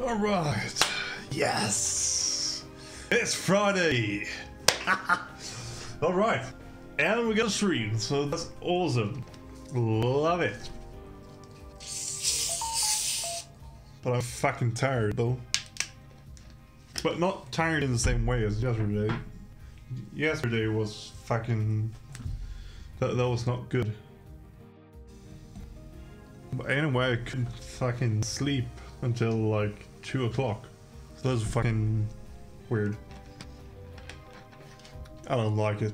All right. Yes. It's Friday. All right. And we got a stream, so that's awesome. Love it. But I'm fucking tired though. But not tired in the same way as yesterday. Yesterday was fucking. That, that was not good. But anyway, I couldn't fucking sleep until like 2 o'clock. So that's fucking weird. I don't like it.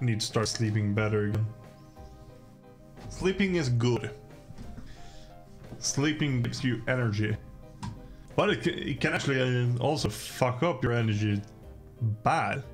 I need to start sleeping better again. Sleeping is good. Sleeping gives you energy. But it can, it can actually uh, also fuck up your energy bad.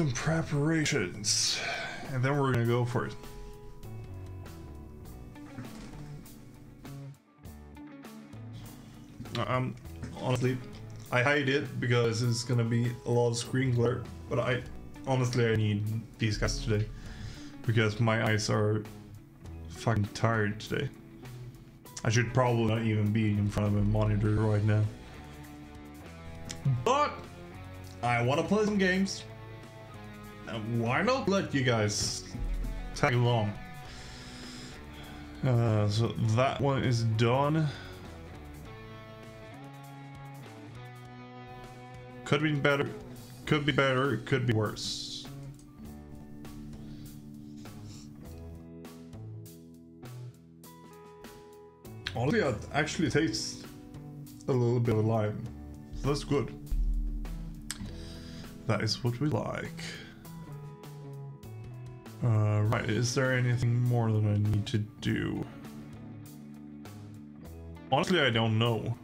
Some preparations, and then we're gonna go for it. Um, honestly, I hide it because it's gonna be a lot of screen glare, but I honestly I need these guys today because my eyes are fucking tired today. I should probably not even be in front of a monitor right now. But I want to play some games. And why not let you guys tag along? Uh, so that one is done. Could be better. Could be better. Could be worse. Honestly, it actually tastes a little bit of lime. That's good. That is what we like. Uh, right, is there anything more that I need to do? Honestly, I don't know.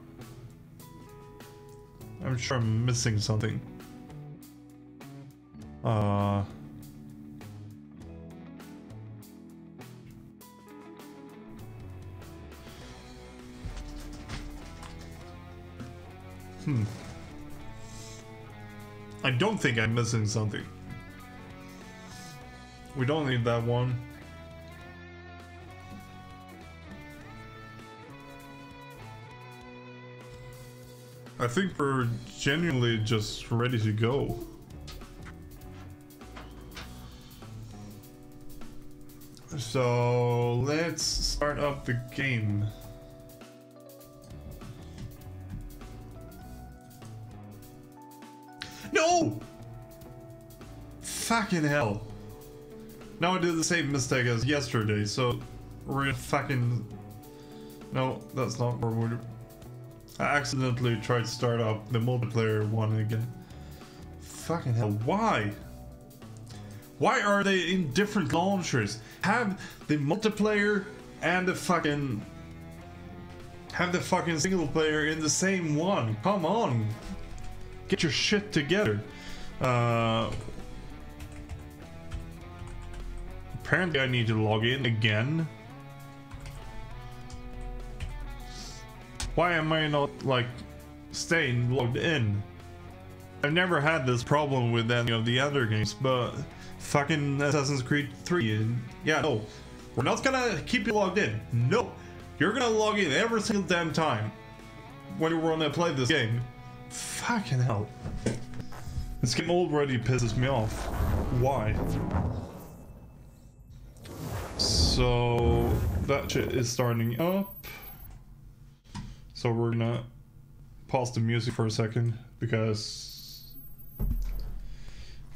I'm sure I'm missing something. Uh... Hmm. I don't think I'm missing something. We don't need that one. I think we're genuinely just ready to go. So let's start up the game. No! Fucking hell. Now I did the same mistake as yesterday, so we're gonna fucking... No, that's not where we're... I accidentally tried to start up the multiplayer one again. Fucking hell, why? Why are they in different launchers? Have the multiplayer and the fucking... Have the fucking single player in the same one. Come on. Get your shit together. Uh, apparently I need to log in again. Why am I not, like, staying logged in? I've never had this problem with any of the other games, but fucking Assassin's Creed 3, yeah, no. We're not gonna keep you logged in. No. You're gonna log in every single damn time when you wanna play this game. Fucking hell. This game already pisses me off. Why? So that shit is starting up. So we're gonna pause the music for a second because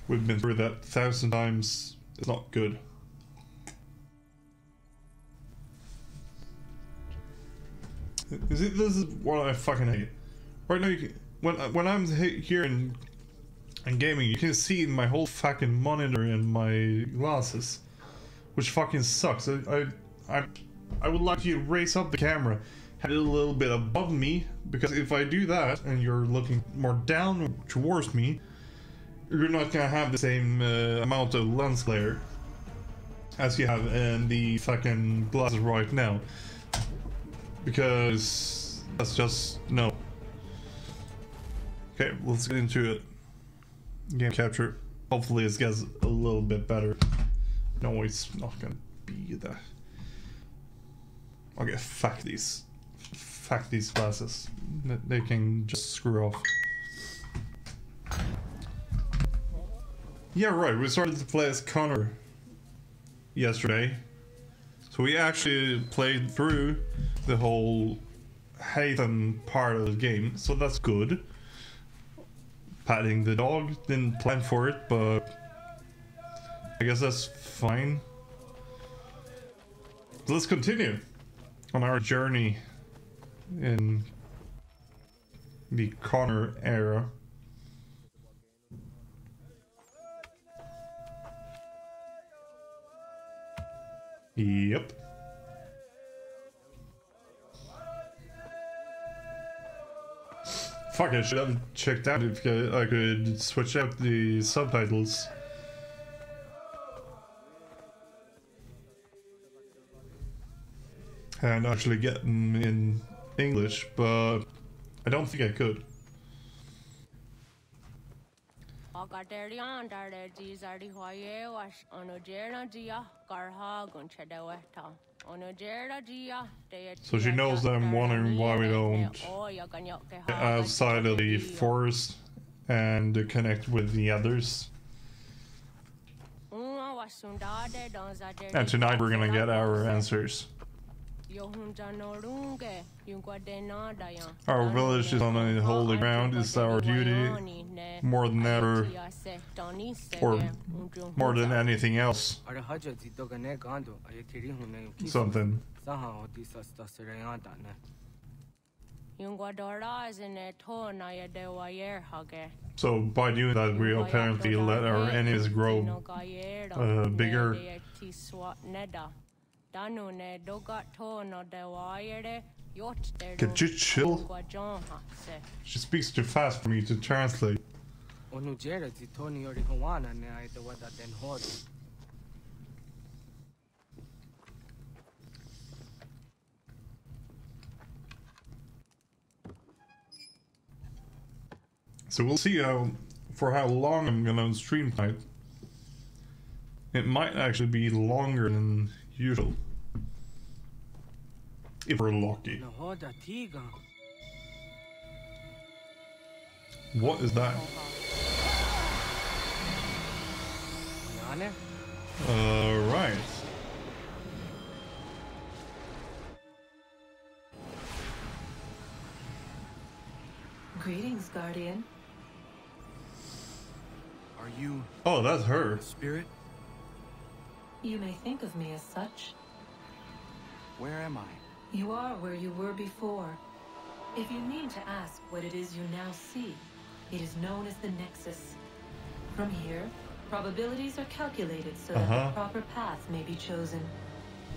we've been through that thousand times. It's not good. Is it, this is what I fucking hate. Right now, can, when when I'm he- here in, in gaming, you can see my whole fucking monitor and my glasses, which fucking sucks. I I I, I would like you to raise up the camera, have it a little bit above me, because if I do that and you're looking more down towards me, you're not gonna have the same uh, amount of lens glare as you have in the fucking glasses right now because that's just no. Okay, let's get into it. Game capture. Hopefully, it gets a little bit better. No, it's not gonna be that. Okay, fuck these. Fuck these glasses. They can just screw off. Yeah, right. We started to play as Connor yesterday. So we actually played through the whole Haytham part of the game, so that's good. Patting the dog, didn't plan for it, but I guess that's fine. So let's continue on our journey in the Connor era. Yep. Fuck, I should have checked out if I could switch out the subtitles. And actually get them in English, but I don't think I could. So she knows that I'm wondering why we don't get outside of the forest and connect with the others. And tonight we're gonna get our answers. Our village is on the holy ground, it's our duty more than ever, or more than anything else. Something. So by doing that, we apparently let our enemies grow uh, bigger. Could you chill? She speaks too fast for me to translate. So we'll see how for how long I'm gonna stream tonight. It might actually be longer than usual. If we're lucky. What is that? Uh. Greetings, Guardian. Are you Oh, that's her. spirit? You may think of me as such. Where am I? You are where you were before. If you mean to ask what it is you now see, it is known as the Nexus. From here, probabilities are calculated so that Uh-huh. the proper path may be chosen.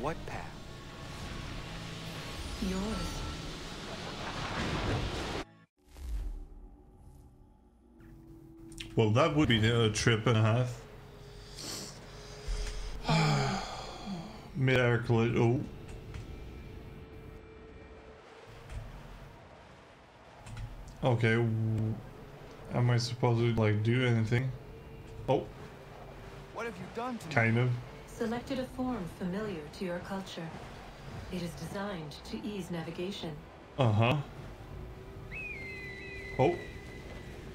What path? Yours. Well, that would be a trip and a half. Mid-air collision. Oh. Okay. Am I supposed to like do anything? Oh, What have you done to me? kind of. Selected a form familiar to your culture. It is designed to ease navigation. Uh huh. Oh.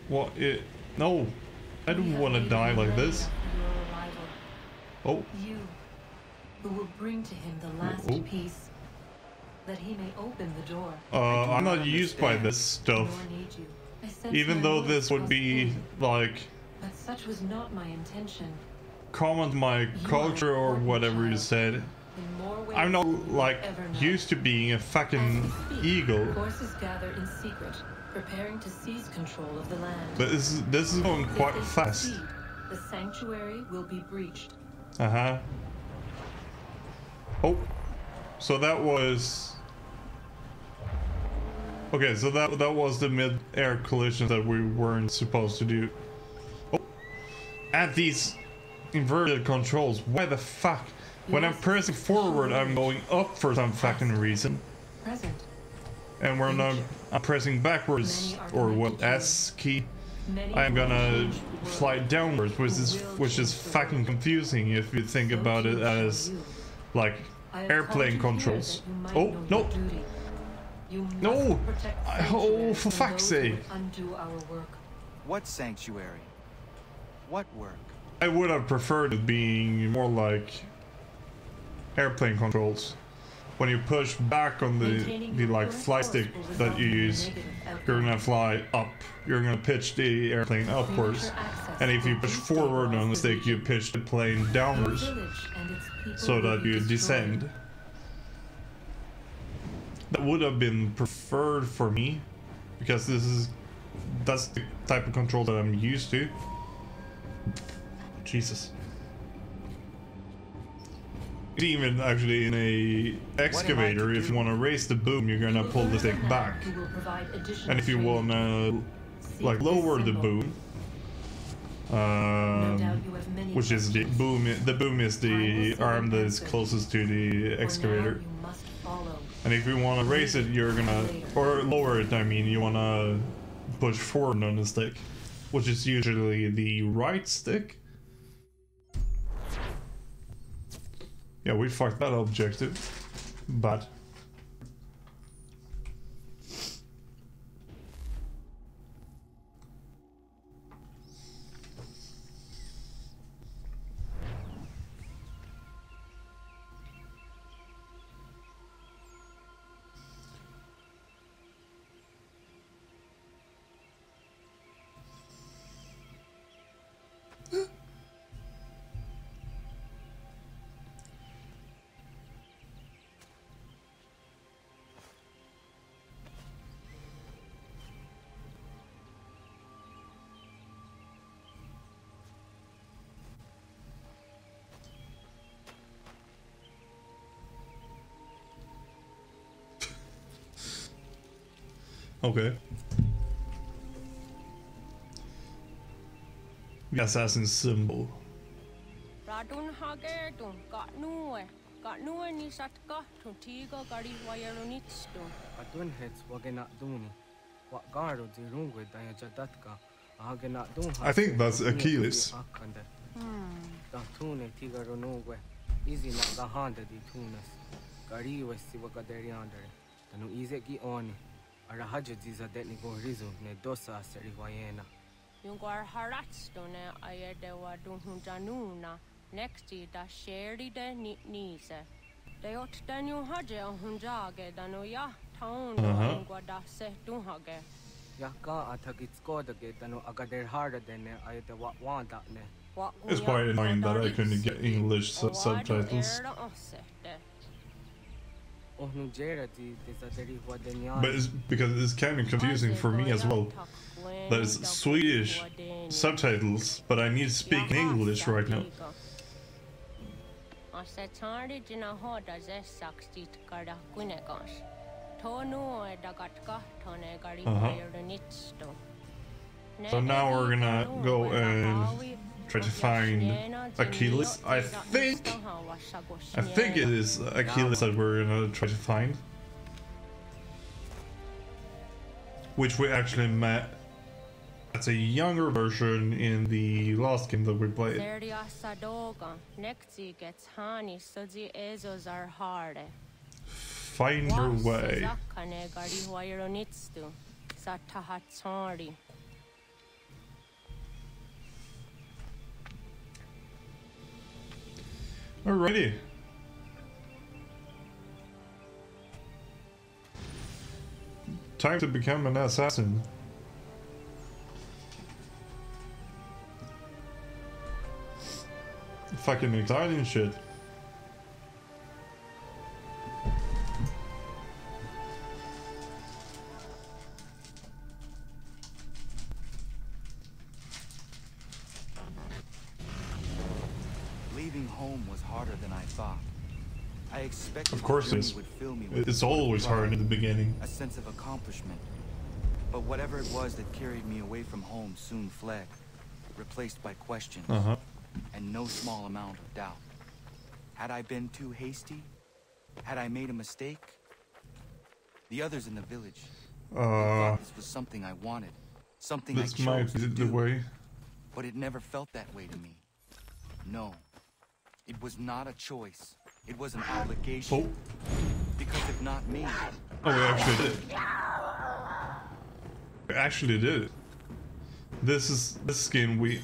What it? No. I don't want to die like this. your arrival. Oh. You, who will bring to him the last Oh. piece, that he may open the door. Uh, I'm not not used by this stuff. Nor need you. I sense Even though this would be pain, like but such was not my intention. comment my culture or whatever you said. In more ways I'm not like used to being a As fucking we speak, eagle. Forces gather in secret, preparing to seize control of the land. But this is this is going quite fast. succeed, the sanctuary will be breached. Uh huh. Oh, so that was. Okay, so that that was the mid-air collision that we weren't supposed to do. Oh, and these inverted controls. Why the fuck? When I'm pressing forward, I'm going up for some fucking reason, Present. and when I'm, I'm pressing backwards or what S key, I'm gonna fly downwards, which is which is fucking confusing if you think about it as. Like airplane called you here controls. that you might Oh no! your duty. You must No! I- oh, for fuck's sake. would Undo our work. What sanctuary? What work? I would have preferred it being more like airplane controls. When you push back on the the like fly stick that you use, you're gonna fly up. You're gonna pitch the airplane upwards, and if you push forward on the stick, you pitch the plane downwards village and its people so that you descend. That would have been preferred for me, because this is that's the type of control that I'm used to. Jesus. Even actually in a excavator, if you want to raise the boom, you're gonna pull the stick back. who will provide additional And if you wanna like lower the boom, um, you have many which is the boom, the boom is the arm that is closest to the excavator. you must follow. And if you want to raise it, you're gonna, or lower it, I mean, you want to push forward on the stick, which is usually the right stick. Yeah, we fucked that objective, but okay. The assassin's symbol. Radun hage got nuwe. Got nuwe ni sat ka tun tiga gari wayarunitstun. Atun hets wagena duni. Wa garo di rungwe daya jadatka. I think that's Achilles. Akande. Da tune tiga runugwe. Izi di tunas. Gari wesi wakaderi. Tanu ize oni. Ara haja ziza detni go rizu ne dosa seri wayena. Yungar haratstun ayede wadun hunjanuna. Nexti da sheri de ni nise. De ot den ju hage on hunjage danu ya taun mm-hmm. yungwa da se dun hage. Ya ka atakit skoda ge tanu agader harda dene ayete wa wanda ne. Wa It's gunya quite annoying that I couldn't get English su- subtitles. But it's because it's kind of confusing for me as well. That is Swedish subtitles, but I need to speak English right now. Asetsaari jina hoda zessaksit kada kunekas. Tonu edagat kahtone gari Uh-huh. So now we're gonna go and try to find Achilles. I think- I think it is Achilles that we're gonna try to find. Which we actually met as a younger version in the last game that we played. Find your way. Alrighty. Time to become an assassin. Fucking exciting shit. Thought. I expected Of course the it journey is. would fill me with It's sense always hard in the beginning. a sense of accomplishment. But whatever it was that carried me away from home soon fled, replaced by questions Uh huh. and no small amount of doubt. Had I been too hasty? Had I made a mistake? The others in the village Uh, thought this was something I wanted, something I this chose might be the do. way. But it never felt that way to me. No. It was not a choice. It was an obligation. Oh, Because if not me, oh, we actually did. We actually did it. This is this skin we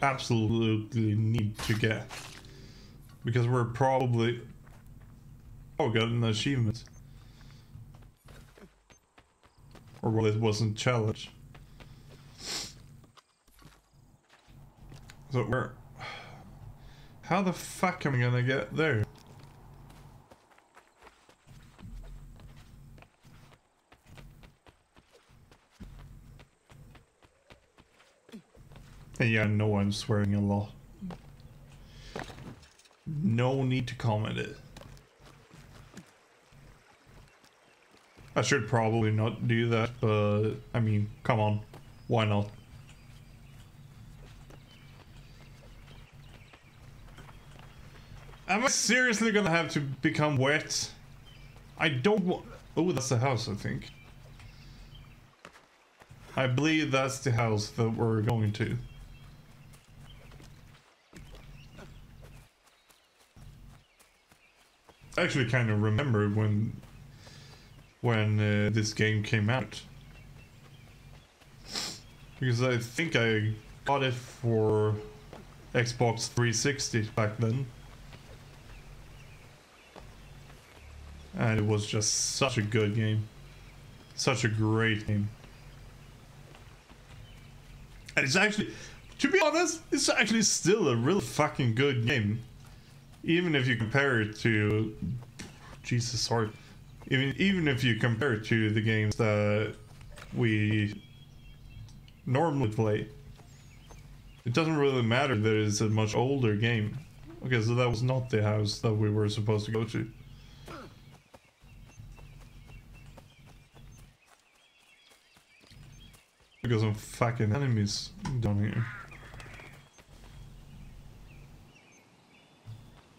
absolutely need to get because we're probably oh got an achievement or well it wasn't challenge. So we're how the fuck am I gonna get there? And yeah, no, I'm swearing a lot. No need to comment it. I should probably not do that, but I mean, come on. Why not? Am I seriously gonna have to become wet? I don't want. Oh, that's the house, I think. I believe that's the house that we're going to. I actually kind of remember when when uh, this game came out because I think I got it for Xbox 360 back then. And it was just such a good game. Such a great game. And it's actually, to be honest, it's actually still a really fucking good game. Even if you compare it to, Jesus, sorry. Even even if you compare it to the games that we normally play, it doesn't really matter that it's a much older game. Okay, so that was not the house that we were supposed to go to. Because some fucking enemies down here.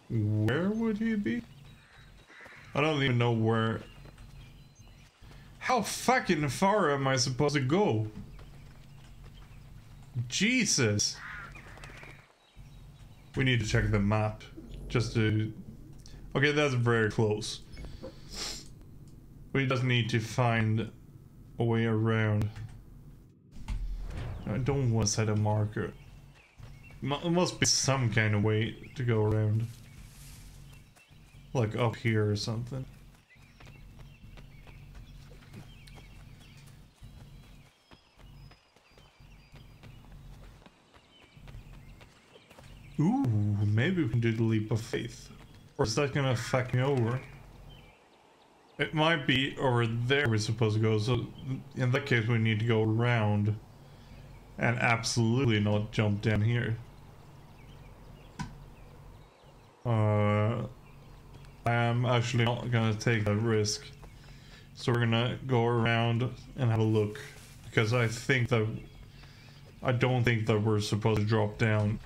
Where would he be? I don't even know where. How fucking far am I supposed to go? Jesus. We need to check the map. Just to. Okay, that's very close. We just need to find a way around. I don't want to set a marker. There must be some kind of way to go around. Like up here or something. Ooh, maybe we can do the leap of faith. Or is that gonna fuck me over? It might be over there we're supposed to go, so in that case we need to go around and absolutely not jump down here. Uh, I am actually not gonna take that risk. So we're gonna go around and have a look. Because I think that... I don't think that we're supposed to drop down.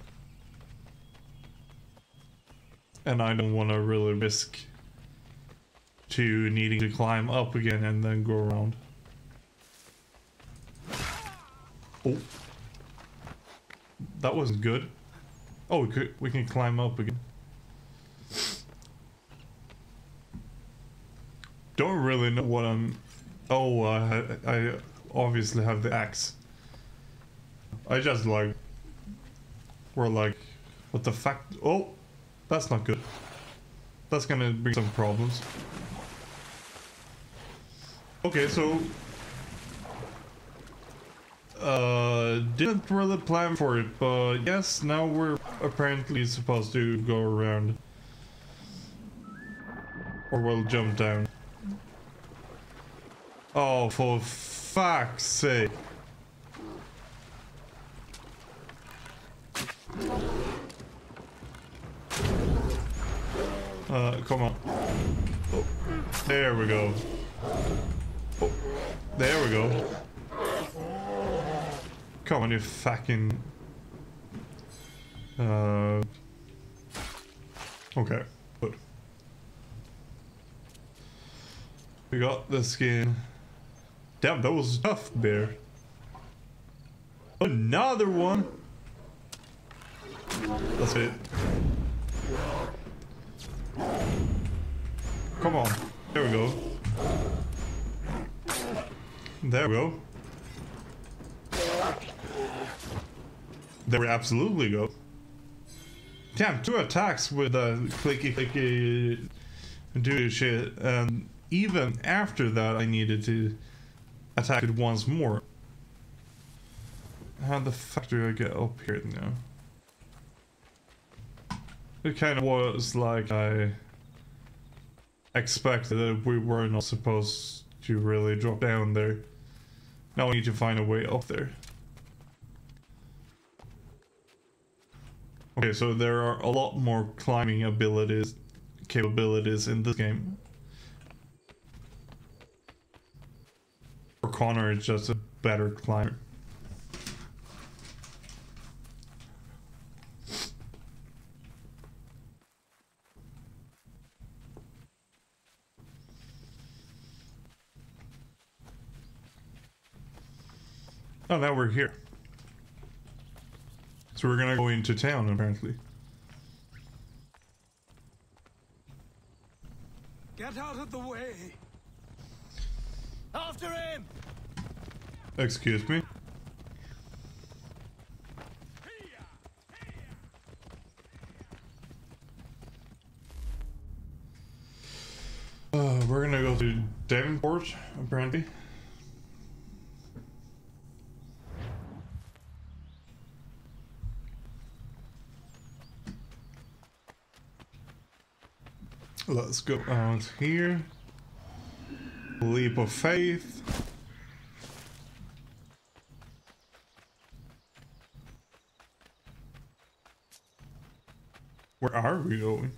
And I don't want to really risk to needing to climb up again and then go around. Oh. That wasn't good. Oh, we could we can climb up again. Don't really know what I'm. Oh, uh, I obviously have the axe. I just like. We're like, what the fuck? Oh, that's not good. That's gonna bring some problems. Okay, so Uh, didn't really plan for it, but yes, now we're apparently supposed to go around. Or we'll jump down. Oh, for fuck's sake. Uh, come on. Oh, there we go. Oh, there we go. Come on, you fucking. Uh. Okay, good. We got the skin. Damn, that was tough, bear. Another one. That's it. Come on. There we go. There we go. There we absolutely go. Damn, two attacks with a clicky clicky do shit, and even after that I needed to attack it once more. How the fuck do I get up here now? It kind of was like I expected that we were not supposed to really drop down there. Now we need to find a way up there. Okay, so there are a lot more climbing abilities, capabilities in this game. Or Connor is just a better climber. Oh, now we're here. So we're gonna go into town, apparently. Get out of the way! After him! Excuse me? Uh, we're gonna go to Davenport, apparently. Let's go out here. Leap of faith. Where are we going?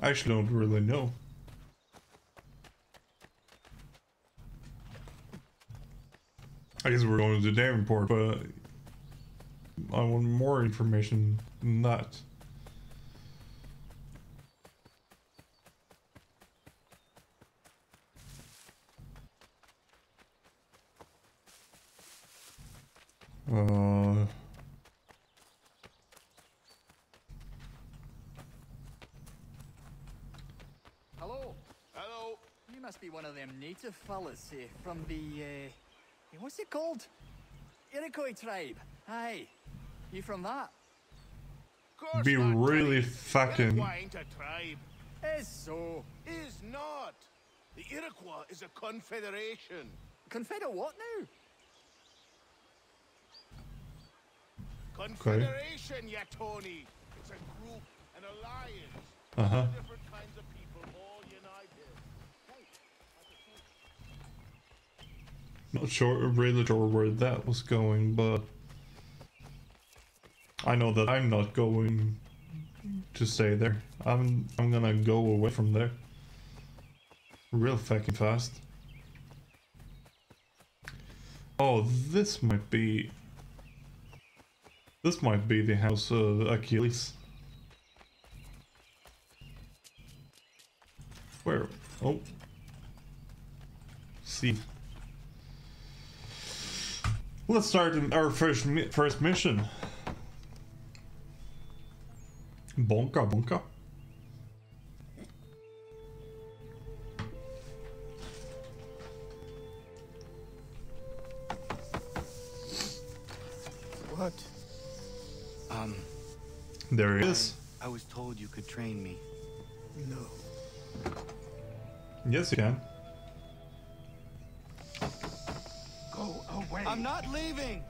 I actually don't really know. I guess we're going to Davenport, but I want more information than that. Uh, Hello. Hello. You must be one of them native fellas eh, from the, uh, what's it called? Iroquois tribe. Aye. You from that? Course be not, really Tony. fucking. Iroquois ain't a tribe. Is so. Is not. The Iroquois is a confederation. Confederate what now? Confederation, ya Tony. It's a group, an alliance. Uh huh. Different kinds of people all united. Not sure, really sure where that was going, but I know that I'm not going to stay there. I'm I'm gonna go away from there, real fucking fast. Oh, this might be. This might be the house of Achilles. Where? Oh. See. Let's start our first first mission. Bonka bonka. There he is. I was told you could train me. No. Yes, you can. Go away. I'm not leaving.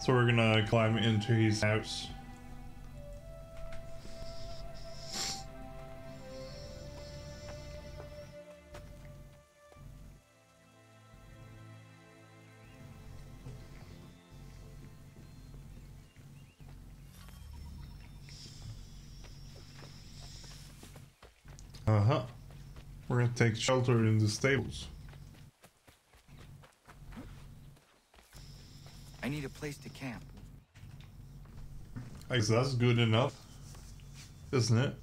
So we're gonna climb into his house. Take shelter in the stables. I need a place to camp. I guess that's good enough. Isn't it?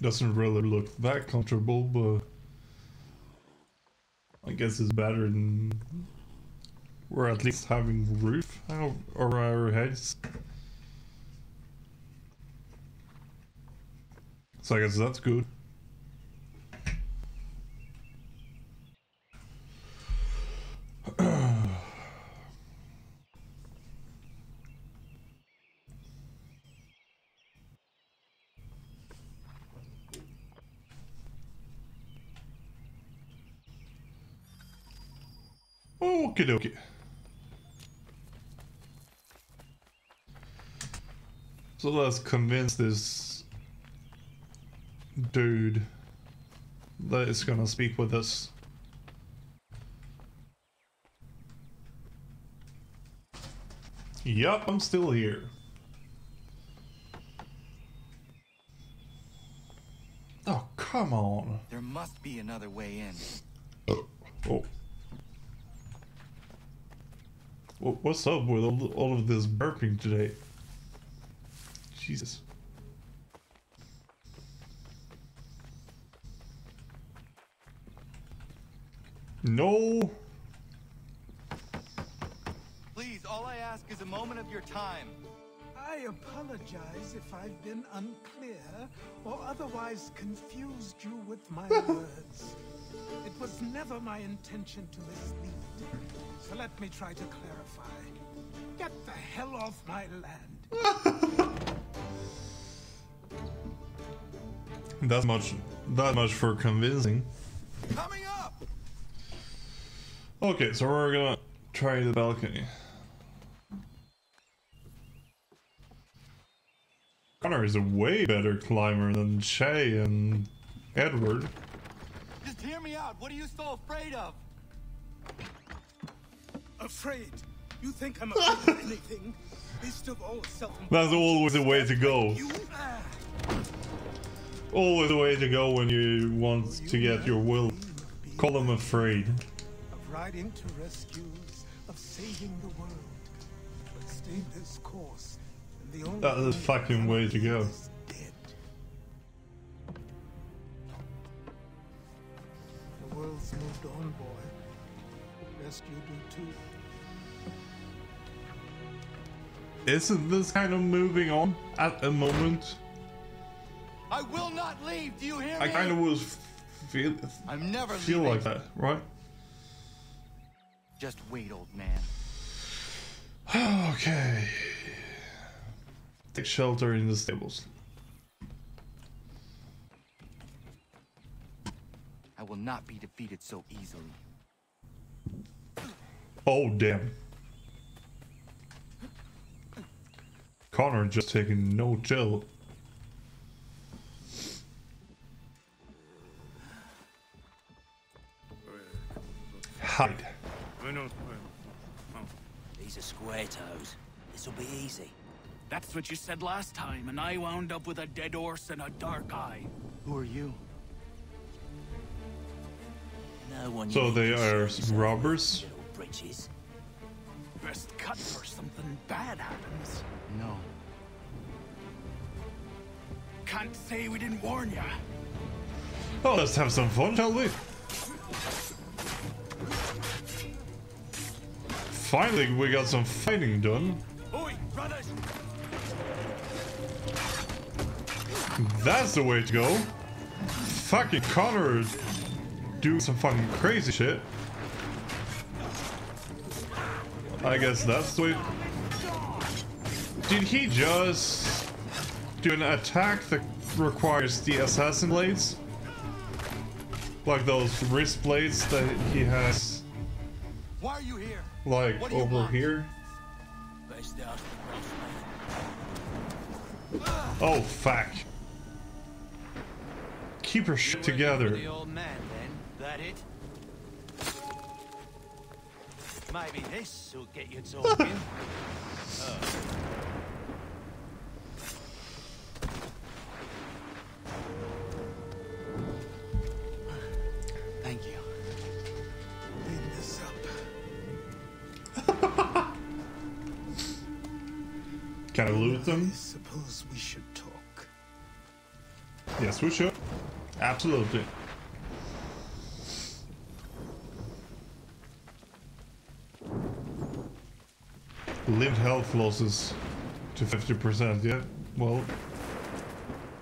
Doesn't really look that comfortable, but I guess it's better than we're at least having roof over our heads. So I guess that's good. Okie dokie. So let's convince this dude that is gonna speak with us. Yup, I'm still here. Oh, come on. There must be another way in. Oh. oh. What's up with all of this burping today? Jesus. No. Please, all I ask is a moment of your time. I apologize if I've been unclear or otherwise confused you with my words. It was never my intention to mislead. So let me try to clarify. Get the hell off my land. That's much. That much for convincing. Coming up! Okay, so we're gonna try the balcony. Connor is a way better climber than Shay and Edward. Just hear me out. What are you so afraid of? Afraid? You think I'm afraid of anything? Least of all self That's always the way to go. Always the way to go when you want to get your will. Call them afraid. of riding to rescues, of saving the world. But stay this course. And the only That is fucking way to go. The world's moved on, boy. Best you do too. Isn't this kind of moving on at the moment? I will not leave. Do you hear me? I kind of was feel I'm never feel leaving. like that, right? Just wait, old man. Okay. Take shelter in the stables. I will not be defeated so easily. Oh damn. Connor just taking no chill. Hide. These are square toes. This'll be easy. That's what you said last time, and I wound up with a dead horse and a dark eye. Who are you? No one. So they are robbers? Bridges. Best cut for something bad happens. No. Can't say we didn't warn ya. Oh, let's have some fun, shall we? Finally, we got some fighting done. That's the way to go. Fucking Connor do some fucking crazy shit. I guess that's the way. Did he just do an attack that requires the assassin blades. Like those wrist blades that he has, Why are you here? like you over want? here. Best ask the boss man. Oh, fuck. Keep your shit together. The old man, then. That it? Maybe this will get you talking. Thank Can I loot them? I suppose we should talk. Yes, we should. Absolutely. Lived health losses to 50%, yeah. Well,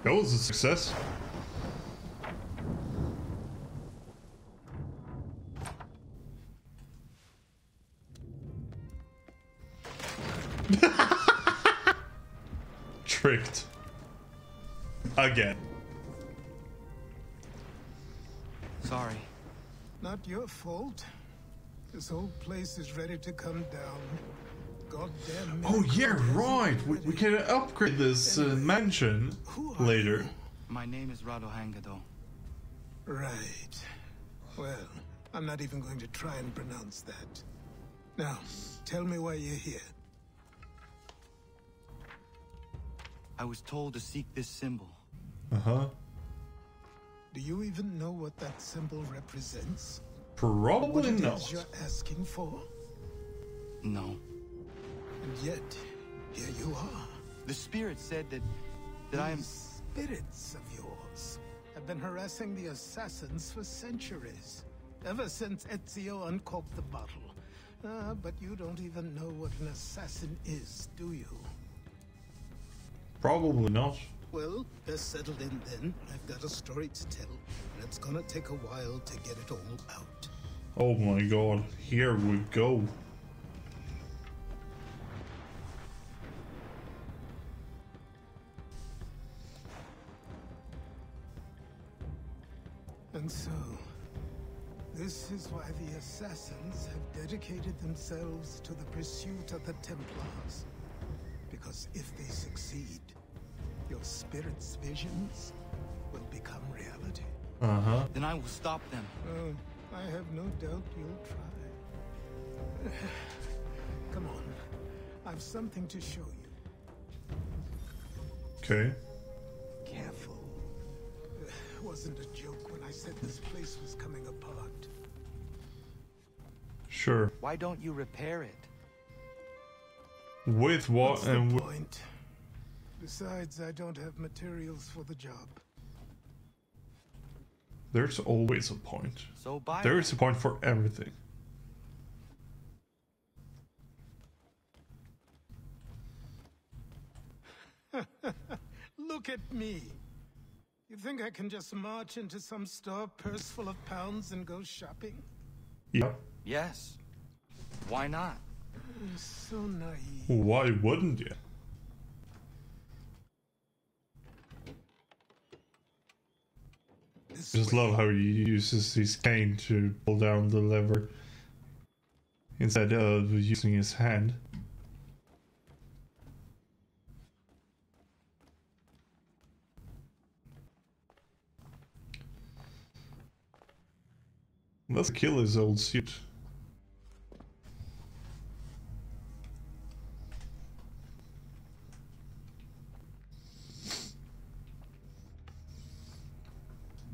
that was a success. Tricked. Again. Sorry. Not your fault. This whole place is ready to come down. Goddamn. Oh yeah, right. We, we can upgrade this uh, mansion Who are later. My name is Ratonhnhaké:ton. Right. Well, I'm not even going to try and pronounce that. Now, tell me why you're here. I was told to seek this symbol. Uh huh. Do you even know what that symbol represents? Probably What it not. you're asking for? No. And yet, here you are. The spirit said that that I am spirits of yours have been harassing the assassins for centuries. Ever since Ezio uncorked the bottle. Ah, but you don't even know what an assassin is, do you? Probably not. Well, best settled in then. I've got a story to tell, and it's gonna take a while to get it all out. Oh my god, here we go. And so, this is why the assassins have dedicated themselves to the pursuit of the Templars. Because if they succeed, your spirit's visions will become reality. Uh huh. then I will stop them. Oh, I have no doubt you'll try. Come on, I've something to show you. Okay. Careful. It wasn't a joke when I said this place was coming apart. Sure. Why don't you repair it? With what What's and wi- point? Besides, I don't have materials for the job. there's always a point. So buy There a point for everything. Look at me. You think I can just march into some store, purse full of pounds, and go shopping? Yeah. Yes. Why not? So naive. Why wouldn't you? Just love how he uses his cane to pull down the lever instead of using his hand. Let's kill his old suit.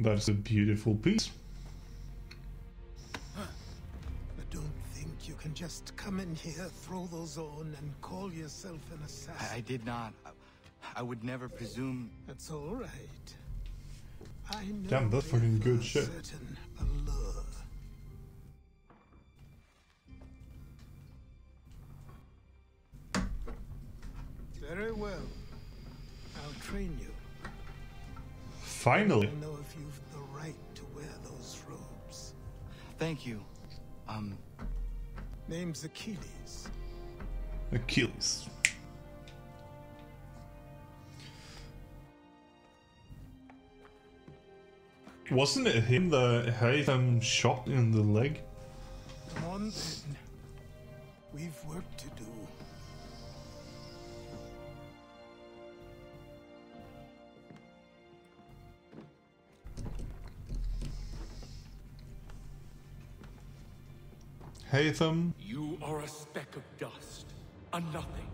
That's a beautiful piece. I don't think you can just come in here, throw those on, and call yourself an assassin. I, I did not. I, I would never presume. That's all right. I know Damn, that's fucking good shit. Certain allure. Very well. I'll train you. Finally. I'll know if you've Thank you. Um. Name's Achilles. Achilles. Wasn't it him that had him shot in the leg? Come on then. We've work to do. Haytham You are a speck of dust, a nothing.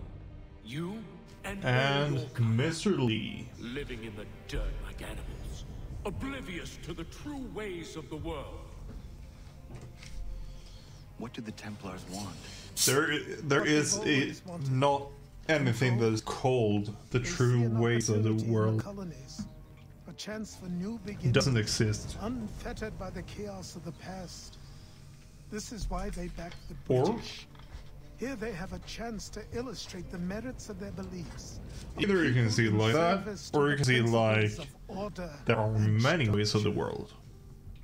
You and, and all your kind, Mr. Lee. living in the dirt like animals, oblivious to the true ways of the world. What do the Templars want? There, there is a, not anything that is called the They true ways of the opportunity in world. colonies, a chance for new It beginnings. doesn't exist. Unfettered by the chaos of the past. This is why they backed the Or- British. Here they have a chance to illustrate the merits of their beliefs. Either you can see it like that, or you can see like order there are many ways of the world.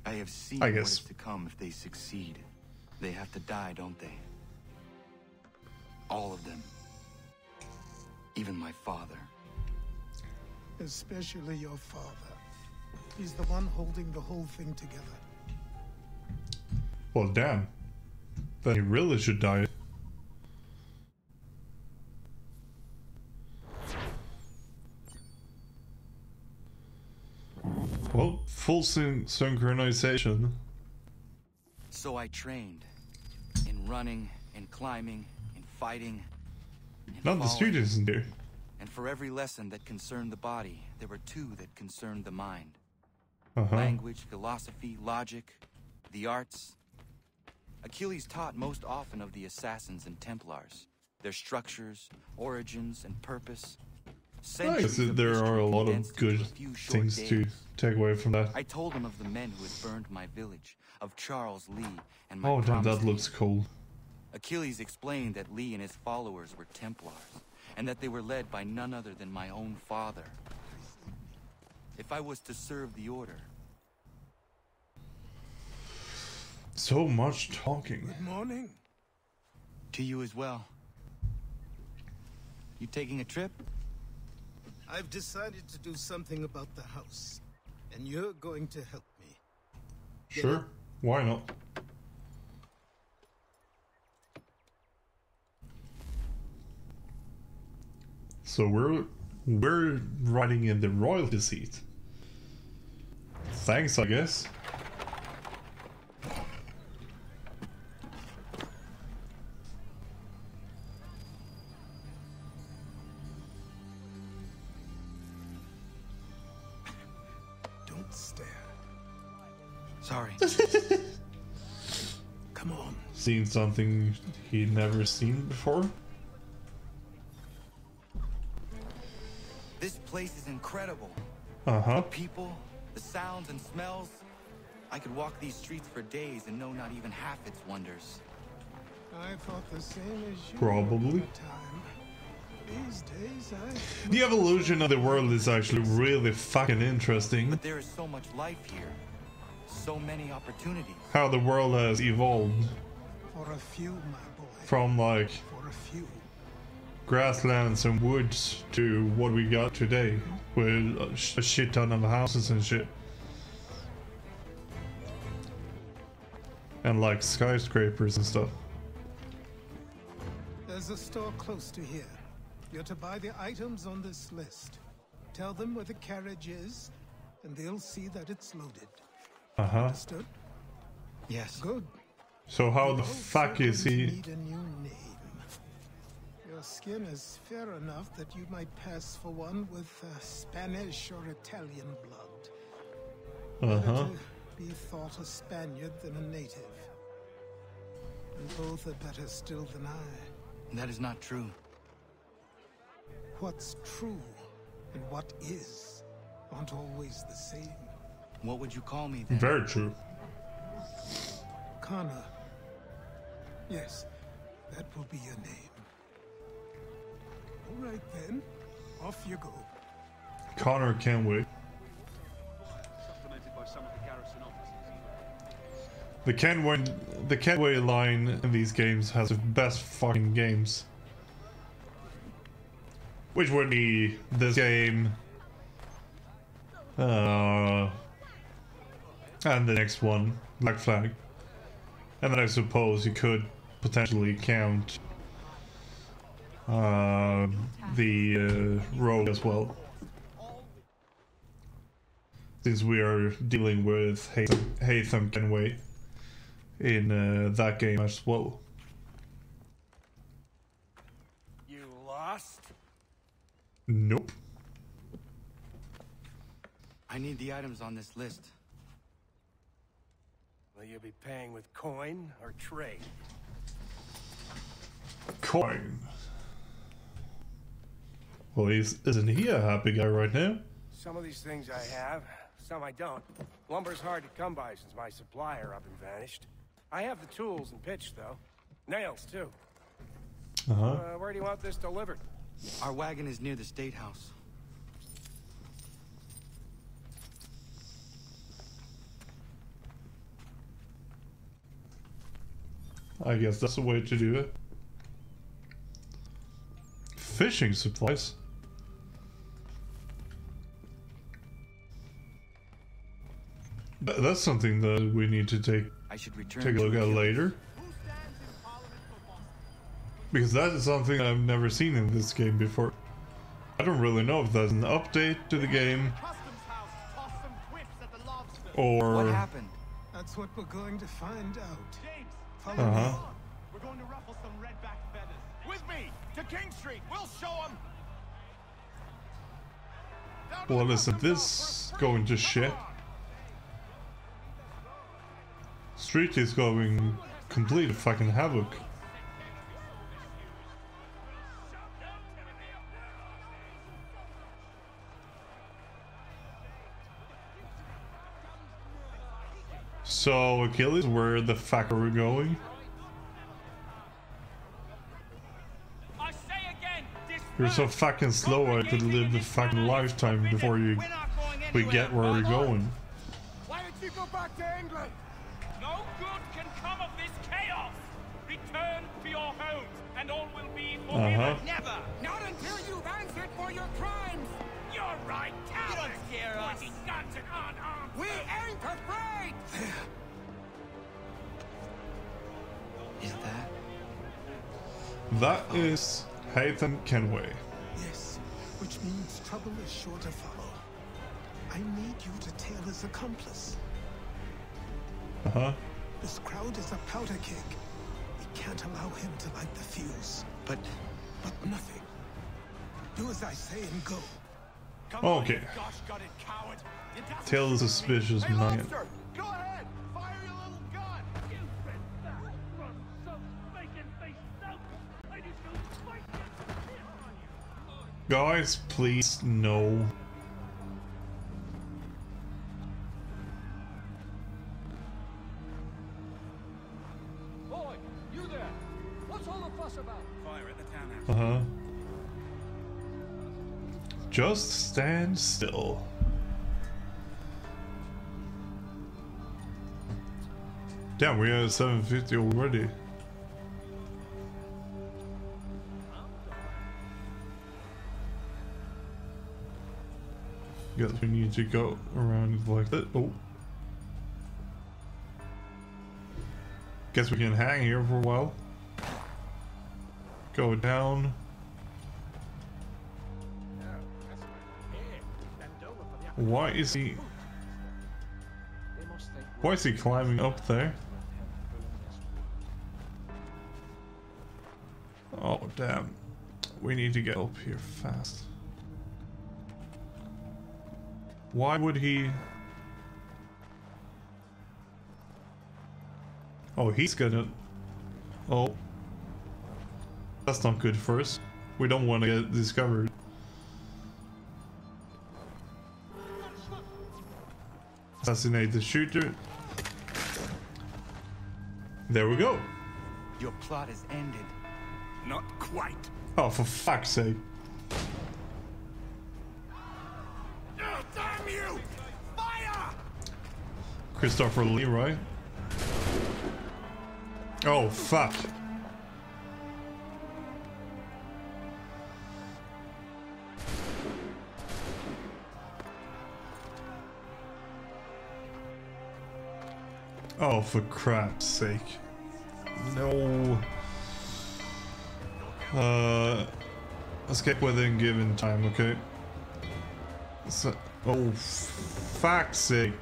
I have seen I guess. is to come if they succeed. They have to die, don't they? All of them. Even my father. Especially your father. He's the one holding the whole thing together. Well, damn. Then he really should die. Well, full syn- synchronization. So I trained. In running, in climbing, in fighting. in Not the students in there. And for every lesson that concerned the body, there were two that concerned the mind. Uh-huh. Language, philosophy, logic, the arts. Achilles taught most often of the assassins and Templars, their structures, origins, and purpose. I guess Centuries of there are a lot of good a few short things to take away from that. I told him of the men who had burned my village, of Charles Lee, and my Oh, damn, that looks cool. Achilles explained that Lee and his followers were Templars, and that they were led by none other than my own father. If I was to serve the order, So much talking. Good morning. to you as well. You taking a trip? I've decided to do something about the house, and you're going to help me. Sure, why not? So we're we're riding in the royalty seat. Thanks, I guess. Seen something he'd never seen before. this place is incredible. Uh huh. The People, the sounds and smells. I could walk these streets for days and know not even half its wonders. I thought the same as you. Probably. the time. These days, I. The evolution of the world is actually really fucking interesting. But there is so much life here. So many opportunities. How the world has evolved For a few, my boy. from like For a few. grasslands and woods to what we got today with a, sh- a shit ton of houses and shit. And like skyscrapers and stuff. There's a store close to here. You're to buy the items on this list. Tell them where the carriage is, and they'll see that it's loaded. Uh huh. Understood? Yes. Good. So how the Both fuck is he? Need a new name. Your skin is fair enough that you might pass for one with uh, Spanish or Italian blood. Uh huh. be thought a Spaniard than a native. And both are better still than I. That is not true. What's true and what is aren't always the same. What would you call me then? Very true. Connor. Yes, that will be your name. All right then, off you go. Connor of the. The Kenway, the Kenway line in these games has the best fucking games. Which would be this game. Uh, And the next one, Black Flag. And then I suppose you could potentially count uh, the uh, rogue as well. Since we are dealing with Haytham, Haytham Kenway in uh, that game as well. You lost? Nope. I need the items on this list. Will you be paying with coin or trade? Coin. Well, he's, isn't he a happy guy right now? Some of these things I have, some I don't. Lumber's hard to come by since my supplier up and vanished. I have the tools and pitch, though. Nails, too. Uh-huh. Uh, where do you want this delivered? Our wagon is near the State House. I guess that's the way to do it. Fishing supplies. Th- That's something that we need to take I should return take a look at later. Because that is something I've never seen in this game before. I don't really know if that's an update to the game or What happened? That's what we're going to find out. James, Follow Uh-huh. we're going to ruffle some redback feathers. With me to King Street. We'll show them. Well, isn't this going to shit? Street is going complete fucking havoc. So, Achilles, where the fuck are we going? I say again, this You're so fucking slow, I could live a fucking lifetime before you we get where we're going. Why did you go back to England? No good can come of this chaos. Return to your homes, and all will be forgiven. Uh-huh. Never. Not until you've answered for your crimes! You're right, coward. don't scare us. Guns at unarmed. We ain't afraid! Is that? That is Haytham Kenway. Yes, which means trouble is sure to follow. I need you to tail his accomplice. Uh huh. This crowd is a powder keg. We can't allow him to light the fuse. But But nothing. Do as I say and go. Come Okay. you gosh. You Tell the suspicious hey, man. Go ahead. The townhouse. Uh huh. Just stand still. Damn, we are at 750 already. Guess we need to go around like that. Oh. Guess we can hang here for a while. Go down. Why is he... Why is he climbing up there? Oh, damn. We need to get up here fast. Why would he... Oh, he's gonna... Oh. That's not good for us. We don't want to get discovered. Assassinate the shooter. There we go. your plot is ended. Not quite. Oh, for fuck's sake. You! Fire! Christopher Leroy. Oh, fuck. Oh, for crap's sake. No. Uh, escape within given time, okay? So, oh, fuck's sake.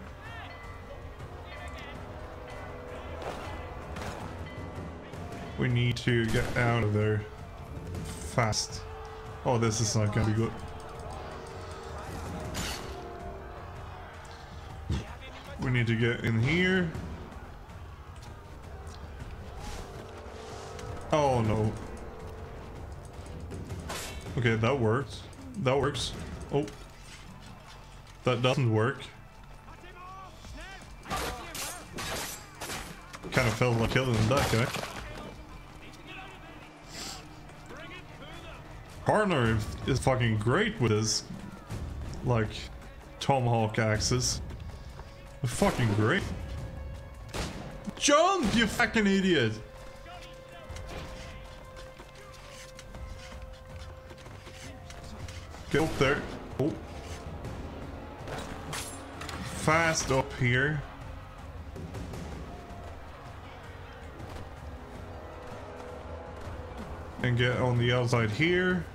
We need to get out of there fast. Oh, this is not gonna be good. We need to get in here. Oh no. Okay, that works. That works. Oh. That doesn't work. Kind of felt like killing that guy. Partner is fucking great with his, like, tomahawk axes. Fucking great. Jump, you fucking idiot! Get up there. Fast up here. And get on the outside here.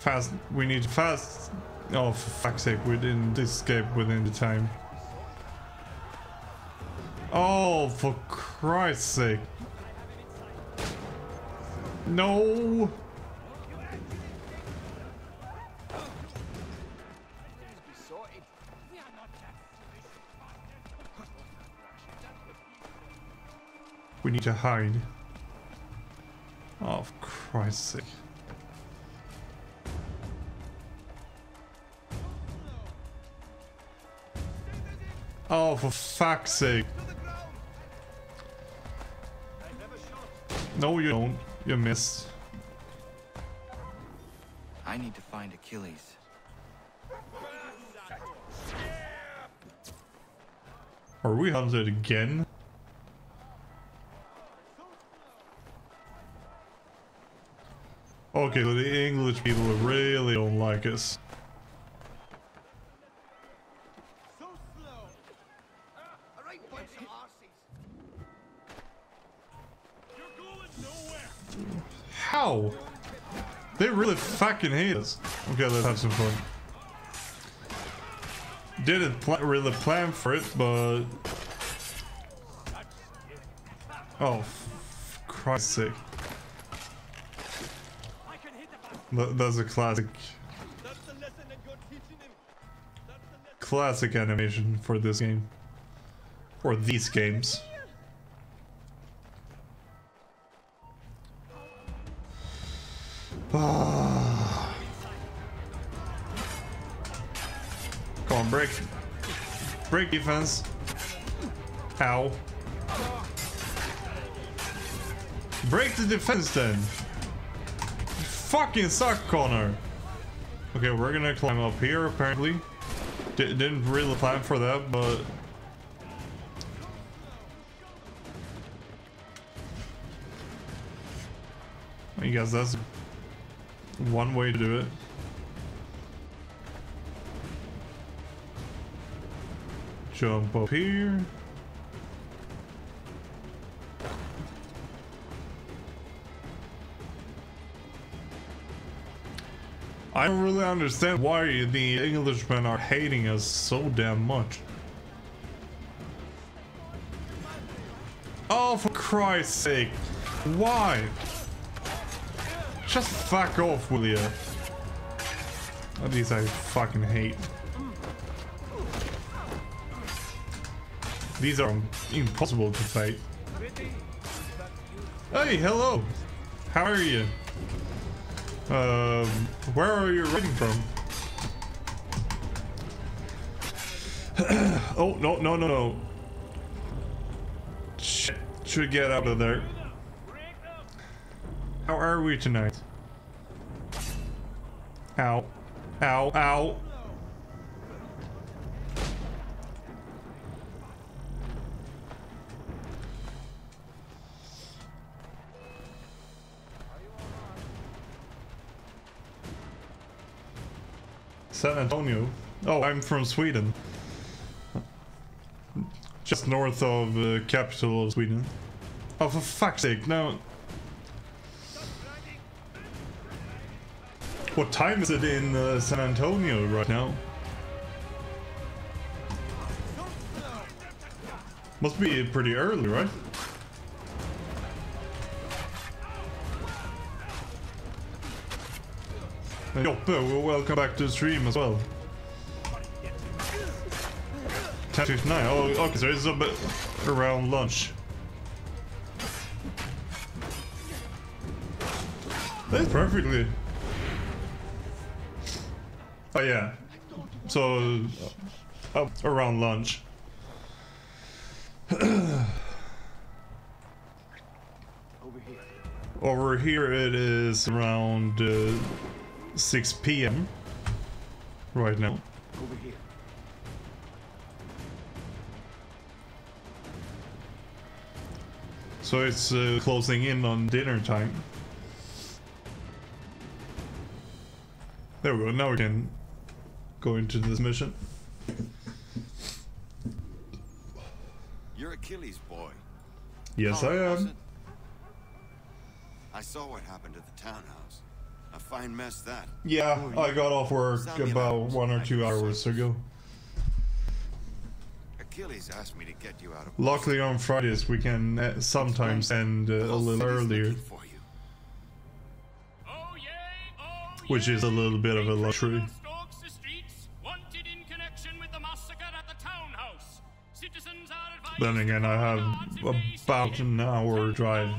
Fast. We need fast. Oh, for fuck's sake, we didn't escape within the time. Oh, for Christ's sake. No! We need to hide. Oh, for Christ's sake. Oh, for fuck's sake. No, you don't. You missed. I need to find Achilles. Are we hunted again? Okay, so the English people really don't like us. How? They really fucking hate us. Okay, let's have some fun. Didn't pl really plan for it, but... Oh, Christ's sake. That, that's a classic... Classic animation for this game. Or these games. Ah. Come on, break. Break defense. Ow. Break the defense then. Fucking suck, Connor. Okay, we're gonna climb up here apparently. D didn't really plan for that, but... I guess that's one way to do it. Jump up here. I don't really understand why the Englishmen are hating us so damn much. Oh, for Christ's sake. Why? Just fuck off, will ya? At least I fucking hate. These are impossible to fight. Hey, hello! How are you? Um, where are you riding from? oh, no, no, no, no. Shit, should get out of there. How are we tonight? Ow. Ow, ow. San Antonio. Oh, I'm from Sweden. just north of the capital of Sweden. Oh, for fuck's sake, no. What time is it in uh, San Antonio right now? Must be pretty early, right? Joppe, welcome back to the stream as well. 10.59, oh, okay, so it's a bit around lunch. That's perfectly. Oh yeah. So, uh, around lunch. Over here it is around uh, 6 p.m. right now. Over here. So it's uh, closing in on dinner time. There we go, now we can go into this mission. You're Achilles' boy. Yes, I Colin, was am. I saw what happened at the townhouse. A fine mess that. Yeah, I got off work about one or two hours ago. Achilles asked me to get you out of. Luckily on Fridays we can uh, sometimes end uh, a little earlier. Which is a little bit of a luxury. Stalks the streets, wanted in connection with the massacre at the townhouse. Citizens are advised Then again, I have about an hour drive.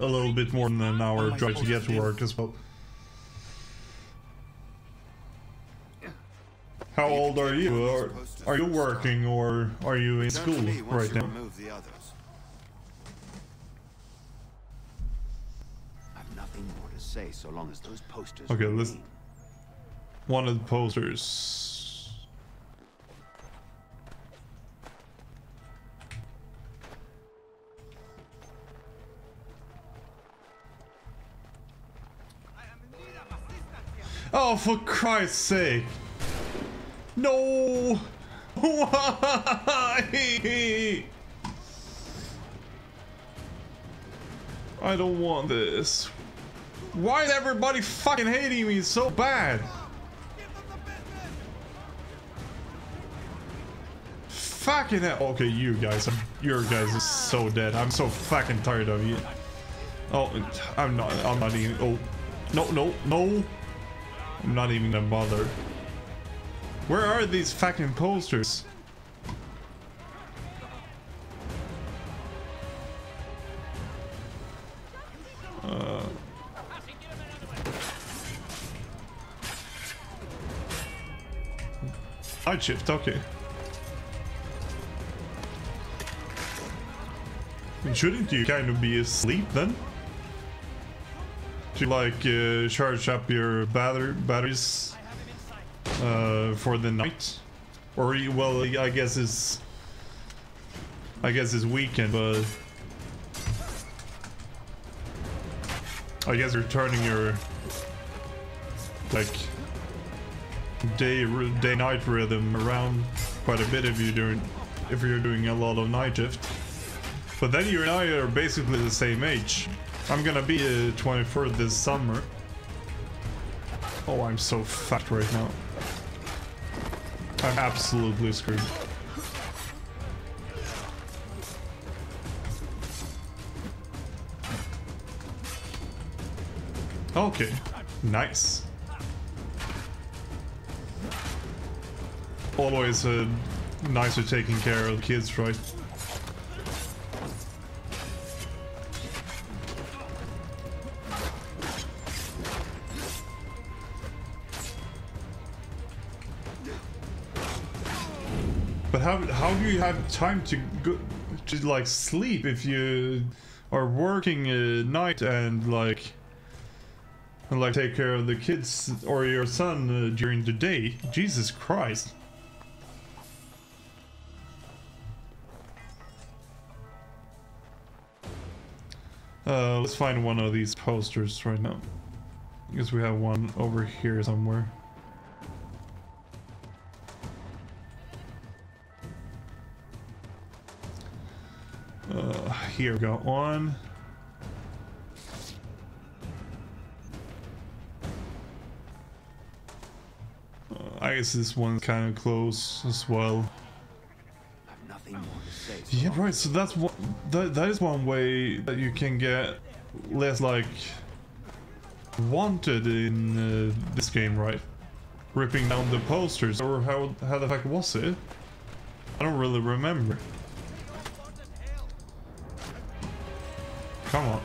A little bit more than an hour drive to get to work as well. How old are you? Are, are you working or are you in school to me once right now? remove the others. I've nothing more to say so long as those posters. Okay, are let's. made. One of the posters. Oh, for Christ's sake! No! Why? I don't want this. Why is everybody fucking hating me so bad? Fucking hell. Okay, you guys, are, your guys are so dead. I'm so fucking tired of you. Oh, I'm not, I'm not even, oh. No, no, no. I'm not even gonna bother. Where are these fucking posters? Uh, night shift, okay. Shouldn't you kind of be asleep then? To like uh, charge up your batter batteries uh, for the night, or well, I guess it's I guess it's weekend, but I guess you're turning your like day day night rhythm around quite a bit if you're doing if you're doing a lot of night shift. But then you and I are basically the same age. I'm gonna be uh, 24 this summer. Oh, I'm so fat right now. I'm absolutely screwed. Okay, nice. Always uh, nicer taking care of the kids, right? How how do you have time to go to like sleep if you are working at night and like and like take care of the kids or your son uh, during the day? Jesus Christ! Uh, let's find one of these posters right now. Because we have one over here somewhere. Here we go. One. Uh, I guess this one's kind of close as well. Nothing more to say. so Yeah, right. So that's one. That that is one way that you can get less like wanted in uh, this game, right? Ripping down the posters, or how how the fuck was it? I don't really remember. Come on.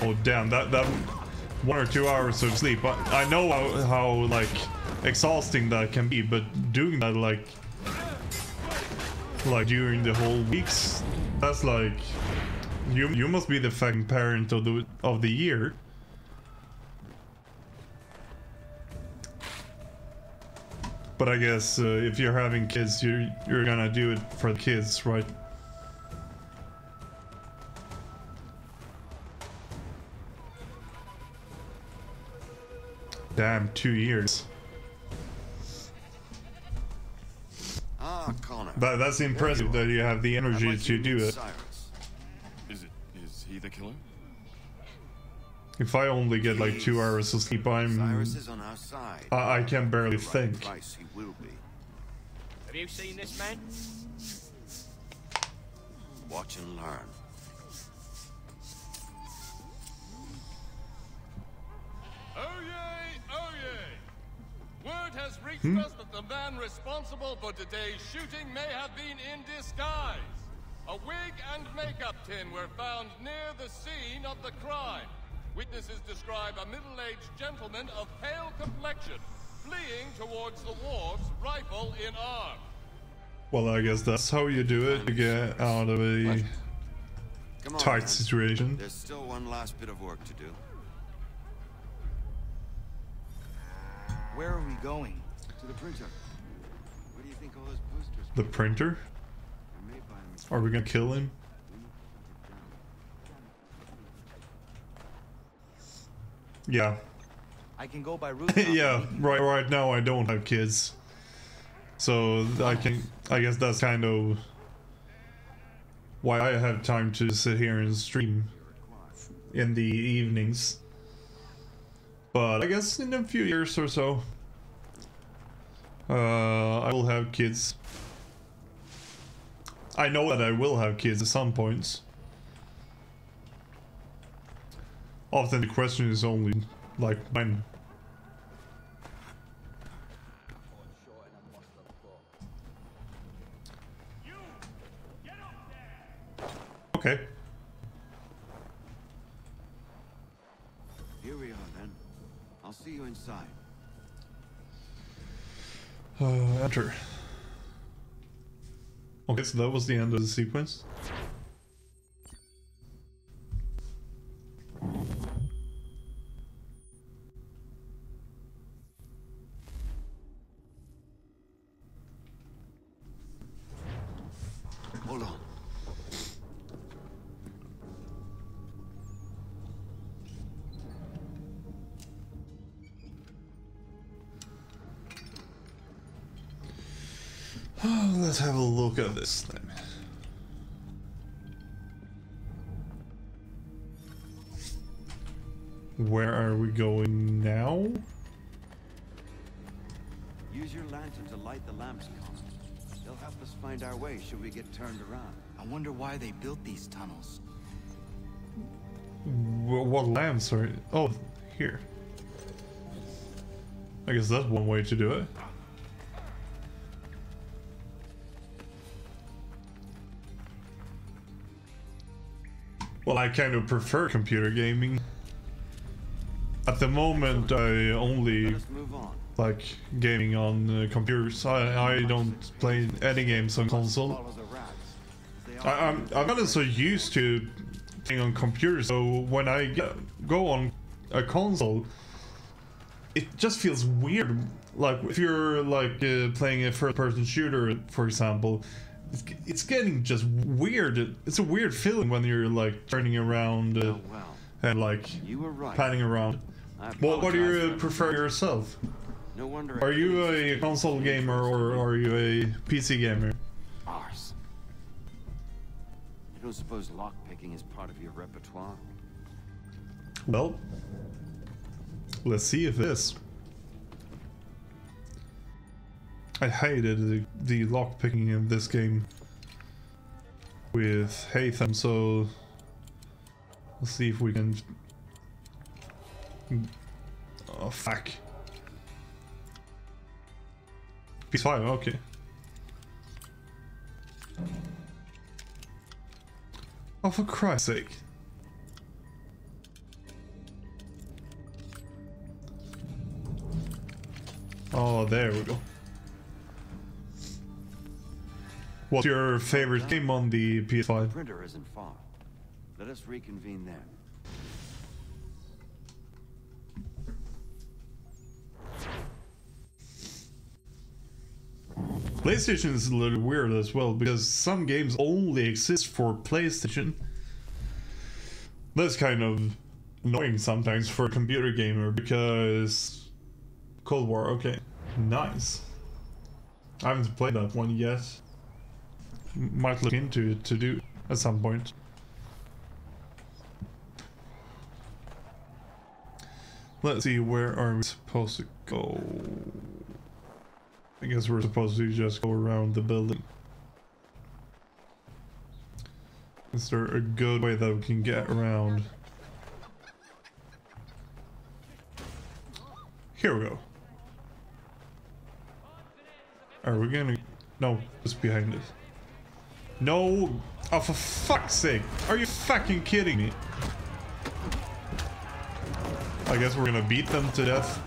Oh damn, that that one or two hours of sleep. I, I know how, how like exhausting that can be, but doing that like like during the whole weeks, that's like you you must be the fucking parent of the of the year. But I guess uh, if you're having kids, you're you're gonna do it for the kids, right? Damn, two years. Ah, Connor. That, that's impressive that you have the energy to do it. Cyrus. Is it is he the killer? If I only get like two hours of sleep, I'm Cyrus is on our side. I, I can barely think. price he will be. Have you seen this man? Watch and learn. Oh yay, oh yay! Word has reached Hmm? us that the man responsible for today's shooting may have been in disguise. A wig and makeup tin were found near the scene of the crime. Witnesses describe a middle-aged gentleman of pale complexion fleeing towards the wharves, rifle in arm. Well, I guess that's how you do it to get out of a Come on, tight man. situation. There's still one last bit of work to do. Where are we going? To the printer. What do you think all those posters The printer? are? Are we gonna kill him? Yeah. I can go by route. yeah, right right now I don't have kids. So I can I guess that's kind of why I have time to sit here and stream in the evenings. But I guess in a few years or so uh, I will have kids. I know that I will have kids at some points. Often the question is only like when. Okay. Here we are then. I'll see you inside. Uh, enter. Okay, so that was the end of the sequence. Hold on. Oh, let's have a look at this then. Where are we going now? Use your lantern to light the lamps, Connor. They'll help us find our way should we get turned around. I wonder why they built these tunnels. Wh- What lamps are? Oh, here. I guess that's one way to do it. Well, I kind of prefer computer gaming. At the moment, I only like gaming on uh, computers. I, I don't play any games on console. Follow the rats. I, I'm I'm not so used to playing on computers, so when I get, go on a console, it just feels weird. Like if you're like uh, playing a first-person shooter, for example, it's, it's getting just weird. It's a weird feeling when you're like turning around uh, and like right. panning around. Well, what do you prefer yourself? No wonder. Are you a console gamer or are you a PC gamer? Arse. I don't suppose lockpicking is part of your repertoire. Well, let's see if it is. I hated the, the lockpicking in this game with Haytham, so let's see if we can. Oh fuck. P5, okay. Oh, for Christ's sake. Oh, there we go. What's your favorite game on the The PS5? printer isn't far. Let us reconvene there. PlayStation is a little weird as well because some games only exist for PlayStation. That's kind of annoying sometimes for a computer gamer because Cold War, okay, nice. I haven't played that one yet. Might look into it to do at some point. Let's see, where are we supposed to go? I guess we're supposed to just go around the building. Is there a good way that we can get around? Here we go. Are we gonna... No, it's behind us. No! Oh, for fuck's sake! Are you fucking kidding me? I guess we're gonna beat them to death.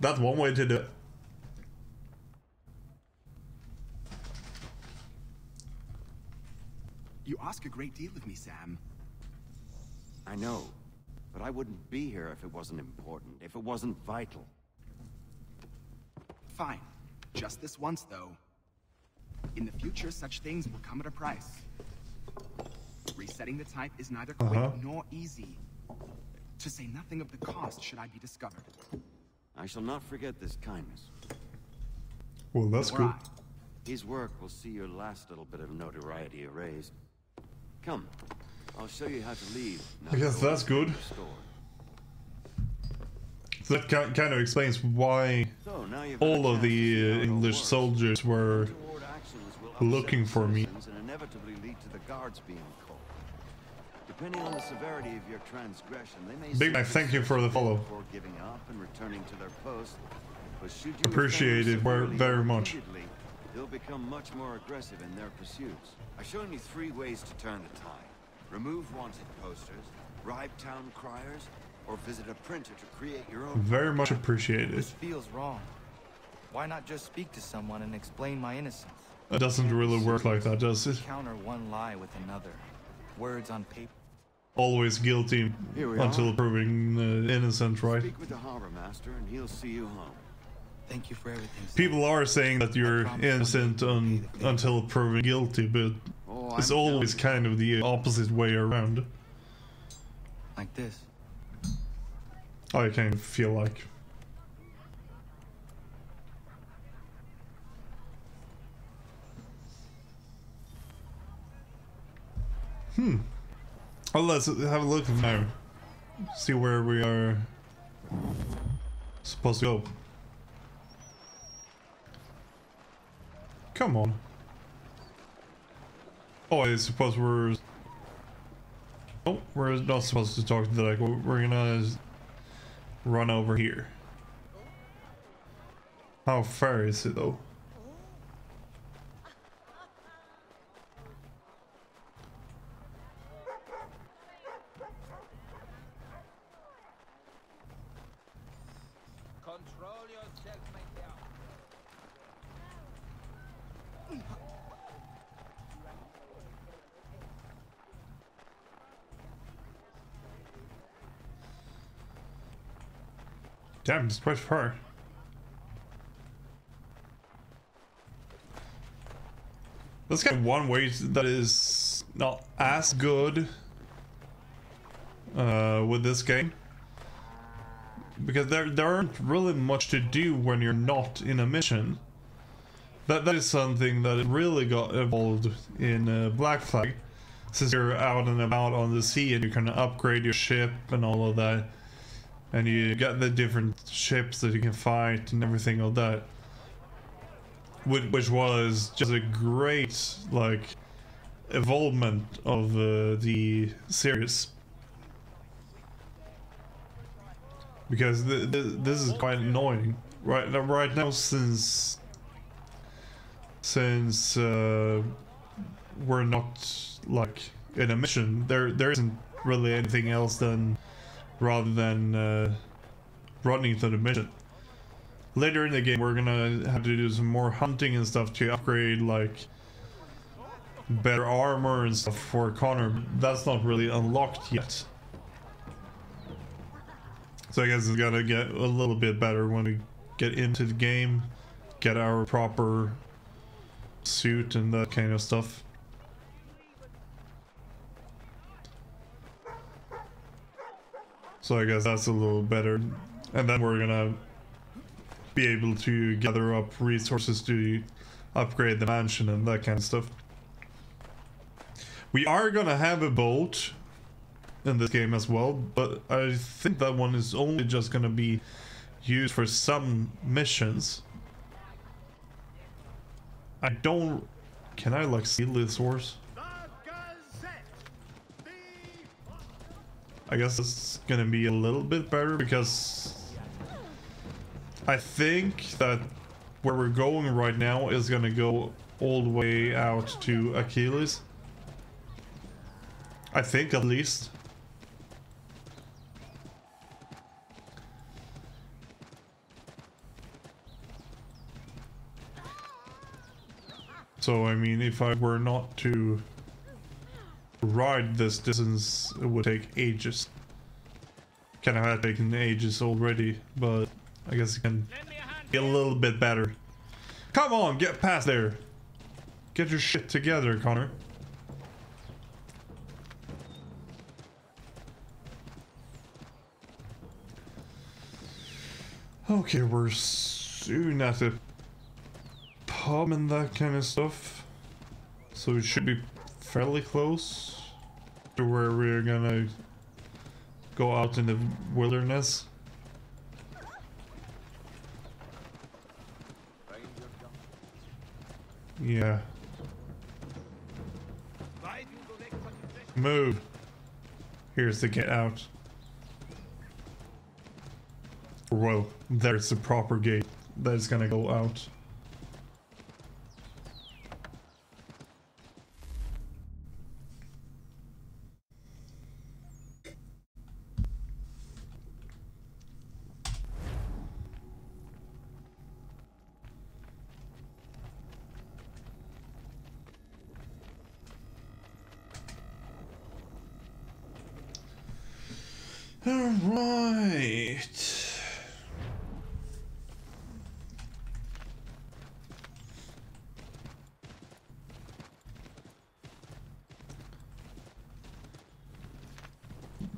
That's one way to do it. You ask a great deal of me, Sam. I know, but I wouldn't be here if it wasn't important, if it wasn't vital. Fine. Just this once, though. In the future, such things will come at a price. Resetting the type is neither quick Uh-huh. nor easy. To say nothing of the cost should I be discovered. I shall not forget this kindness. Well, that's good. His work will see your last little bit of notoriety erased. Come, I'll show you how to leave. now I guess that's good. So that kind of explains why So, all of see the uh, English works. soldiers were Untoward actions will upset looking for me. citizens And inevitably lead to the guards being called. Depending on the severity of your transgression, they may Big man, sentence thank you for the follow. before giving up and returning to their post. But should you Appreciate it ver- severely very much. They'll become much more aggressive in their pursuits. I've shown you three ways to turn the tide. Remove wanted posters, bribe town criers, or visit a printer to create your own. very much appreciated. This feels wrong. Why not just speak to someone and explain my innocence? It doesn't really work like that, does it? Counter one lie with another. Words on paper. Always guilty until are. proving uh, innocent, right? Speak with the harbor master, and he'll see you home. Thank you for everything. People are saying that you're innocent un- until proven guilty, but Oh, it's I'm always kind of the opposite way around. Like this. I kind of feel like. Hmm. Oh, let's have a look now. See where we are supposed to go. Come on. Oh, I suppose we're... Oh, we're not supposed to talk to the like. We're gonna run over here. How far is it though? Damn, it's quite far. Let's get one way that is not as good uh, with this game because there there aren't really much to do when you're not in a mission. That that is something that really got evolved in uh, Black Flag, since you're out and about on the sea and you can upgrade your ship and all of that, and you get the different ships that you can fight and everything of that. Which, which was just a great like evolvement of uh, the series. because th th this is quite annoying right now. Right now, since since uh, we're not like in a mission, there there isn't really anything else than rather than uh, running to the mission. Later in the game, we're gonna have to do some more hunting and stuff to upgrade like better armor and stuff for Connor. That's not really unlocked yet. So I guess it's gotta get a little bit better when we get into the game, get our proper suit and that kind of stuff. So I guess that's a little better. And then we're gonna be able to gather up resources to upgrade the mansion and that kind of stuff. We are gonna have a boat in this game as well, but I think that one is only just gonna be used for some missions. I don't... Can I like steal this horse? I guess it's gonna be a little bit better because I think that where we're going right now is gonna go all the way out to Achilles. I think at least. So, I mean, if I were not to ride this distance, it would take ages. Kind of had taken ages already, but I guess it can get a little bit better. Come on, get past there. Get your shit together, Connor. Okay, we're soon at the pub and that kind of stuff. So it should be fairly close to where we're gonna go out in the wilderness. Yeah. Move. Here's the get out. Well, there's the proper gate that's gonna go out. Alright.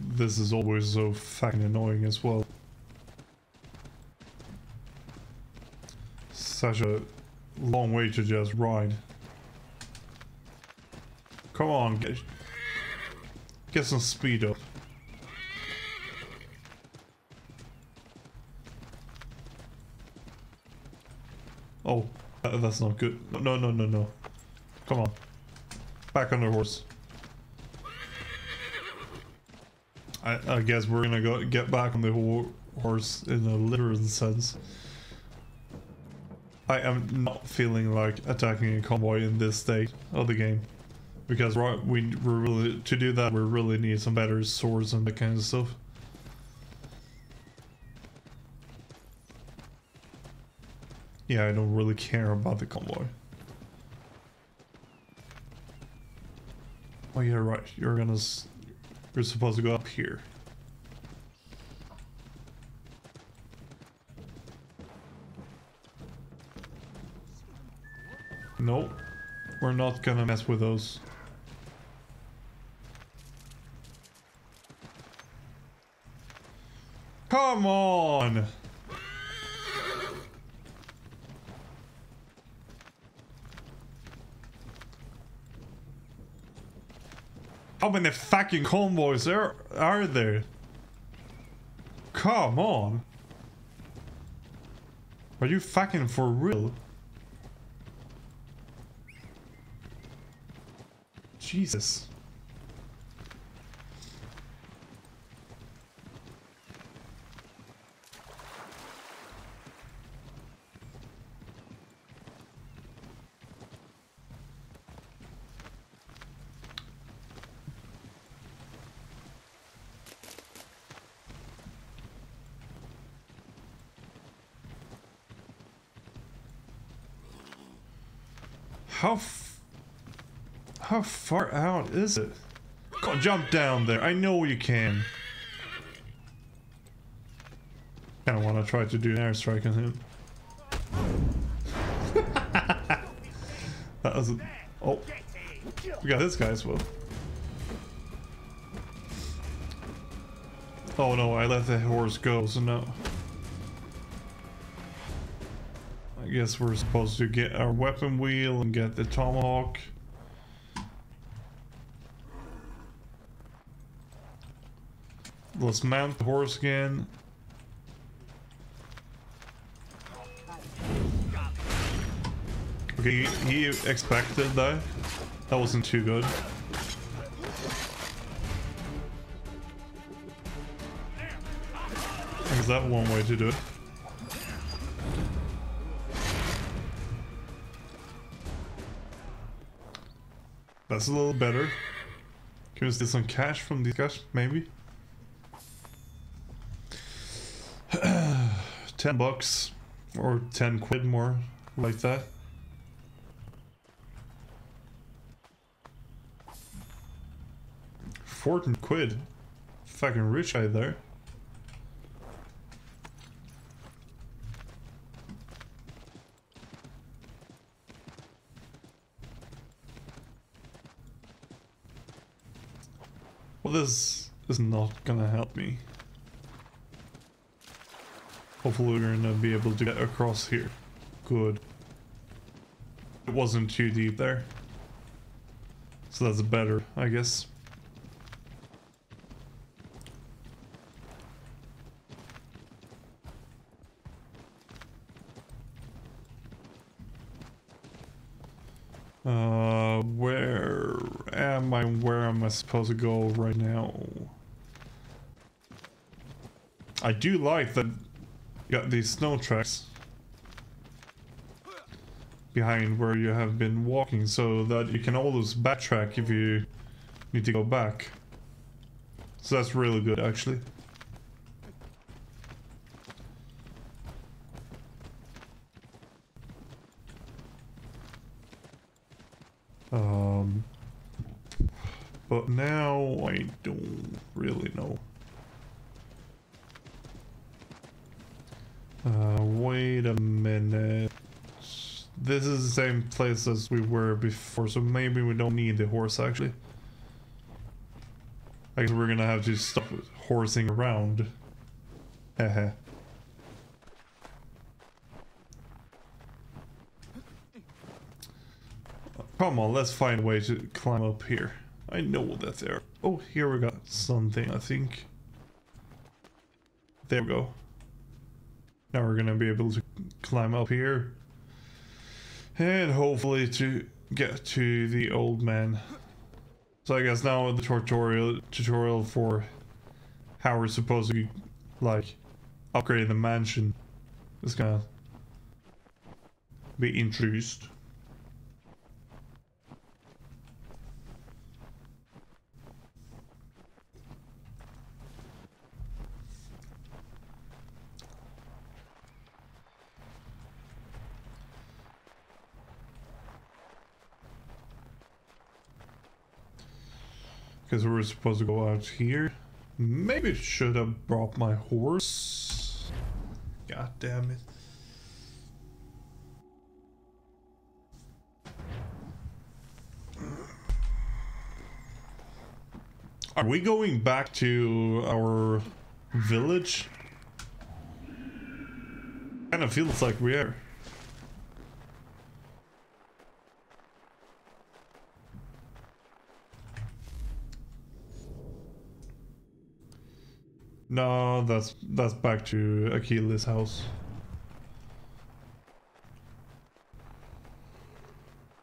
This is always so fucking annoying as well. Such a long way to just ride. Come on, get, get some speed up. Oh, that's not good. No, no, no, no. Come on. Back on the horse. I, I guess we're gonna go get back on the ho horse in a literal sense. I am not feeling like attacking a convoy in this state of the game. Because right, we we really to do that we really need some better swords and that kind of stuff. Yeah, I don't really care about the convoy. Oh, yeah, right. You're gonna... You're supposed to go up here. Nope. We're not gonna mess with those. Come on! How many fucking convoys are, are there? Come on! Are you fucking for real? Jesus. How f how far out is it? On, jump down there. I know you can. Kind of want to try to do an airstrike on him. that was. A, oh, we got this guy as well. Oh no, I let the horse go, so no. I guess we're supposed to get our weapon wheel and get the tomahawk. Let's mount the horse again. Okay, he expected that. That wasn't too good. Is that one way to do it? That's a little better. Can we steal some cash from these guys? Maybe? 10 bucks. Or 10 quid more. Like that. Fourteen quid. Fucking rich guy there. Well, this is not gonna help me. Hopefully we're gonna be able to get across here. Good. It wasn't too deep there. So that's better, I guess. Uh, where am I? Where am I supposed to go right now? I do like that got these snow tracks behind where you have been walking so that you can always backtrack if you need to go back. So that's really good actually. Um, but now I don't really know. Uh, wait a minute. This is the same place as we were before, so maybe we don't need the horse actually. I guess we're gonna have to stop horsing around. Heh Come on, let's find a way to climb up here. I know that there. Oh, here we got something, I think. There we go. Now we're gonna be able to climb up here. And hopefully to get to the old man. So I guess now the tutorial tutorial for how we're supposed to like upgrade the mansion is gonna be introduced. Because we were supposed to go out here. Maybe should have brought my horse. God damn it. Are we going back to our village? Kind of feels like we are. No, that's that's back to Achilles' house.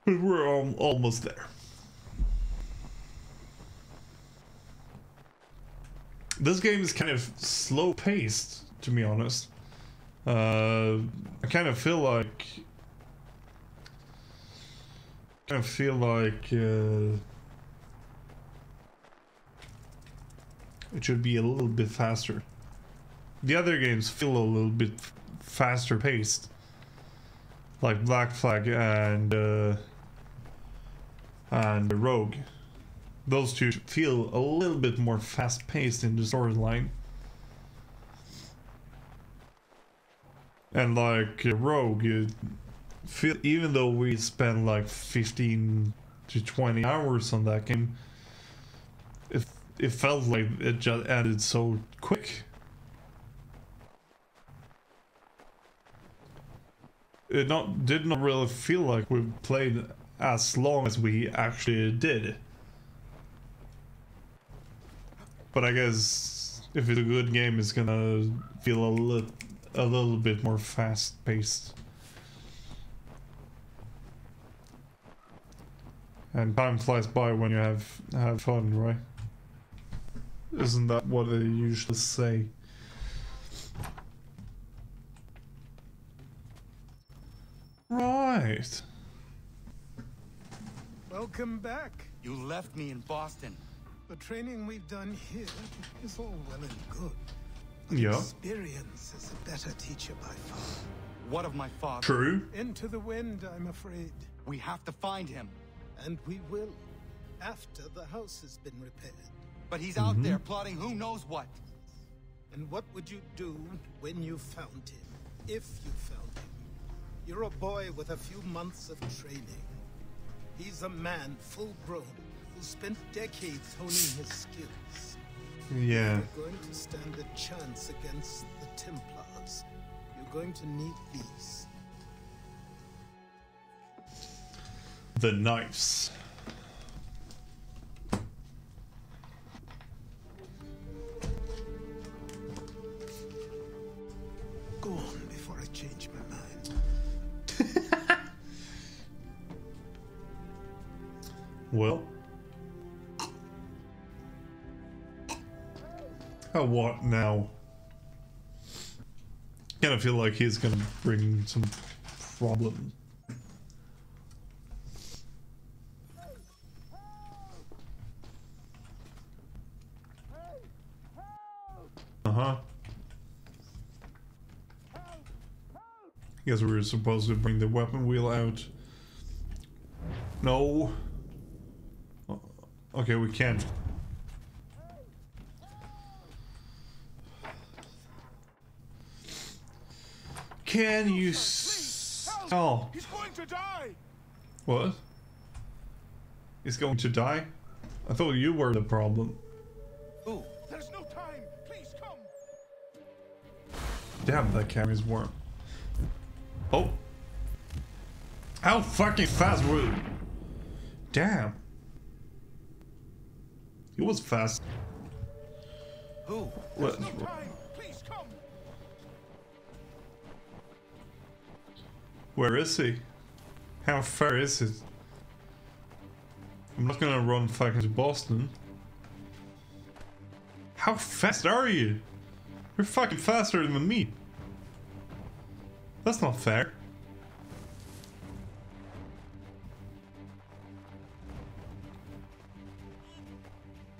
We're al almost there. This game is kind of slow paced, to be honest. Uh, I kind of feel like, kind of feel like uh, it should be a little bit faster. The other games feel a little bit faster paced, like Black Flag and uh, and Rogue. Those two feel a little bit more fast paced in the storyline. And like uh, Rogue, feel, even though we spent like 15 to 20 hours on that game, it, felt like it just ended so quick. It not did not really feel like we played as long as we actually did. But I guess if it's a good game, it's gonna feel a little, a little bit more fast-paced. And time flies by when you have have fun, right? Isn't that what they usually say? Right. Welcome back. You left me in Boston. The training we've done here is all well and good. Yeah. Experience is a better teacher by far. What of my father? True. Into the wind, I'm afraid. We have to find him. And we will, after the house has been repaired. But he's out mm-hmm. there plotting who knows what. And what would you do when you found him? If you found him? You're a boy with a few months of training. He's a man full grown who spent decades honing his skills. Yeah. You're going to stand a chance against the Templars. You're going to need these. The knives. Before I change my mind. Well. Oh, what now? Kind of feel like he's gonna bring some problem. Uh huh. Guess we were supposed to bring the weapon wheel out. No. Uh, okay, we can't. Can you s- Oh. He's going to die! What? He's going to die? I thought you were the problem. Ooh. There's no time! Please come! Damn, that camera's warm. Oh. How fucking fast were you? Damn. He was fast. Who? What? No! Please come! Where is he? How far is it? I'm not gonna run fucking to Boston. How fast are you? You're fucking faster than me. That's not fair.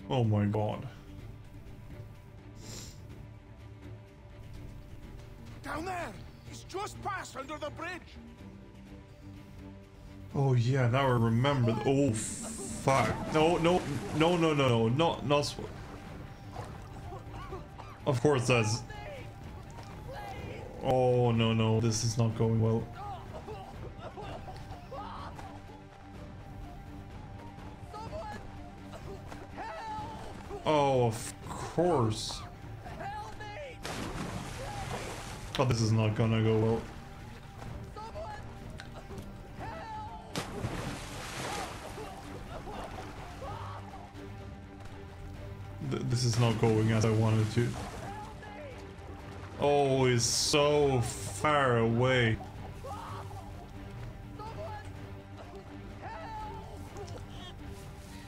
Oh my god. Down there! He's just passed under the bridge! Oh yeah, now I remember. Oh fuck! No, no, no, no, no, no, not not. Of course, that's. Oh no, no, this is not going well. Oh, of course. But this is not gonna go well. Th this is not going as I wanted to. Oh, it's so far away.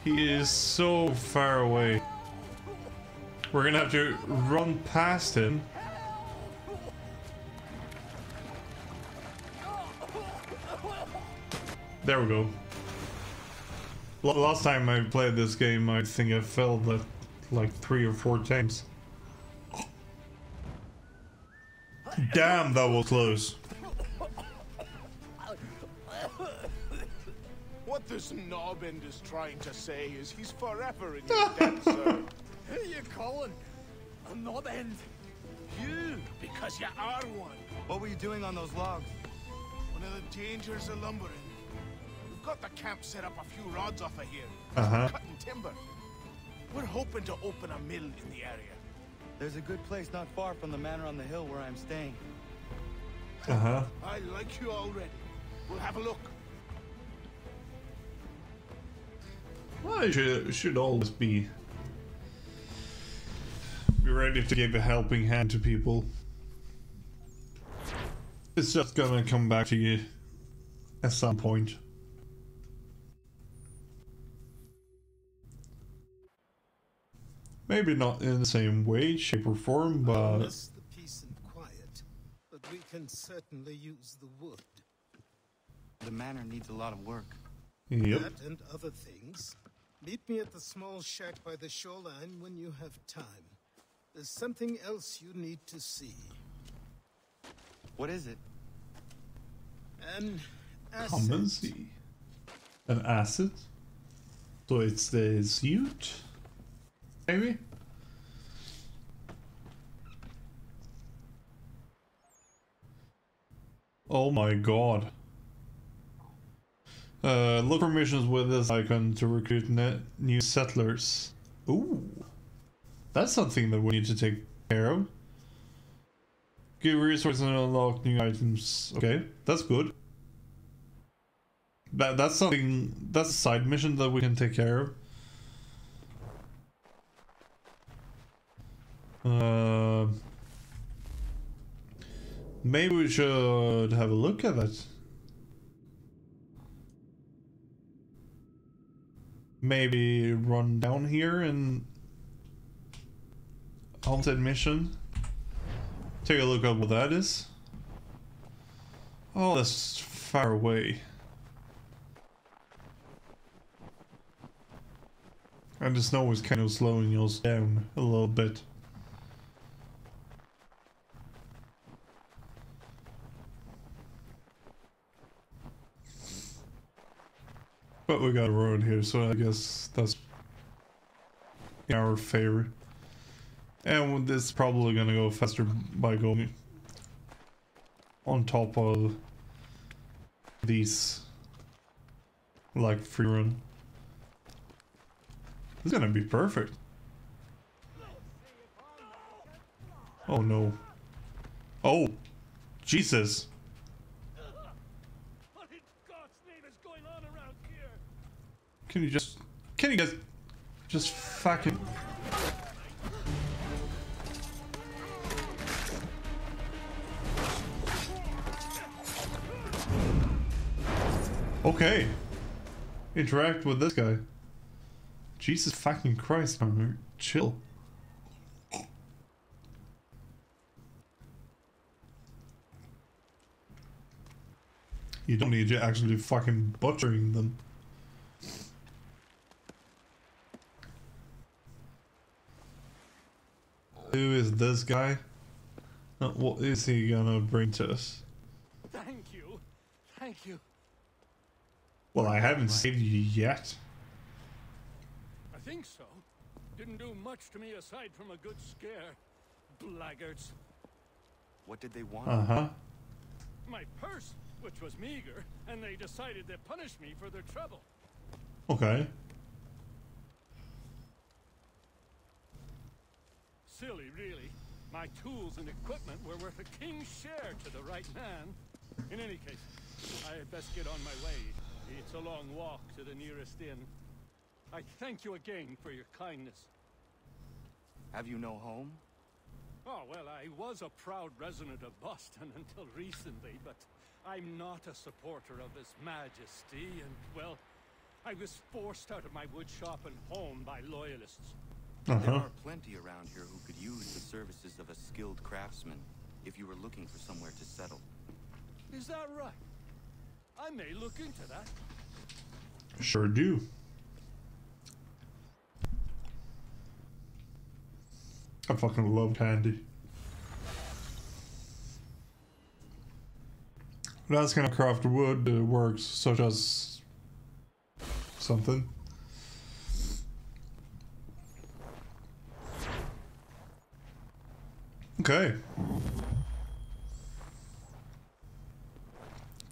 He is so far away. We're gonna have to run past him. There we go. L last time I played this game, I think I fell that like three or four times. Damn, that was close. What this knobbend is trying to say is he's forever in your debt, sir. Who are you calling? A knob end? You, because you are one. What were you doing on those logs? One of the dangers of lumbering. We've got the camp set up a few rods off of here. Uh-huh. Cutting timber. We're hoping to open a mill in the area. There's a good place not far from the manor on the hill where I'm staying. Uh-huh. I like you already. We'll have a look. Well, I should, should always be be ready to give a helping hand to people. It's just gonna come back to you at some point. Maybe not in the same way, shape, or form, I but miss the peace and quiet, but we can certainly use the wood. The manor needs a lot of work. Yep. That and other things. Meet me at the small shack by the shoreline when you have time. There's something else you need to see. What is it? An come and see. An asset? So it's the suit? Maybe? Oh my god. Uh, look for missions with this icon to recruit new settlers. Ooh. That's something that we need to take care of. Give resources and unlock new items. Okay, that's good. That that's something that's a side mission that we can take care of. Uh, maybe we should have a look at that. Maybe run down here and haunted mission. Take a look at what that is. Oh, that's far away. And the snow is kind of slowing us down a little bit. But we got a road here, so I guess that's in our favor. And this is probably gonna go faster by going on top of these like free run. This is gonna be perfect. Oh no. Oh! Jesus! Can you just... Can you guys... Just fucking... Okay. Interact with this guy. Jesus fucking Christ, man. Chill. You don't need to actually fucking butchering them. Who is this guy? Uh, What is he gonna bring to us? Thank you. Thank you. Well, I haven't saved you yet. I think so. Didn't do much to me aside from a good scare. Blackguards. What did they want? Uh-huh. My purse, which was meager, and they decided to punish me for their trouble. Okay. Silly, really. My tools and equipment were worth a king's share to the right man. In any case, I had best get on my way. It's a long walk to the nearest inn. I thank you again for your kindness. Have you no home? Oh, well, I was a proud resident of Boston until recently, but I'm not a supporter of His Majesty, and, well, I was forced out of my woodshop and home by loyalists. There Uh-huh. are plenty around here who could use the services of a skilled craftsman if you were looking for somewhere to settle. Is that right? I may look into that. Sure do. I fucking love candy. That's gonna craft wood uh, works such as something. Okay.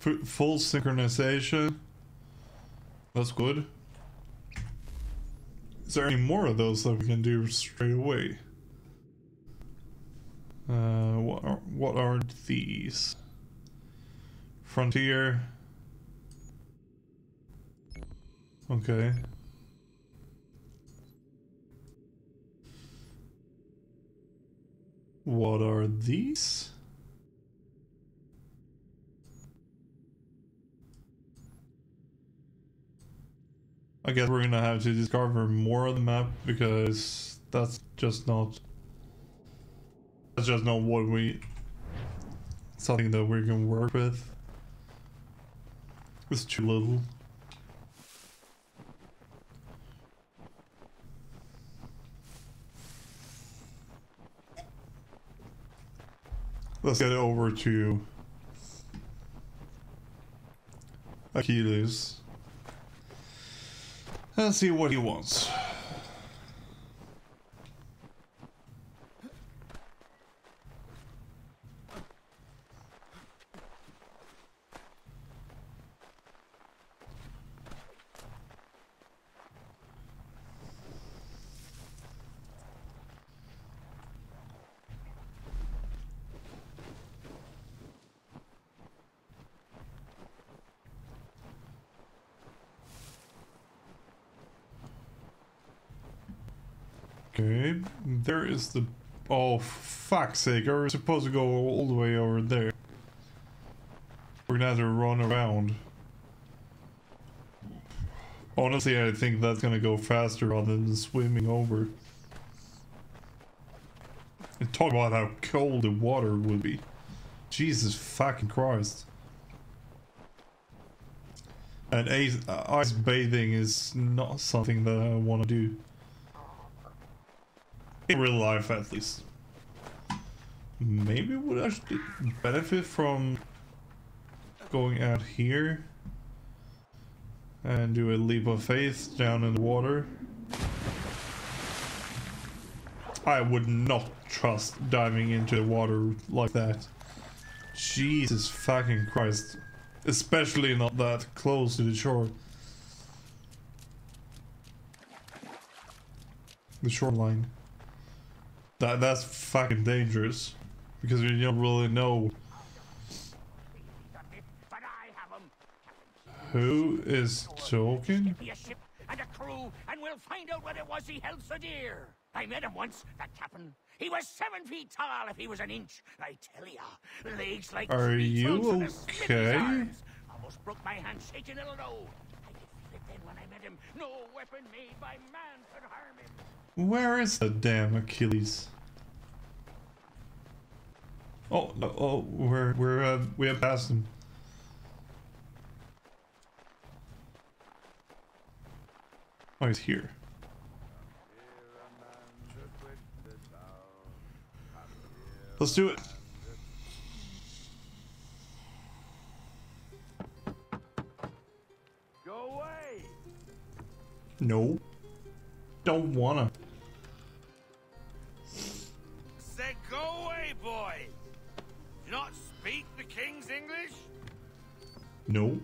F- full synchronization. That's good. Is there any more of those that we can do straight away? Uh, what are, what are these? Frontier. Okay. What are these? I guess we're gonna have to discover more of the map because that's just not that's just not what we something that we can work with. It's too little. Let's get it over to Achilles. Let's see what he wants. Okay, there is the. Oh, fuck's sake! Are we supposed to go all the way over there? We're gonna have to run around. Honestly, I think that's gonna go faster rather than swimming over. And talk about how cold the water would be. Jesus fucking Christ. And ice, uh, ice bathing is not something that I want to do. In real life, at least. Maybe would actually benefit from going out here and do a leap of faith down in the water. I would not trust diving into the water like that. Jesus fucking Christ. Especially not that close to the shore. The shoreline. That that's fucking dangerous. Because you don't really know who is talking. A ship and a crew, and we'll find out what it was he held so dear. I met him once, that captain. He was seven feet tall if he was an inch. I tell ya, legs like Are you bumps and a Smithy's okay? Almost broke my hand shaking. I could feel it then when I met him. No weapon made by man could harm him. Where is the damn Achilles? Oh, no, oh, we're we're uh, we have passed him. Oh, he's here. Let's do it. Go away! No. Don't wanna. Boy! Do you not speak the king's English? No.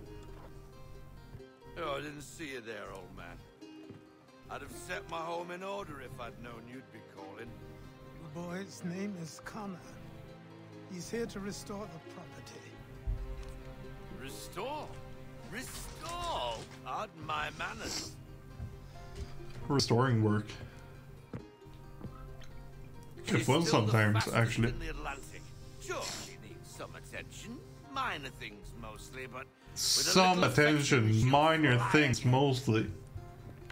Oh, I didn't see you there, old man. I'd have set my home in order if I'd known you'd be calling. The boy's name is Connor. He's here to restore the property. Restore? Restore? Pardon my manners. Restoring work. Good She's fun the sometimes, actually. In the Atlantic. Sure, she needs some attention. Minor things mostly, but Some little attention, minor things mostly.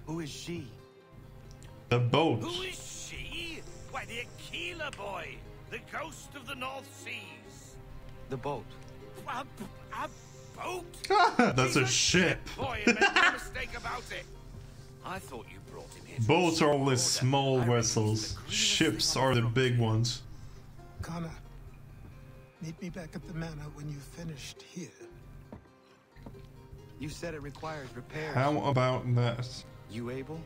Who is she? The boat. Who is she? Why, the Aquila boy, the ghost of the North Seas. The boat. A, a boat? That's a ship. Boy, and make no mistake about it. I thought you brought him here. Boats are only order. small vessels. Ships are the big ones. Connor, meet me back at the manor when you've finished here. You said it requires repairs. How about that? You able?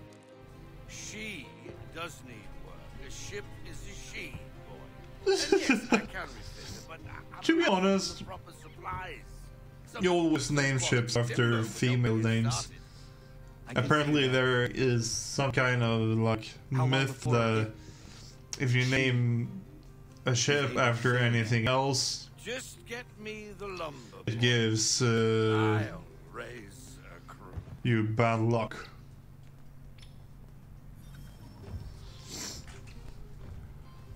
She does need work. The ship is a she, boy. And yes, I can it, but I- I'm To be honest, proper supplies. Some You always name ships after female don't names. Started. Apparently, there is some kind of like myth that if you name a ship after anything else, Just get me the lumber. it gives uh, raise a crew. you bad luck.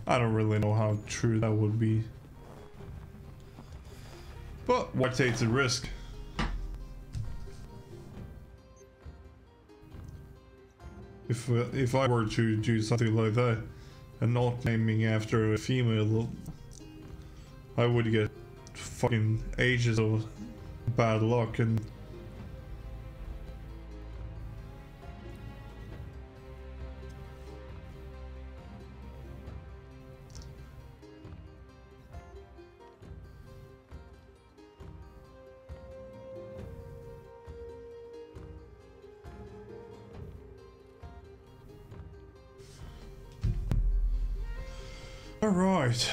I don't really know how true that would be. But why take the risk? If if I were to do something like that and not naming after a female, I would get fucking ages of bad luck and All right.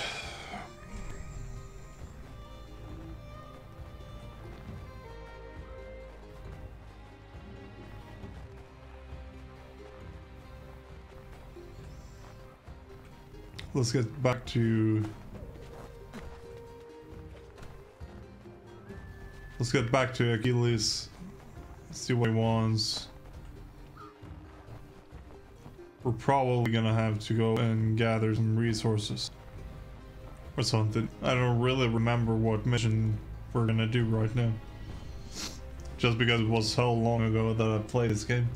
Let's get back to. Let's get back to Achilles. See what he wants. We're probably gonna have to go and gather some resources. Or something. I don't really remember what mission we're gonna do right now. Just because it was so long ago that I played this game.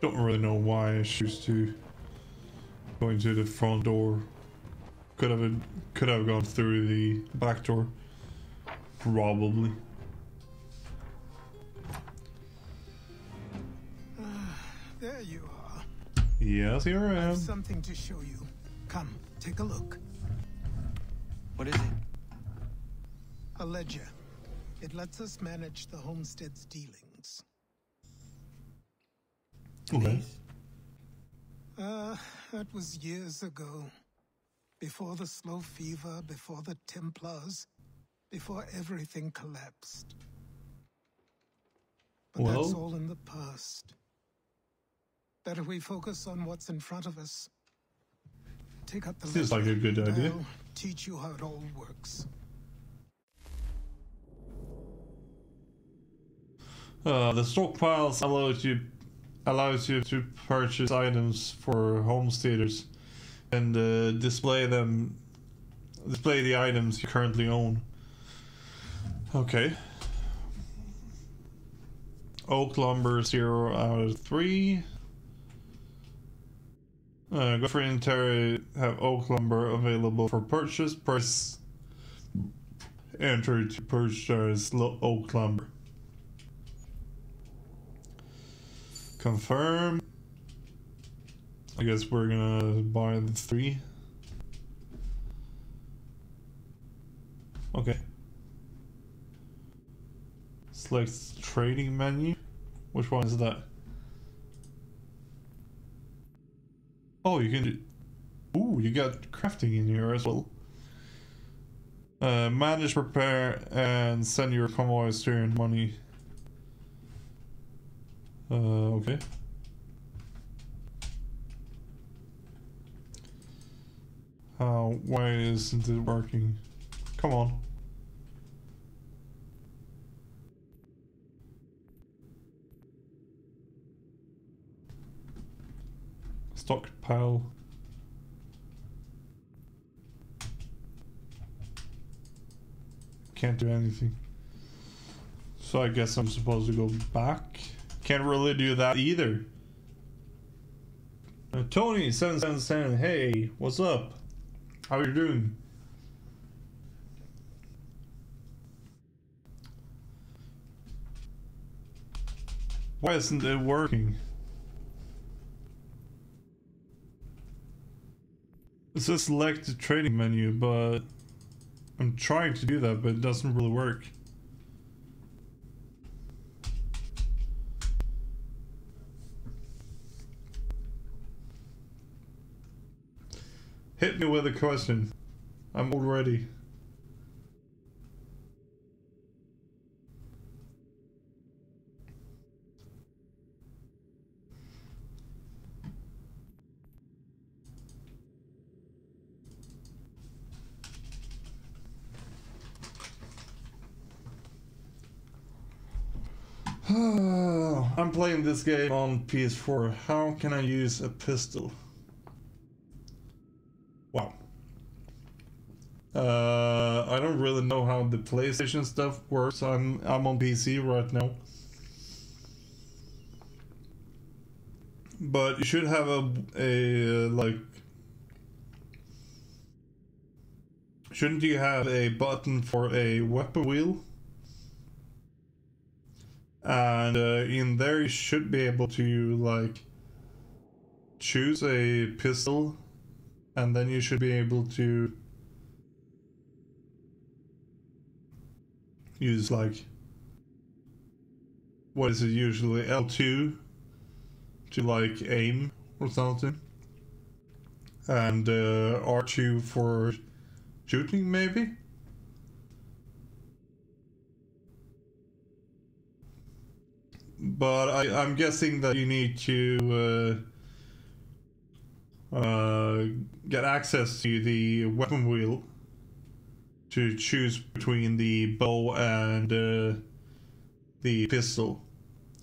Don't really know why I choose to go into the front door. Could have could have gone through the back door. Probably. Ah, there you are. Yes, here I am. I have something to show you. Come, take a look. What is it? A ledger. It lets us manage the homestead's dealings. Okay. Uh, that was years ago. Before the slow fever, before the Templars, before everything collapsed. But that's all in the past. Better we focus on what's in front of us. Take up the Seems like a good idea. I'll teach you how it all works. Uh, the stockpiles allows you allows you to purchase items for homesteaders and uh, display them display the items you currently own. Okay. Oak lumber zero out of three. Uh, Godfrey and Terry have oak lumber available for purchase. Press enter to purchase oak lumber. Confirm. I guess we're gonna buy the three. Okay. Select trading menu. Which one is that? Oh, you can do. Ooh, you got crafting in here as well. Uh, manage, prepare, and send your convoys to earn money. Uh, okay. Uh, why isn't it working? Come on. Stockpile. Can't do anything. So I guess I'm supposed to go back. Can't really do that either. Uh, Tony, 777, hey, what's up? How are you doing? Why isn't it working? It says select the trading menu, but I'm trying to do that, but it doesn't really work. Hit me with a question. I'm all ready. I'm playing this game on PS4. How can I use a pistol? Wow. Uh, I don't really know how the PlayStation stuff works. I'm I'm on PC right now. But you should have a a like Shouldn't you have a button for a weapon wheel? And uh, in there you should be able to like choose a pistol and then you should be able to use like what is it usually L2 to like aim or something. And uh, R2 for shooting maybe? But I, I'm guessing that you need to uh, uh, get access to the weapon wheel to choose between the bow and uh, the pistol.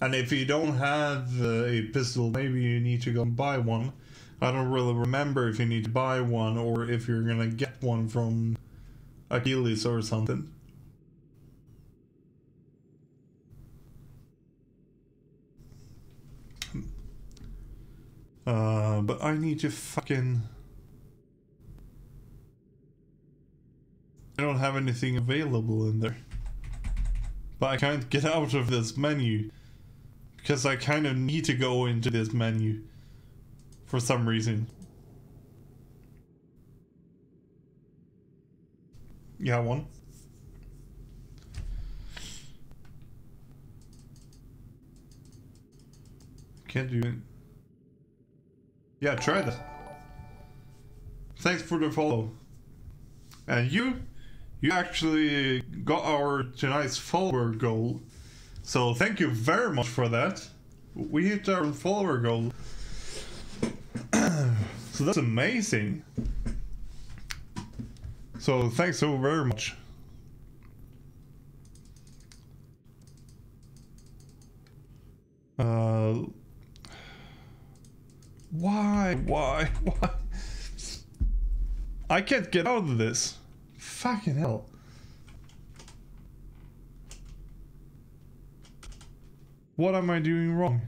And if you don't have uh, a pistol, maybe you need to go and buy one. I don't really remember if you need to buy one or if you're gonna get one from Achilles or something. Uh, but I need to fucking... I don't have anything available in there. But I can't get out of this menu. Because I kind of need to go into this menu. For some reason. Yeah, one. Can't do it. Yeah, try that. Thanks for the follow. And you, you actually got our tonight's follower goal. So thank you very much for that. We hit our follower goal. so that's amazing. So thanks so very much. Uh, why? Why? Why? I can't get out of this. Fucking hell. What am I doing wrong?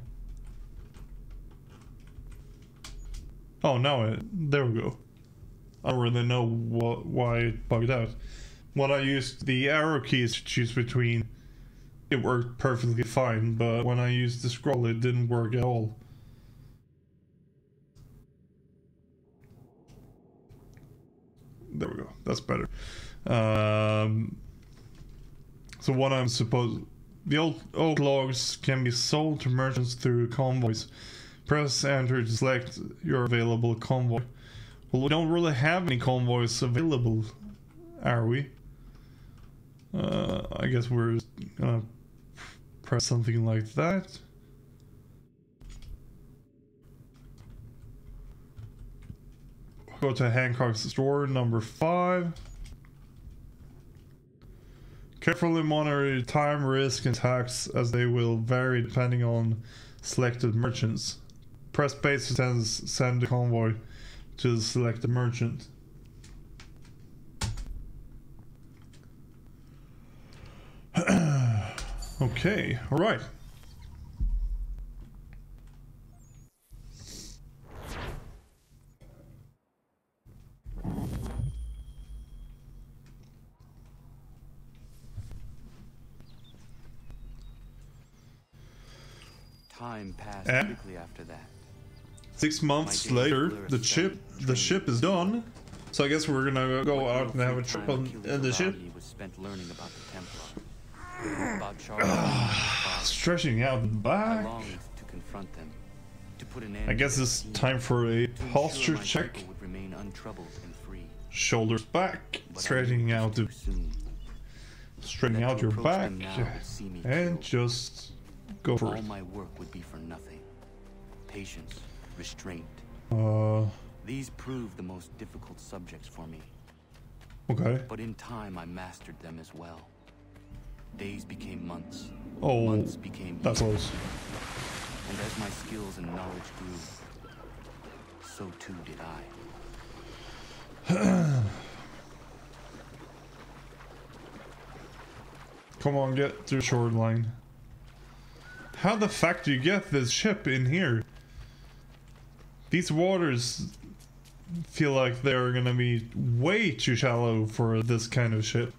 Oh, now it, there we go. I don't really know what, why it bugged out. When I used the arrow keys to choose between, it worked perfectly fine, but when I used the scroll, it didn't work at all. There we go. That's better. Um, so what I'm supposed... The old, old logs can be sold to merchants through convoys. Press enter to select your available convoy. Well, we don't really have any convoys available, are we? Uh, I guess we're gonna press something like that. Go to Hancock's store, number five. Carefully monitor time, risk, and tax as they will vary depending on selected merchants. Press space to send, send the convoy to the selected merchant. okay, alright. Time passed and quickly after that. Six months later, the ship the ship is done. So I guess we're gonna go what out and have a trip on the ship. Stretching out the back. I guess it's time for a posture check. Shoulders back, stretching out the straightening out your back, and just go for All it. my work would be for nothing. Patience, restraint. Uh, These proved the most difficult subjects for me. okay. But in time, I mastered them as well. Days became months. Oh, months became that's years. close. And as my skills and knowledge grew, so too did I. Come on, get to shoreline. How the fuck do you get this ship in here? These waters feel like they're gonna be way too shallow for this kind of ship.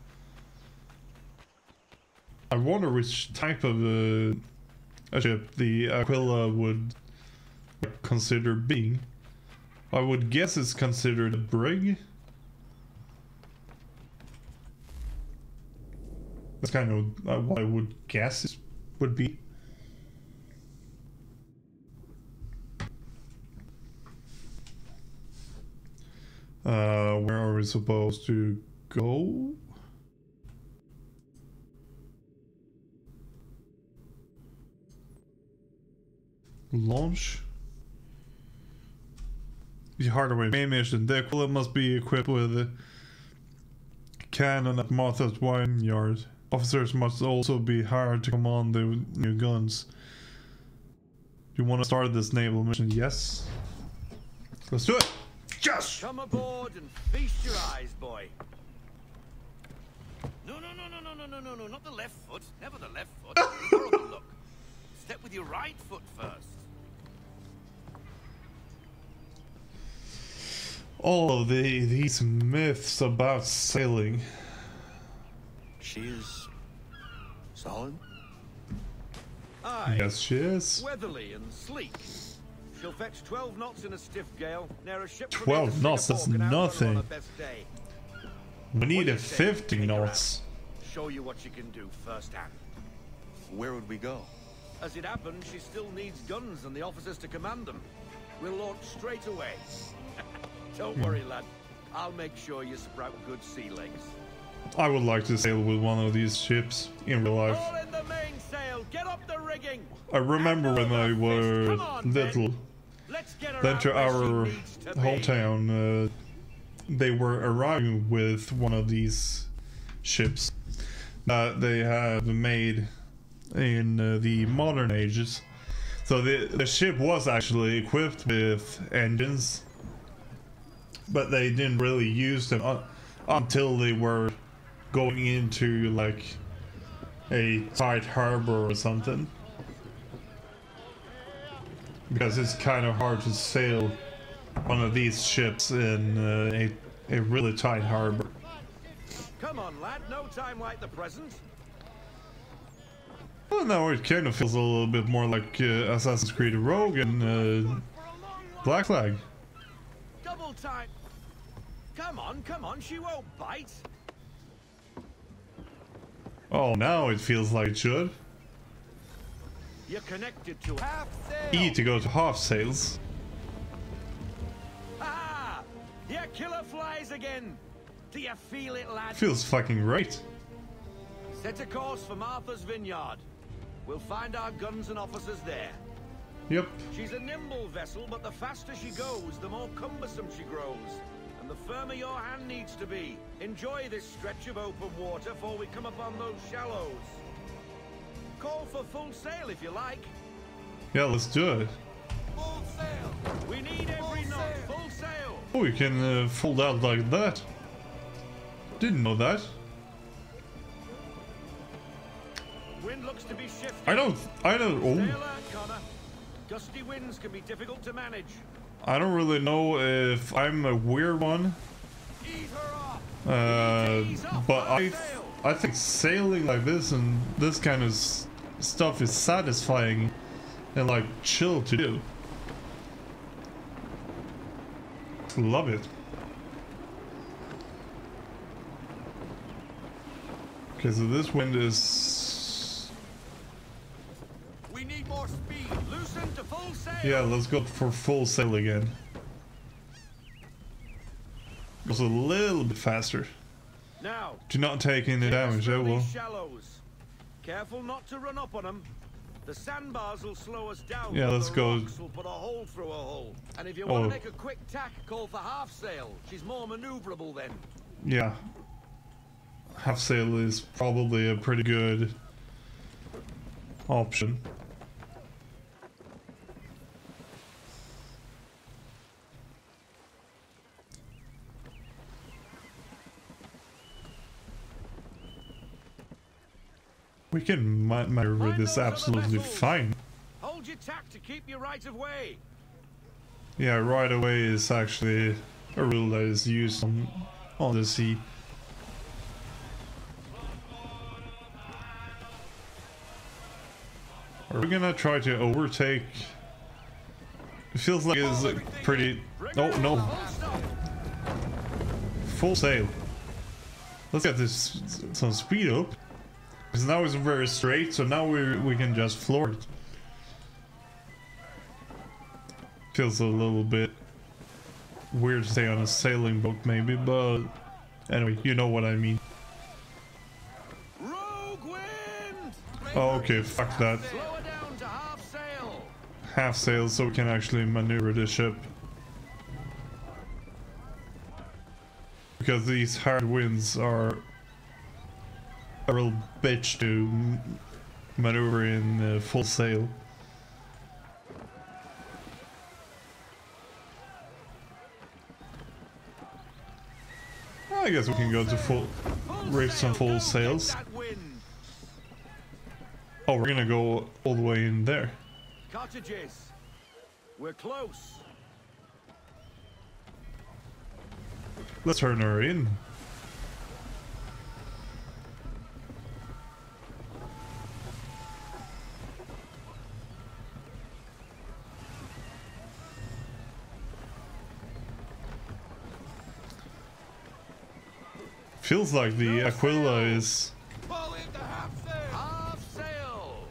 I wonder which type of uh, a ship the Aquila would consider being. I would guess it's considered a brig. That's kind of uh, what I would guess it would be. Uh, where are we supposed to go? Launch? The hardware main mission. The Aquila must be equipped with cannon at Martha's Vineyard. Officers must also be hired to command the new guns. Do you want to start this naval mission? Yes. Let's do it! Yes! Come aboard and feast your eyes, boy. No, no, no, no, no, no, no, no, no, not the left foot. Never the left foot. Horrible look. Step with your right foot first. All of the these myths about sailing. She is solid. Aye. Yes, she is. Weatherly and sleek. She'll fetch 12 knots in a stiff gale, near a ship from 12 here to knots, that's Singapore can outrun her on nothing. her best day. We need a do you say? 50 Take her out. knots. Show you what she can do firsthand. Where would we go? As it happens, she still needs guns and the officers to command them. We'll launch straight away. Don't Hmm. worry, lad. I'll make sure you sprout good sea legs. I would like to sail with one of these ships in real life. All in the mainsail. Get up the rigging. I remember when I were little, Let's get her then to our needs to be. hometown, uh, they were arriving with one of these ships that they have made in uh, the modern ages. So the, the ship was actually equipped with engines, but they didn't really use them un- until they were going into like a tight harbor or something. Because it's kind of hard to sail one of these ships in uh, a, a really tight harbor. Come on, lad. No time like the present. Well, now it kind of feels a little bit more like uh, Assassin's Creed Rogue and uh, Black Flag. Double time. Come on, come on. She won't bite. Oh, now it feels like it should. You're connected to half sail. E to go to half sails. Ah! Your killer flies again. Do you feel it, lad? Feels fucking right. Set a course for Martha's Vineyard. We'll find our guns and officers there. Yep. She's a nimble vessel, but the faster she goes, the more cumbersome she grows. And the firmer your hand needs to be. Enjoy this stretch of open water before we come upon those shallows. Call for full sail if you like. Yeah, let's do it. Full sail. We need every knot. Full sail. Oh, you can uh, fold out like that. Didn't know that. Wind looks to be shifting. I don't. I don't. Stay Oh, alert, Connor. Gusty winds can be difficult to manage. I don't really know if I'm a weird one. Uh, but I, I think sailing like this and this kind of s- stuff is satisfying and like chill to do. Love it. Okay, so this wind is We need more speed. Loosen to full sail. Yeah, let's go for full sail again. Goes a little bit faster. Now, Do not take any damage, that will. shallows. Careful not to run up on them. The sandbars will slow us down. Yeah, let's go. rocks will put a hole through a hole. And if you Oh. want to make a quick tack, call for half sail. She's more maneuverable then. Yeah. Half sail is probably a pretty good option. We can maneuver this absolutely fine. Hold your tack to keep your right of way. Yeah, right away is actually a rule that is used on, on the sea. Are we gonna try to overtake? It feels like it's like pretty. Oh no! Full sail. Let's get this some speed up. Because now it's very straight, so now we we can just floor it. Feels a little bit weird to stay on a sailing boat, maybe, but anyway, you know what I mean. Oh, okay, fuck that. Half sail so we can actually maneuver the ship. Because these hard winds are a real bitch to maneuver in uh, full sail. I guess we can go to full, raise some full sails. Oh, we're gonna go all the way in there. Cottages. We're close. Let's turn her in. Feels like the Aquila is Half sail.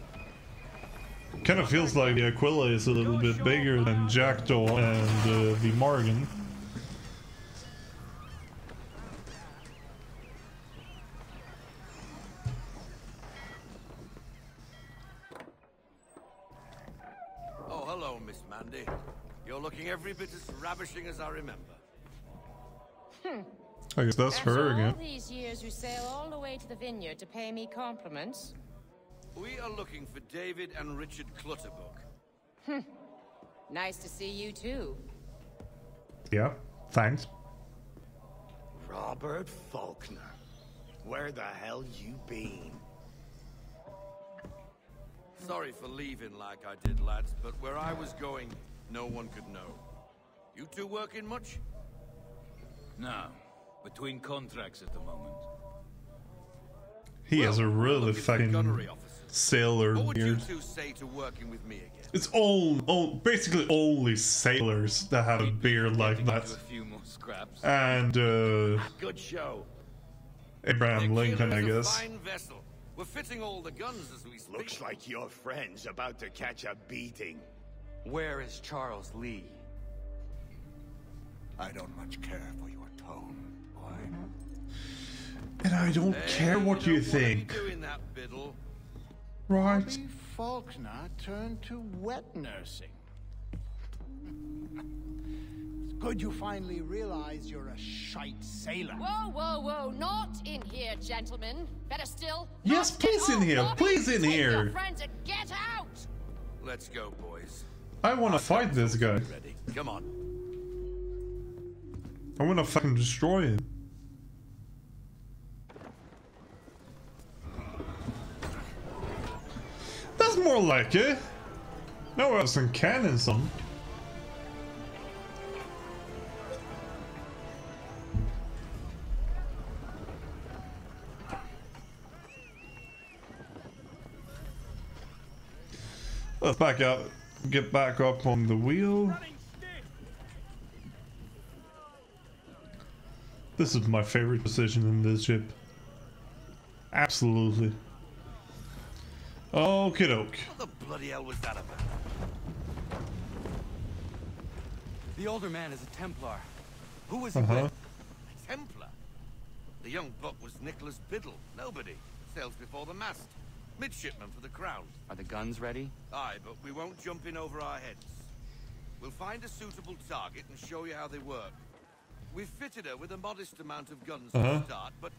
kind of feels like the Aquila is a little bit bigger than Jackdaw and uh, the Morrigan. Oh, hello, Miss Mandy. You're looking every bit as ravishing as I remember. I guess that's her all again. these years you sail all the way to the vineyard to pay me compliments? We are looking for David and Richard Clutterbuck. Hm. Nice to see you too. Yeah, thanks. Robert Faulkner. Where the hell you been? Sorry for leaving like I did, lads, but where I was going, no one could know. You two working much? No. Between contracts at the moment. He has a really fucking sailor What would you beard. two say to working with me again? It's all, all, basically only sailors that have a beard like that. A few more scraps. And uh, Good show. Abraham Lincoln, I Keeler is a guess. fine vessel. We're fitting all the guns as we speak. Looks like your friend's about to catch a beating. Where is Charles Lee? I don't much care for your tone, boy. And I don't care what you think. doing Biddle. Right. Bobby Faulkner turned to wet nursing. it's good you finally realize you're a shite sailor. Whoa, whoa, whoa! Not in here, gentlemen. Better still. Yes, please in here. Please in Take your here. friends and get out. Let's go, boys. I want to fight this guy. Ready? Come on. I want to fucking destroy him. That's more like it. No, have some cannons on. Let's back up. Get back up on the wheel. This is my favorite position in this ship. Absolutely. Okie doke. What the bloody hell was that about? The older man is a Templar. Who was he Uh-huh. with? A Templar. The young buck was Nicholas Biddle. Nobody. Sails before the mast. Midshipman for the crown. Are the guns ready? Aye, but we won't jump in over our heads. We'll find a suitable target and show you how they work. We've fitted her with a modest amount of guns Uh-huh. to start, but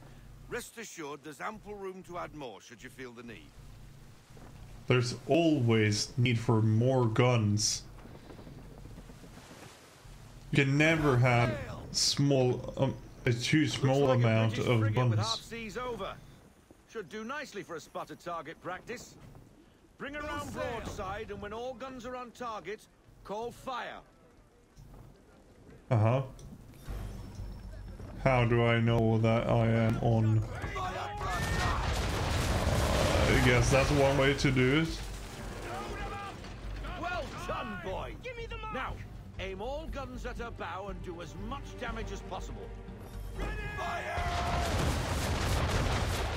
rest assured there's ample room to add more should you feel the need. There's always need for more guns. You can never have small, um, a too small Like amount British of guns. Should do nicely for a spotted target practice. Bring around broadside, and when all guns are on target, call fire. Uh huh. How do I know that I am on? I guess that's one way to do it. Well done, boy. Give me the Now, aim all guns at her bow and do as much damage as possible.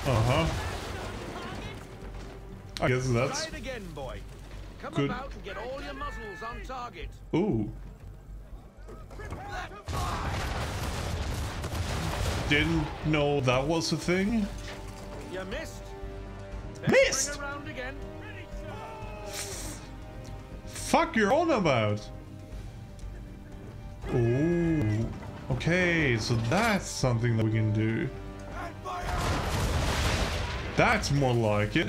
Uh huh. I guess Try that's it again, boy. Come good. about and get all your muzzles on target. Ooh. Didn't know that was a thing. You missed. Missed? Bring around again. Fuck you're on about. Ooh. Okay, so that's something that we can do. That's more like it.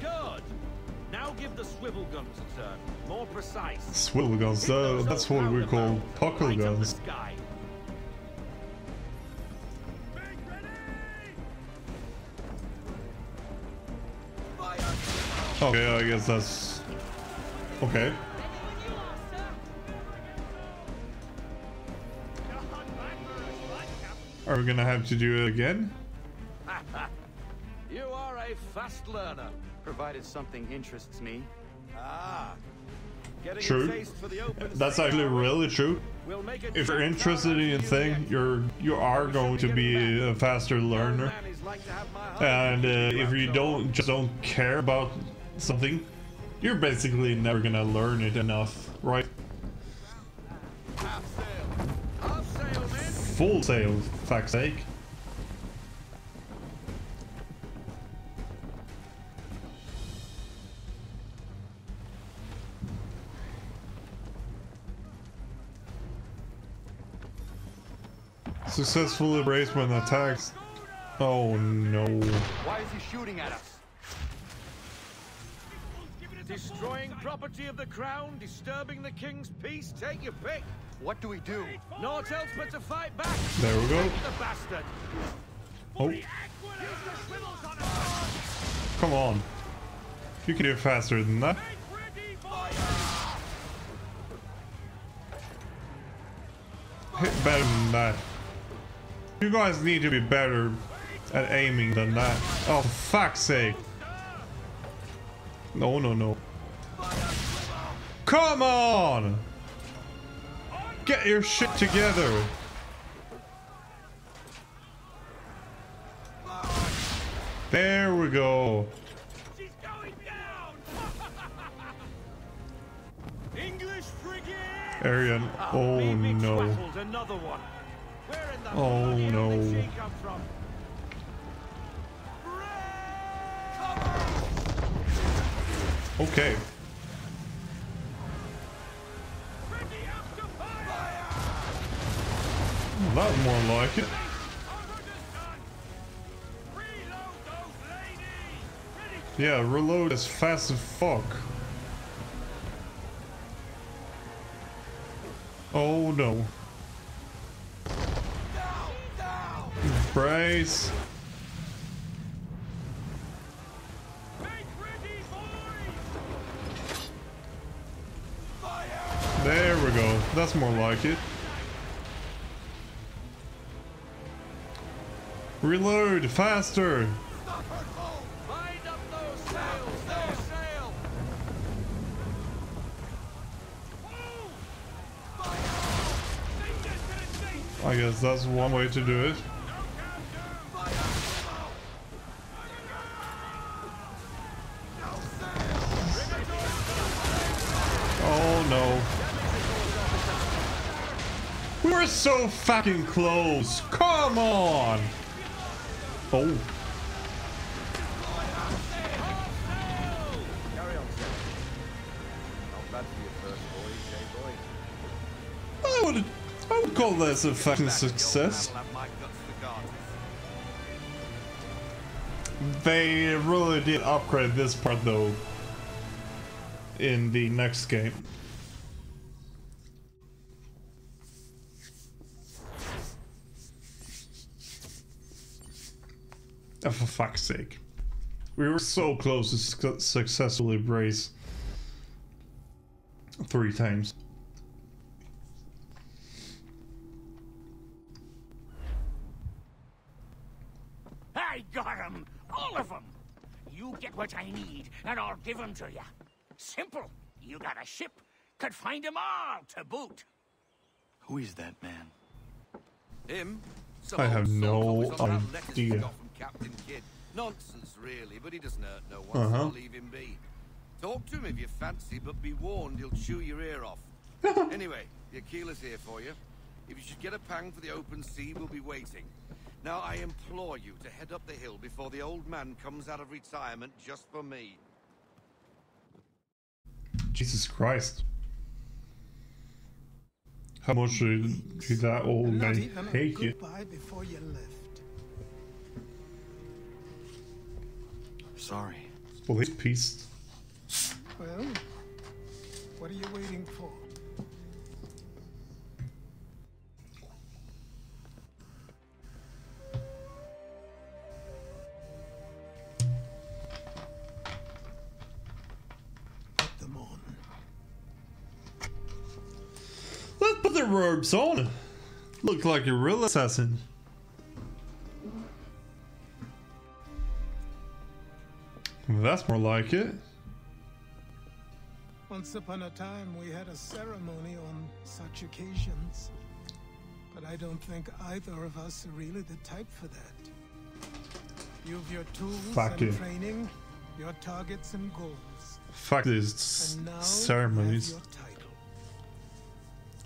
Good. Now give the swivel guns a turn. More precise. Swivel guns, uh, that's what we call puckle guns. Okay, I guess that's okay. Are we gonna have to do it again? you are a fast learner. Provided something interests me. Ah. Getting True. a taste for the open That's actually really true. We'll make If you're interested in a thing, you're you are going to be a faster learner. And uh, if you don't just don't care about something, you're basically never gonna learn it enough, right? Full sail, fuck's sake. Successful embrace when attacks. Oh no. Why is he shooting at us? Destroying property of the crown, disturbing the king's peace, take your pick. What do we do? Naught else but to fight back. There we go. The bastard. Oh, come on. You can do it faster than that. Hit better than that. You guys need to be better at aiming than that. Oh, for fuck's sake. No, no, no. Come on! Get your shit together. There we go. English frigate. Arian. Ah, oh no. Another one. Where in the Oh bloody hell did no. Okay. That's more like it. Yeah, reload as fast as fuck. Oh no. Brace. There we go. That's more like it. Reload faster. I guess that's one way to do it. Oh no. We were so fucking close. Come on. Oh. I would I would call this a fucking success. They really did upgrade this part though in the next game. Oh, for fuck's sake. We were so close to su- successfully brace three times. I got 'em, All of 'em. You get what I need, and I'll give 'em to you. Simple. You got a ship. Could find 'em all to boot. Who is that man? Him? I have no sod always on about letters he idea. Got from Captain Kidd. Nonsense, really, but he doesn't hurt no one, Uh-huh. I'll leave him be. Talk to him if you fancy, but be warned, he'll chew your ear off. anyway, the Aquila's here for you. If you should get a pang for the open sea, we'll be waiting. Now, I implore you to head up the hill before the old man comes out of retirement just for me. Jesus Christ. How much did, did that old Not man hate you? goodbye before you left. Sorry. Well, he's pissed. Well, what are you waiting for? Put them on. Let's put the robes on. Look like a real assassin. That's more like it. Once upon a time, we had a ceremony on such occasions. But I don't think either of us are really the type for that. You've your tools Fuck and you. training, your targets and goals. Fuck these And now ceremonies. your title.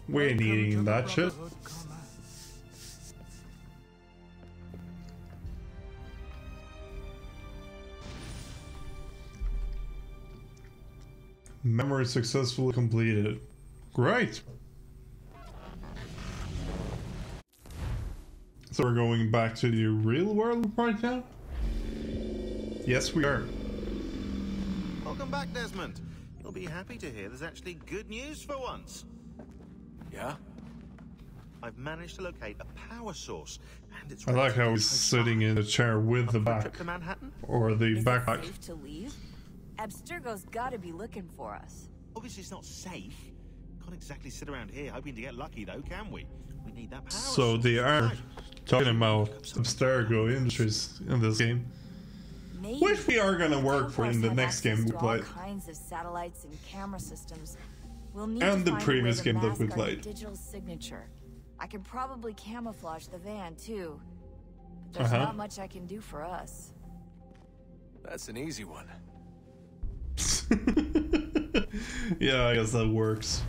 We ain't Welcome to eating that shit. Memory successfully completed. Great. So we're going back to the real world right now? Yes, we are. Welcome back, Desmond. You'll be happy to hear there's actually good news for once. Yeah? I've managed to locate a power source, and it's I like how he's sitting in the chair with the back Trip to Manhattan? or the Is it backpack. safe to leave? Abstergo's gotta be looking for us. Obviously, it's not safe. Can't exactly sit around here hoping to get lucky, though, can we? We need that power So source. they are talking about Abstergo Industries in this game. Maybe Which we are gonna work for in the next game access we to played. All kinds of satellites and camera systems. We'll need And the previous game that we played. Digital signature. I can probably camouflage the van too. But there's Uh-huh. not much I can do for us. That's an easy one. Yeah, I guess that works.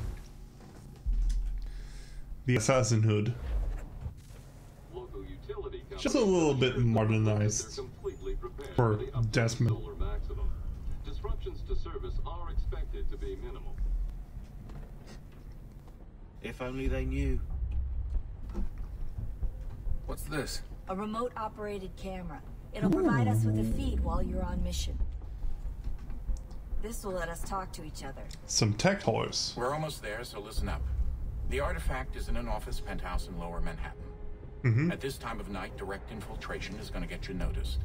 The Assassin Hood. Just a little bit modernized for Desmond. Disruptions to service are stay minimal. If only they knew. What's this? A remote operated camera. It'll provide us with a feed while you're on mission. This will let us talk to each other. Some tech toys. We're almost there, so listen up. The artifact is in an office penthouse in lower Manhattan. Mhm. At this time of night, direct infiltration is going to get you noticed.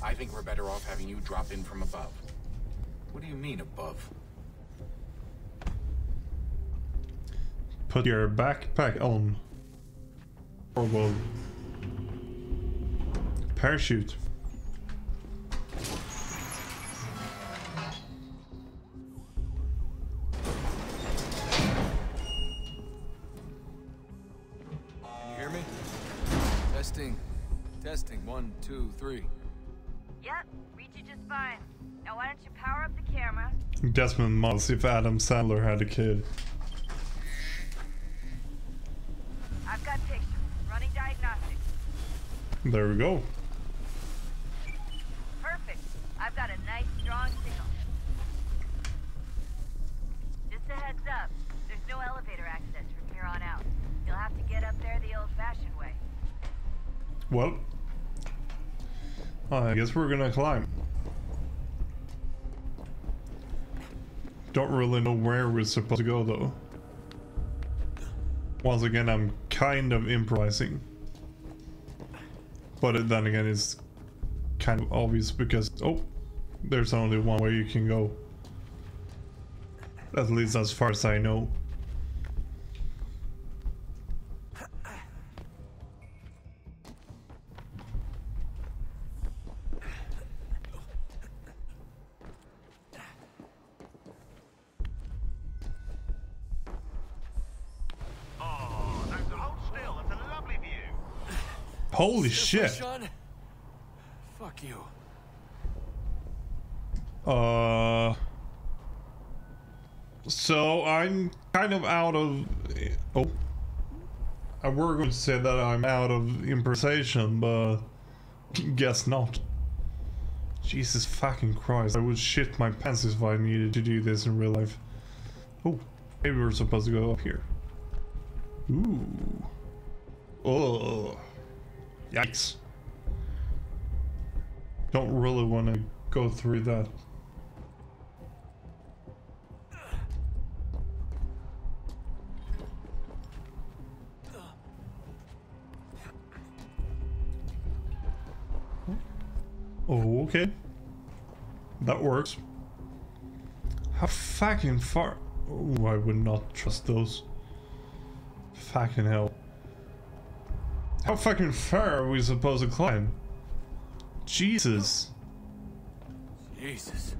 I think we're better off having you drop in from above. What do you mean above? Put your backpack on. Or well. Parachute. Testing. Testing. One, two, three. Yep, reach you just fine. Now why don't you power up the camera? Desmond Moss if Adam Sandler had a kid. I've got pictures. Running diagnostics. There we go. Perfect. I've got a nice strong signal. Just a heads up. There's no elevator access from here on out. You'll have to get up there the old-fashioned way. Well. I guess we're gonna climb. Don't really know where we're supposed to go though. Once again, I'm kind of improvising. But then again, it's kind of obvious because, oh, there's only one way you can go. At least as far as I know. Holy shit! Fuck you. Uh. So I'm kind of out of. Oh. I were going to say that I'm out of improvisation, but guess not. Jesus fucking Christ! I would shit my pants if I needed to do this in real life. Oh, maybe we're supposed to go up here. Ooh. Oh. Yikes. Don't really want to go through that. Oh, okay. That works. How fucking far? Oh, I would not trust those. Fucking hell. How fucking far are we supposed to climb? Jesus. Jesus.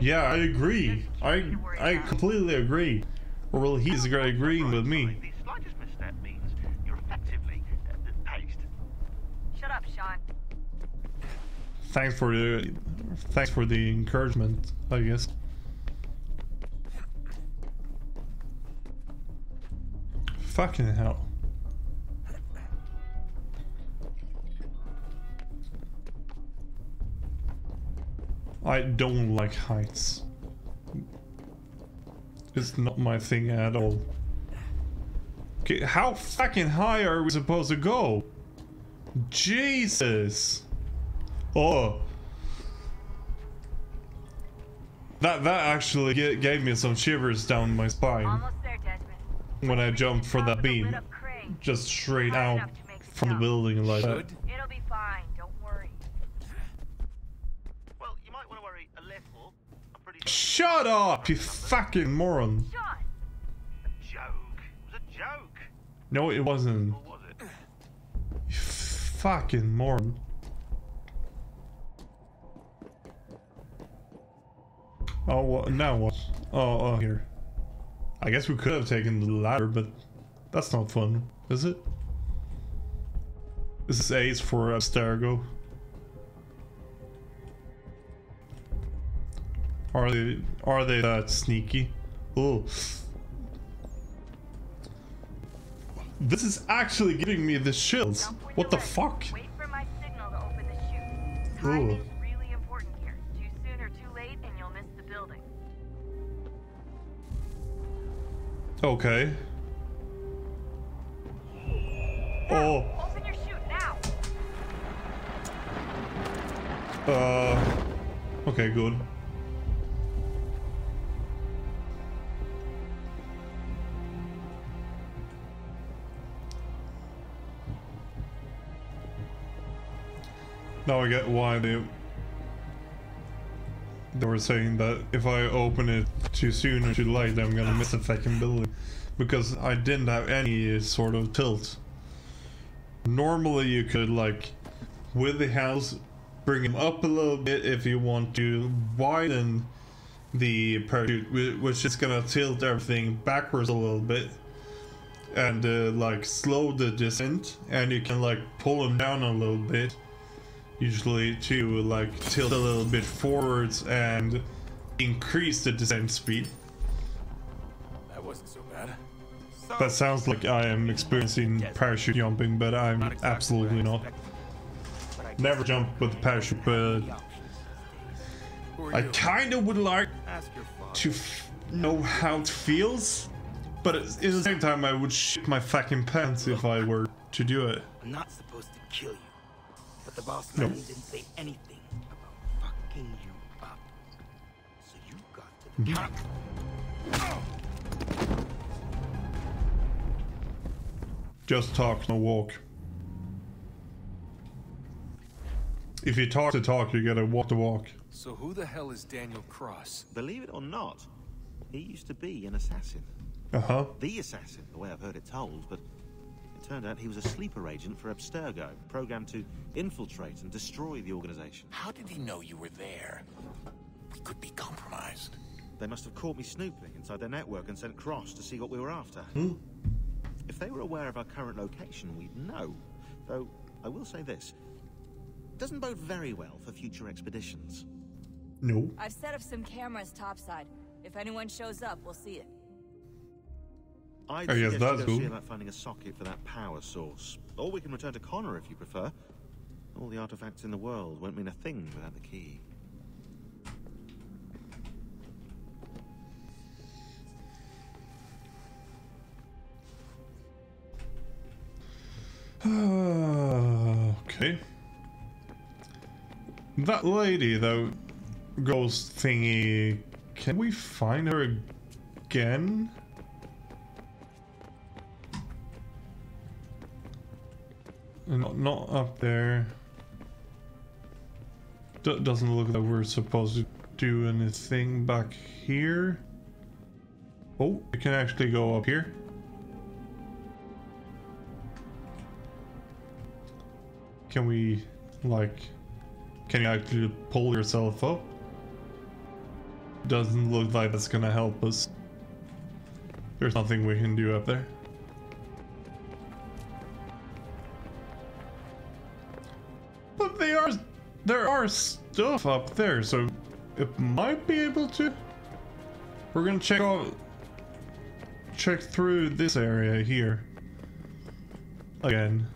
Yeah, I agree. I I completely agree. Or well, he's agreeing with me. The slightest misstep means you're effectively paced. Shut up, Shaun. Thanks for the thanks for the encouragement, I guess. Fucking hell. I don't like heights. It's not my thing at all. Okay, how fucking high are we supposed to go? Jesus! Oh. That that actually ga- gave me some shivers down my spine when I jumped for that beam, just straight out from the building like that. It'll be fine. Don't worry. Well, you might want to worry a little. I'm pretty Shut up, you fucking moron! joke. It was a joke. No, it wasn't. Was it? You fucking moron. Oh, well, now what? Oh, oh, here. I guess we could have taken the ladder, but that's not fun, is it? This is Ace for Abstergo. Are they are they that sneaky? Oh. This is actually giving me the chills. What the fuck? Wait for my signal to open the chute. Ooh. Really important here. Too soon or too late, and you'll miss the building. Okay. Oh. Open your chute now. Uh. Okay, good. Now I get why they they were saying that if I open it too soon or too late, I'm gonna miss a fucking building. Because I didn't have any sort of tilt. Normally, you could like with the house bring him up a little bit if you want to widen the parachute, which is gonna tilt everything backwards a little bit. And uh, like slow the descent, and you can like pull him down a little bit usually to like tilt a little bit forwards and increase the descent speed. That wasn't so bad. That sounds like I am experiencing parachute jumping, but I'm absolutely not. Never jump with parachute, but I kind of would like to f- know how it feels, but at at the same time, I would shit my fucking pants if I were to do it. I'm not supposed to kill you. But the boss No. man didn't say anything about fucking you up. So you got to the Just talk, no walk. If you talk to talk, you gotta walk the walk. So who the hell is Daniel Cross? Believe it or not, he used to be an assassin. Uh huh. The assassin, the way I've heard it told, but it turned out he was a sleeper agent for Abstergo, programmed to infiltrate and destroy the organization. How did he know you were there? We could be compromised. They must have caught me snooping inside their network and sent Cross to see what we were after. Hmm? If they were aware of our current location, we'd know. Though, I will say this. It doesn't bode very well for future expeditions. No. I've set up some cameras topside. If anyone shows up, we'll see it. I'd I oh, guess suggest that's go see cool. about finding a socket for that power source. Or we can return to Connor if you prefer. All the artifacts in the world won't mean a thing without the key. okay. That lady, though, ghost thingy. Can we find her again? Not, not up there. D doesn't look like we're supposed to do anything back here. Oh, we can actually go up here. Can we, like, can you actually pull yourself up? Doesn't look like that's gonna help us. There's nothing we can do up there. There are stuff up there, so it might be able to. We're gonna check out, check through this area here. Again.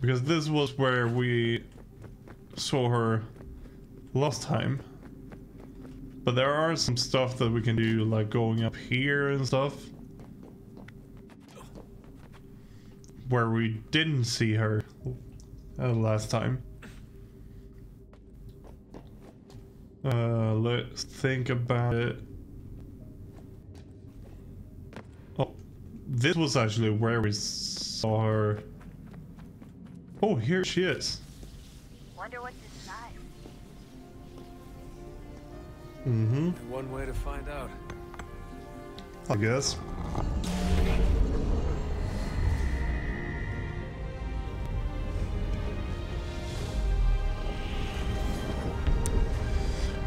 Because this was where we saw her last time. But there are some stuff that we can do, like going up here and stuff. Where we didn't see her uh, last time. Uh, let's think about it. Oh, this was actually where we saw her. Oh, here she is. Wonder what's inside. Mm-hmm. One way to find out. I guess.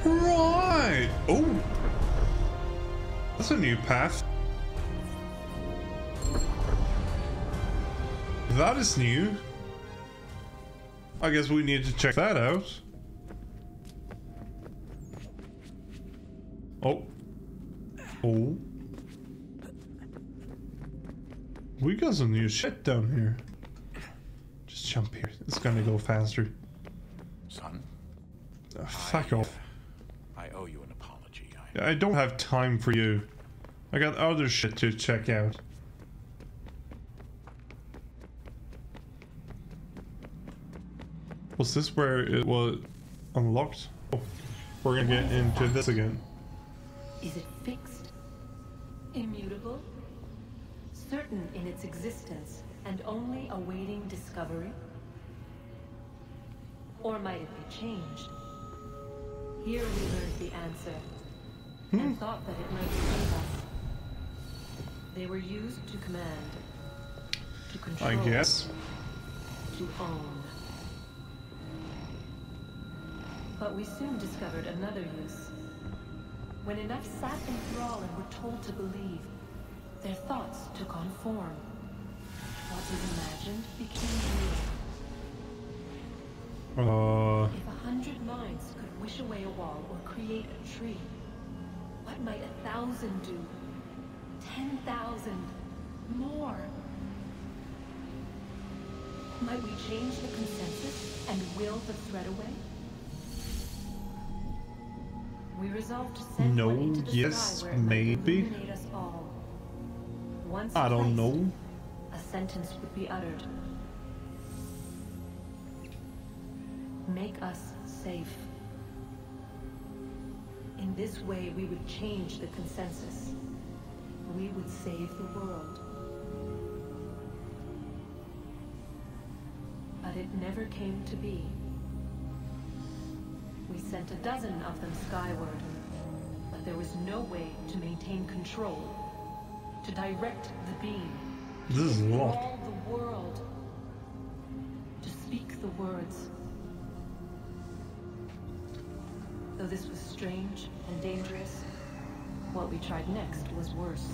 Right. Oh. That's a new path. That is new. I guess we need to check that out. Oh. Oh. We got some new shit down here. Just jump here. It's gonna go faster. Son, fuck off. I don't have time for you. I got other shit to check out. Was this where it was unlocked? Oh, we're gonna get into this again. Is it fixed? Immutable? Certain in its existence and only awaiting discovery? Or might it be changed? Here we learned the answer and thought that it might save us. They were used to command, to control, I guess. to own. But we soon discovered another use. When enough sat in thrall and were told to believe, their thoughts took on form. What was imagined became real. Uh, If a hundred minds could wish away a wall or create a tree, what might a thousand do? Ten thousand? More? Might we change the consensus and will the threat away? We resolved to send No, into the yes, sky where maybe. us all. Once I don't placed, know. A sentence would be uttered. Make us safe. In this way, we would change the consensus. We would save the world. But it never came to be. We sent a dozen of them skyward, but there was no way to maintain control, to direct the beam. This is a lot. All the world. To speak the words. Though this was strange and dangerous, what we tried next was worse.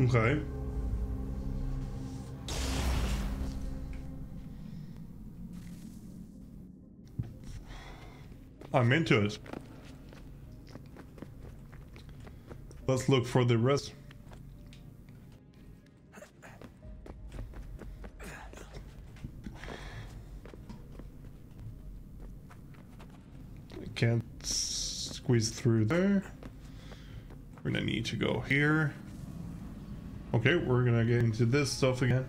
Okay. I'm into it. Let's look for the rest. Squeeze through there. We're gonna need to go here. Okay, we're gonna get into this stuff again.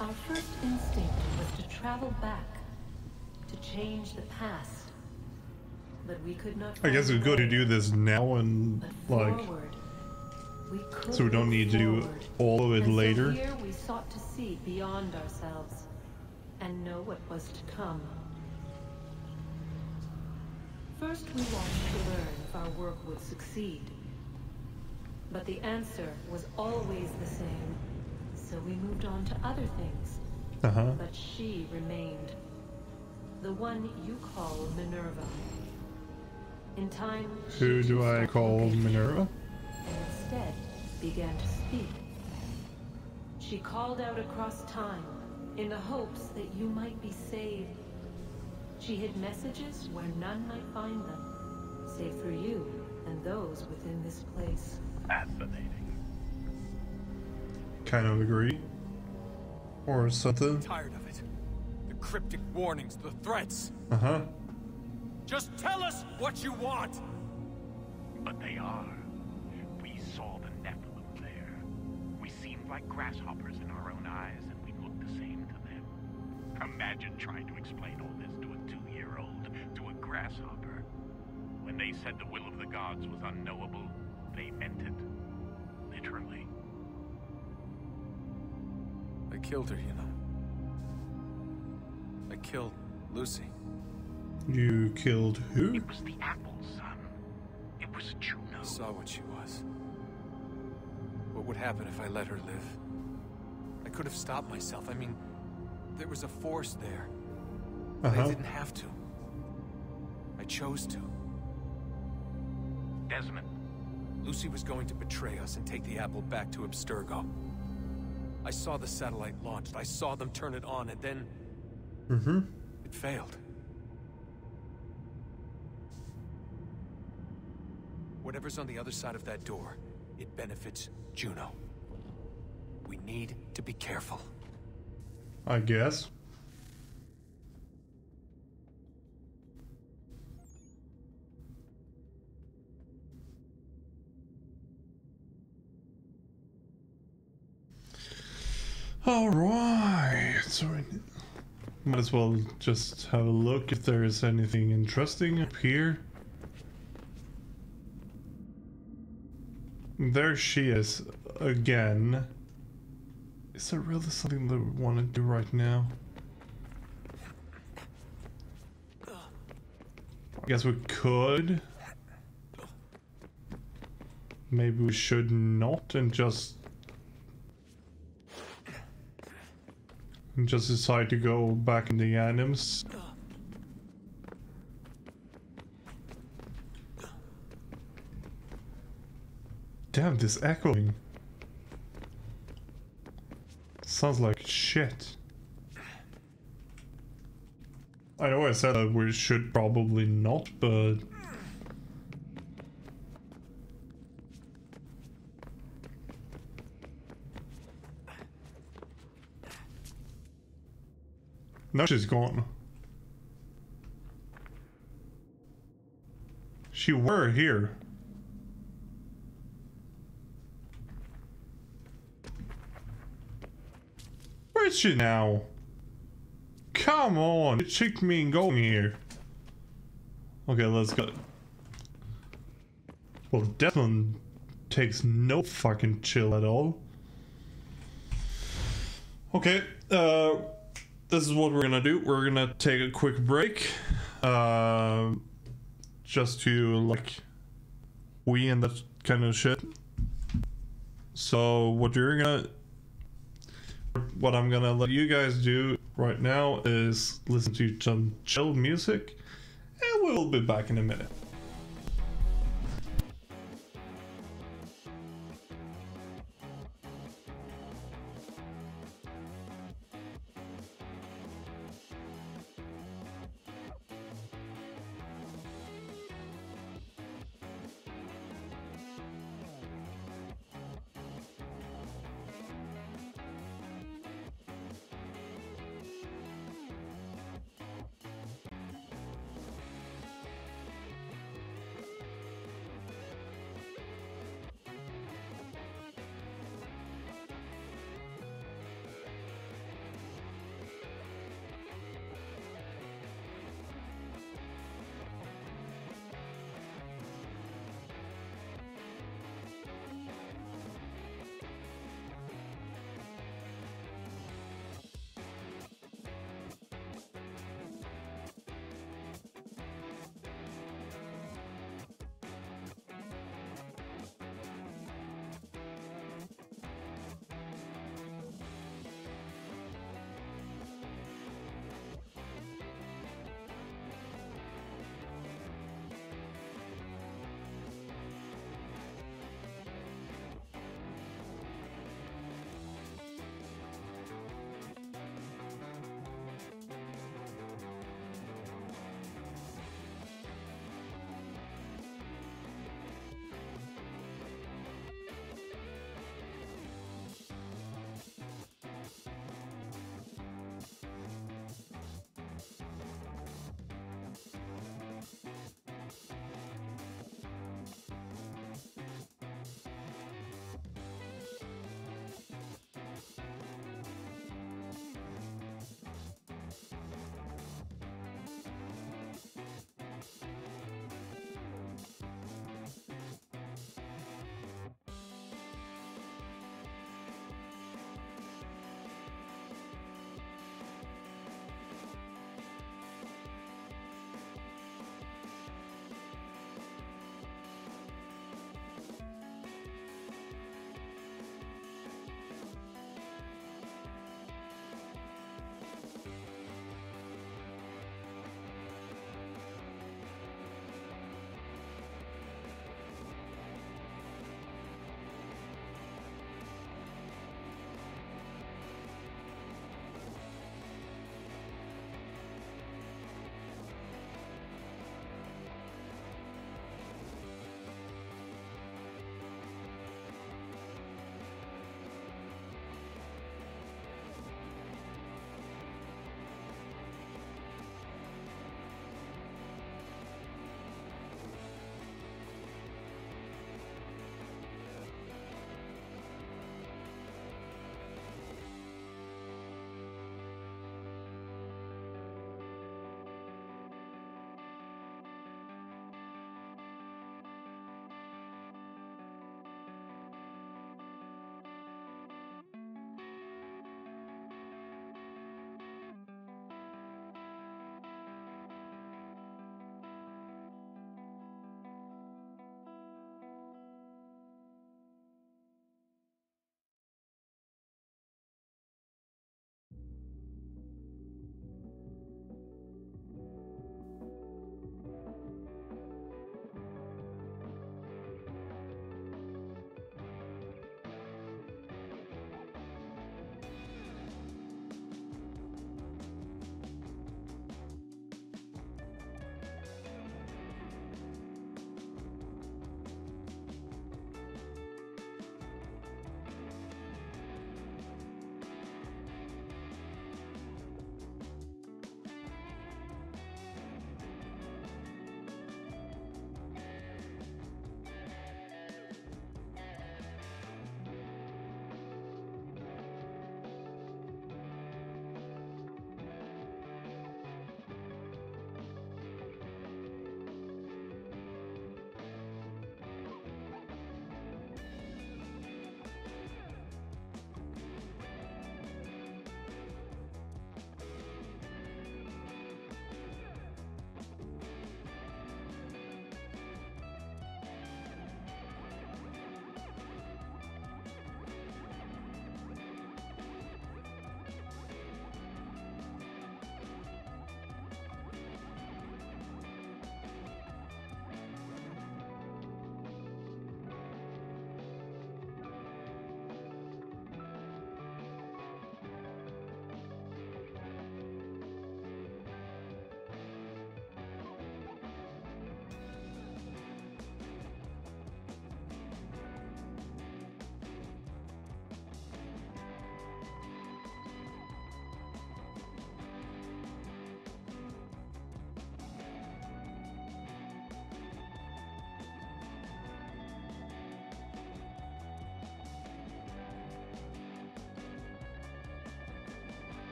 Our first instinct was to travel back, to change the past. But we could not I guess it's good to do this now and like Forward. We could so we don't need to do all of it And so later. here we sought to see beyond ourselves and know what was to come. First, we wanted to learn if our work would succeed. But the answer was always the same, so we moved on to other things. Uh-huh. But she remained. The one you call Minerva. In time, Who do I call Minerva? and instead began to speak. She called out across time in the hopes that you might be saved. She hid messages where none might find them, save for you and those within this place. Fascinating. Kind of agree. Or something. Tired of it. The cryptic warnings, the threats. Uh-huh. Just tell us what you want! But they are. We saw the Nephilim there. We seemed like grasshoppers in our own eyes, and we looked the same to them. Imagine trying to explain all this grasshopper. When they said the will of the gods was unknowable, they meant it. Literally. I killed her, you know. I killed Lucy. You killed who? It was the apple, son. It was Juno. I saw what she was. What would happen if I let her live? I could have stopped myself. I mean, there was a force there. I Uh-huh. didn't have to. I chose to. Desmond. Lucy was going to betray us and take the apple back to Abstergo. I saw the satellite launched. I saw them turn it on, and then Mm-hmm. it failed. Whatever's on the other side of that door, it benefits Juno. We need to be careful. I guess. Alright, so we might as well just have a look if there is anything interesting up here. There she is again. Is there really something that we want to do right now? I guess we could. Maybe we should not and just just decide to go back in the Animus. Damn, this echoing. Sounds like shit. I know I said that we should probably not, but... No, she's gone. She were here. Where is she now? Come on, it tricked me in going here. Okay, let's go. Well, Declan takes no fucking chill at all. Okay, uh, this is what we're gonna do. We're gonna take a quick break. Uh, just to, like, we and that kind of shit. So, what you're gonna what I'm gonna let you guys do right now is listen to some chill music, and we'll be back in a minute.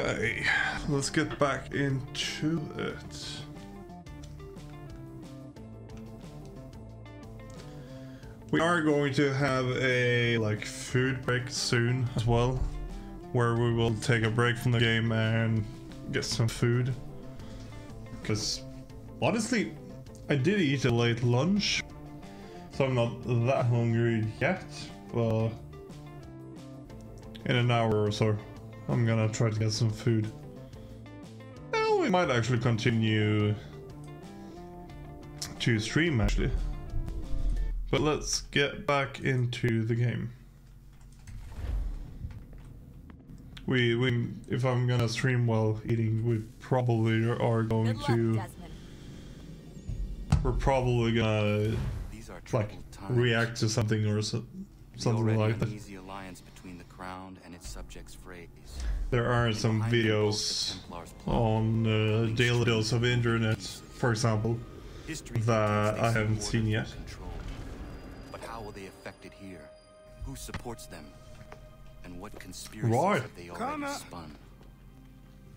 Okay, let's get back into it. We are going to have a like food break soon as well, where we will take a break from the game and get some food. Because honestly, I did eat a late lunch, so I'm not that hungry yet. But in an hour or so, I'm gonna try to get some food. Well, we might actually continue to stream actually. But let's get back into the game. We, we, if I'm gonna stream while eating, we probably are going to. We're probably gonna like react to something or so, something like that. Its subjects frays. There are some videos on uh, daily dose of internet, for example, that I haven't seen yet. But how will they affect it here? Who supports them? And what conspiracies Right. have they already Connor. spun?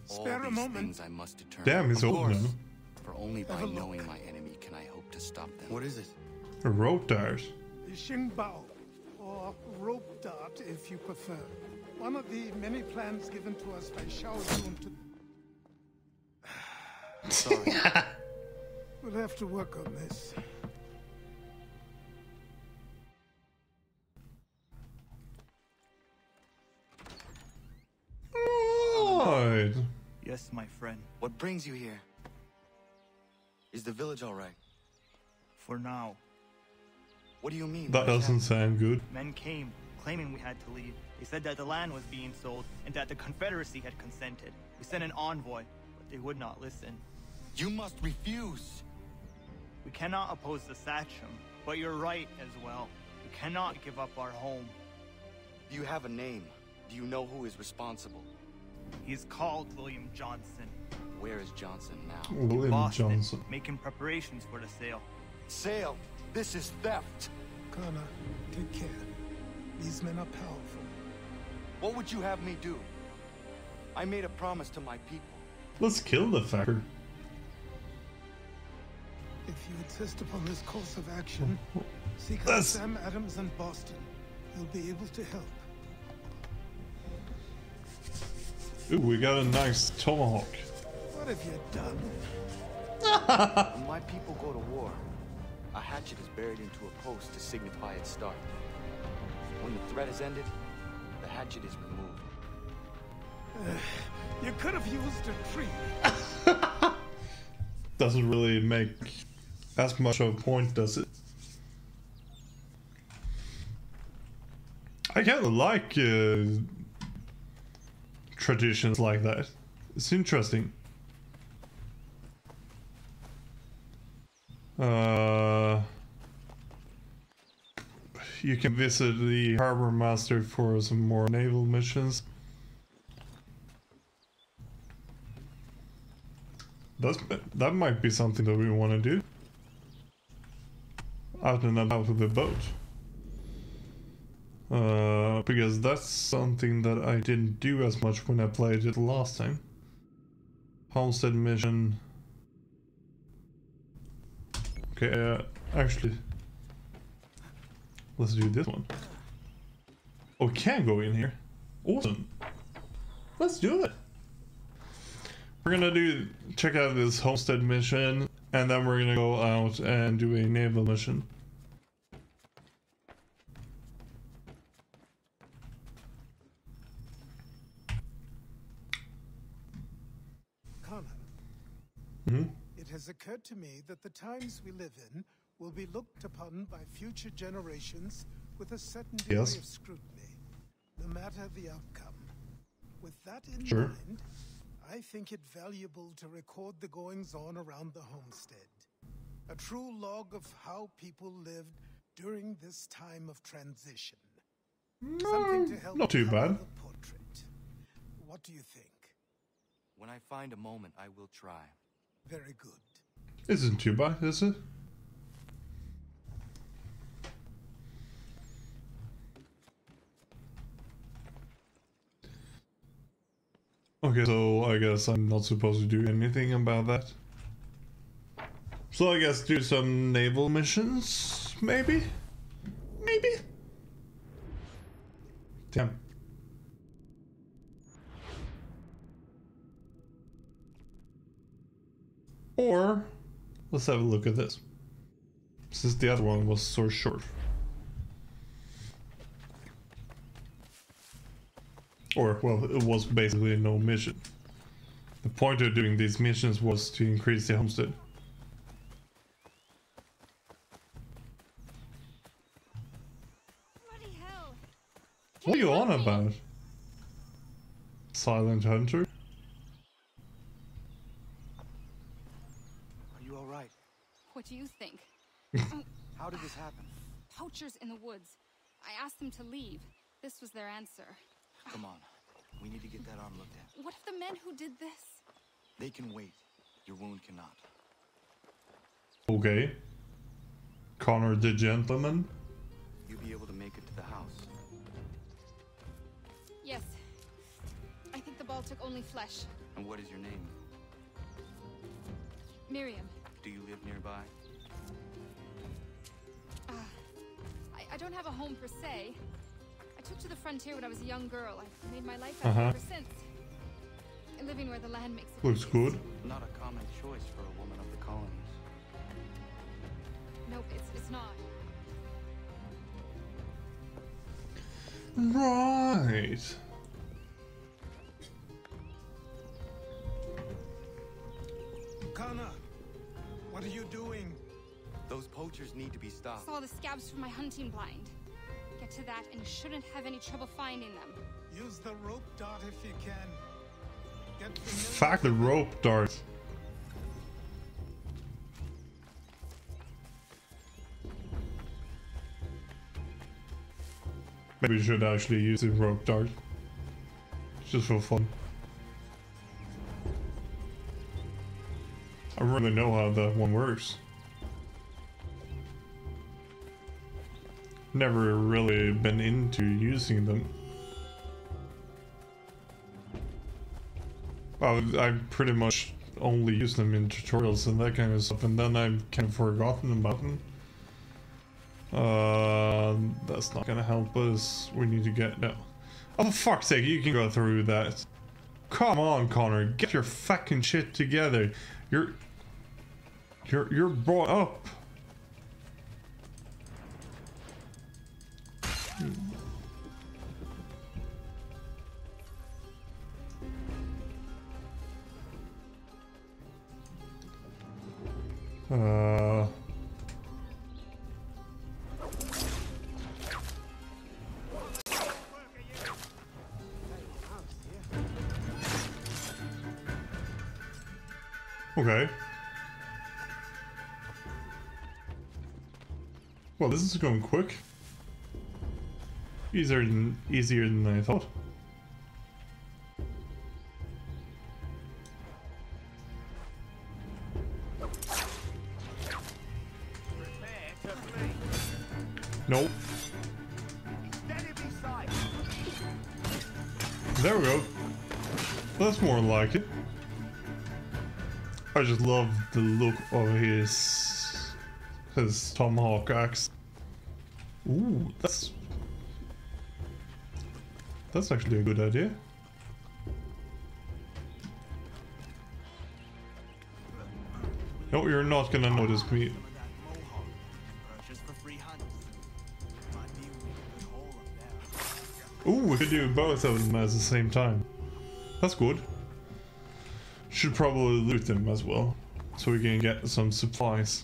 All Spare a these moment. things I must determine. Damn, he's Of old now. For only by Have a look. knowing my enemy can I hope to stop them. What is it? A road tires. The shéng biāo, or rope dart if you prefer. One of the many plans given to us by Shao Jun to... Sorry. We'll have to work on this. Right. Yes, my friend. What brings you here? Is the village all right? For now. What do you mean? That doesn't sound good. Men came, claiming we had to leave. They said that the land was being sold and that the Confederacy had consented. We sent an envoy, but they would not listen. You must refuse. We cannot oppose the Sachem, but you're right as well. We cannot give up our home. Do you have a name? Do you know who is responsible? He's called William Johnson. Where is Johnson now? William Boston, Johnson. making preparations for the sale. Sale! This is theft! Connor, take care. These men are powerful. What would you have me do? I made a promise to my people. Let's kill the fucker. If you insist upon this course of action, seek out Sam Adams in Boston. He'll be able to help. Ooh, we got a nice tomahawk. What have you done? when my people go to war, a hatchet is buried into a post to signify its start. When the threat is ended, the hatchet is removed. You could have used a tree. Doesn't really make as much of a point, does it? I kind of like uh, traditions like that. It's interesting. Uh, you can visit the harbor master for some more naval missions. That's, that might be something that we want to do. Out and about with the boat. Uh, because that's something that I didn't do as much when I played it last time. Homestead mission. Okay, uh, actually, let's do this one. Oh, we can go in here. Awesome. Let's do it. We're gonna do check out this homestead mission, and then we're gonna go out and do a naval mission. Connor, hmm it has occurred to me that the times we live in will be looked upon by future generations with a certain degree Yes. of scrutiny, no matter the outcome. With that in Sure. mind, I think it valuable to record the goings on around the homestead. A true log of how people lived during this time of transition. Something mm, to help not too bad. the portrait. What do you think? When I find a moment, I will try. Very good. Isn't too bad, is it? Okay, so I guess I'm not supposed to do anything about that. So I guess do some naval missions, maybe? Maybe? Damn. Or, let's have a look at this. Since the other one was so short. Or, well, it was basically no mission. The point of doing these missions was to increase the homestead. What are you on about? Silent Hunter? Are you alright? What do you think? How did this happen? Poachers in the woods. I asked them to leave. This was their answer. Come on. We need to get that arm looked at. What if the men who did this? They can wait. Your wound cannot. Okay. Connor the gentleman? You'll be able to make it to the house. Yes. I think the ball took only flesh. And what is your name? Miriam. Do you live nearby? Uh, I, I don't have a home per se. I took to the frontier when I was a young girl. I've made my life out Uh-huh. ever since. Living where the land makes it. Looks good. Not a common choice for a woman of the colonies. Nope, it's, it's not. Right. Kana, what are you doing? Those poachers need to be stopped. I Saw the scabs from my hunting blind. Get to that, and you shouldn't have any trouble finding them. Use the rope dart if you can. Get Fuck the rope dart. Maybe we should actually use the rope dart. Just for fun. I really know how that one works. Never really been into using them. I, pretty much only use them in tutorials and that kind of stuff, and then I've kind of forgotten about them. Uh, that's not gonna help us. We need to get no. Oh, fuck's sake, you can go through that. Come on, Connor, get your fucking shit together. You're, you're, you're brought up. Uh. Okay. Well, this is going quick. Easier than easier than I thought. Love the look of his his tomahawk axe. Ooh, that's that's actually a good idea. No, you're not gonna notice me. Ooh, we could do both of them at the same time. That's good. Should probably loot them as well, so we can get some supplies.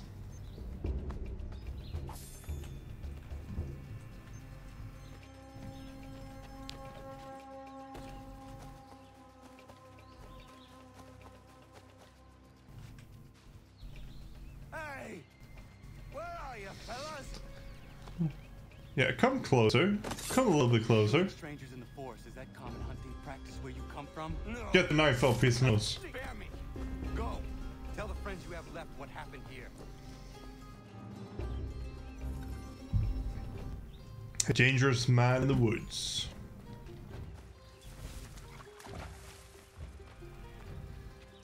Hey! Where are you, fellas? Yeah, come closer. Come a little bit closer. Strangers in the forest, is that common hunting practice where you come from? Get the knife off his nose. Tell the friends you have left what happened here. A dangerous man in the woods.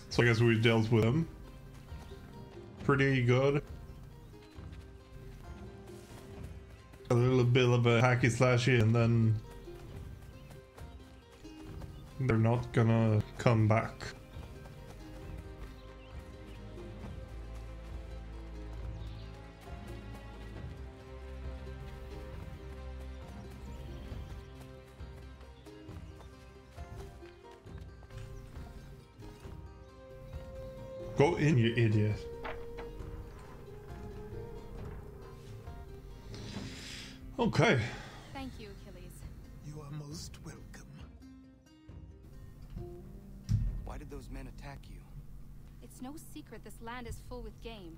So I guess we dealt with him. Pretty good. A little bit of a hacky slashy and then they're not gonna come back. Go in, you idiot. Okay. Thank you, Achilles. You are most welcome. Why did those men attack you? It's no secret this land is full with game.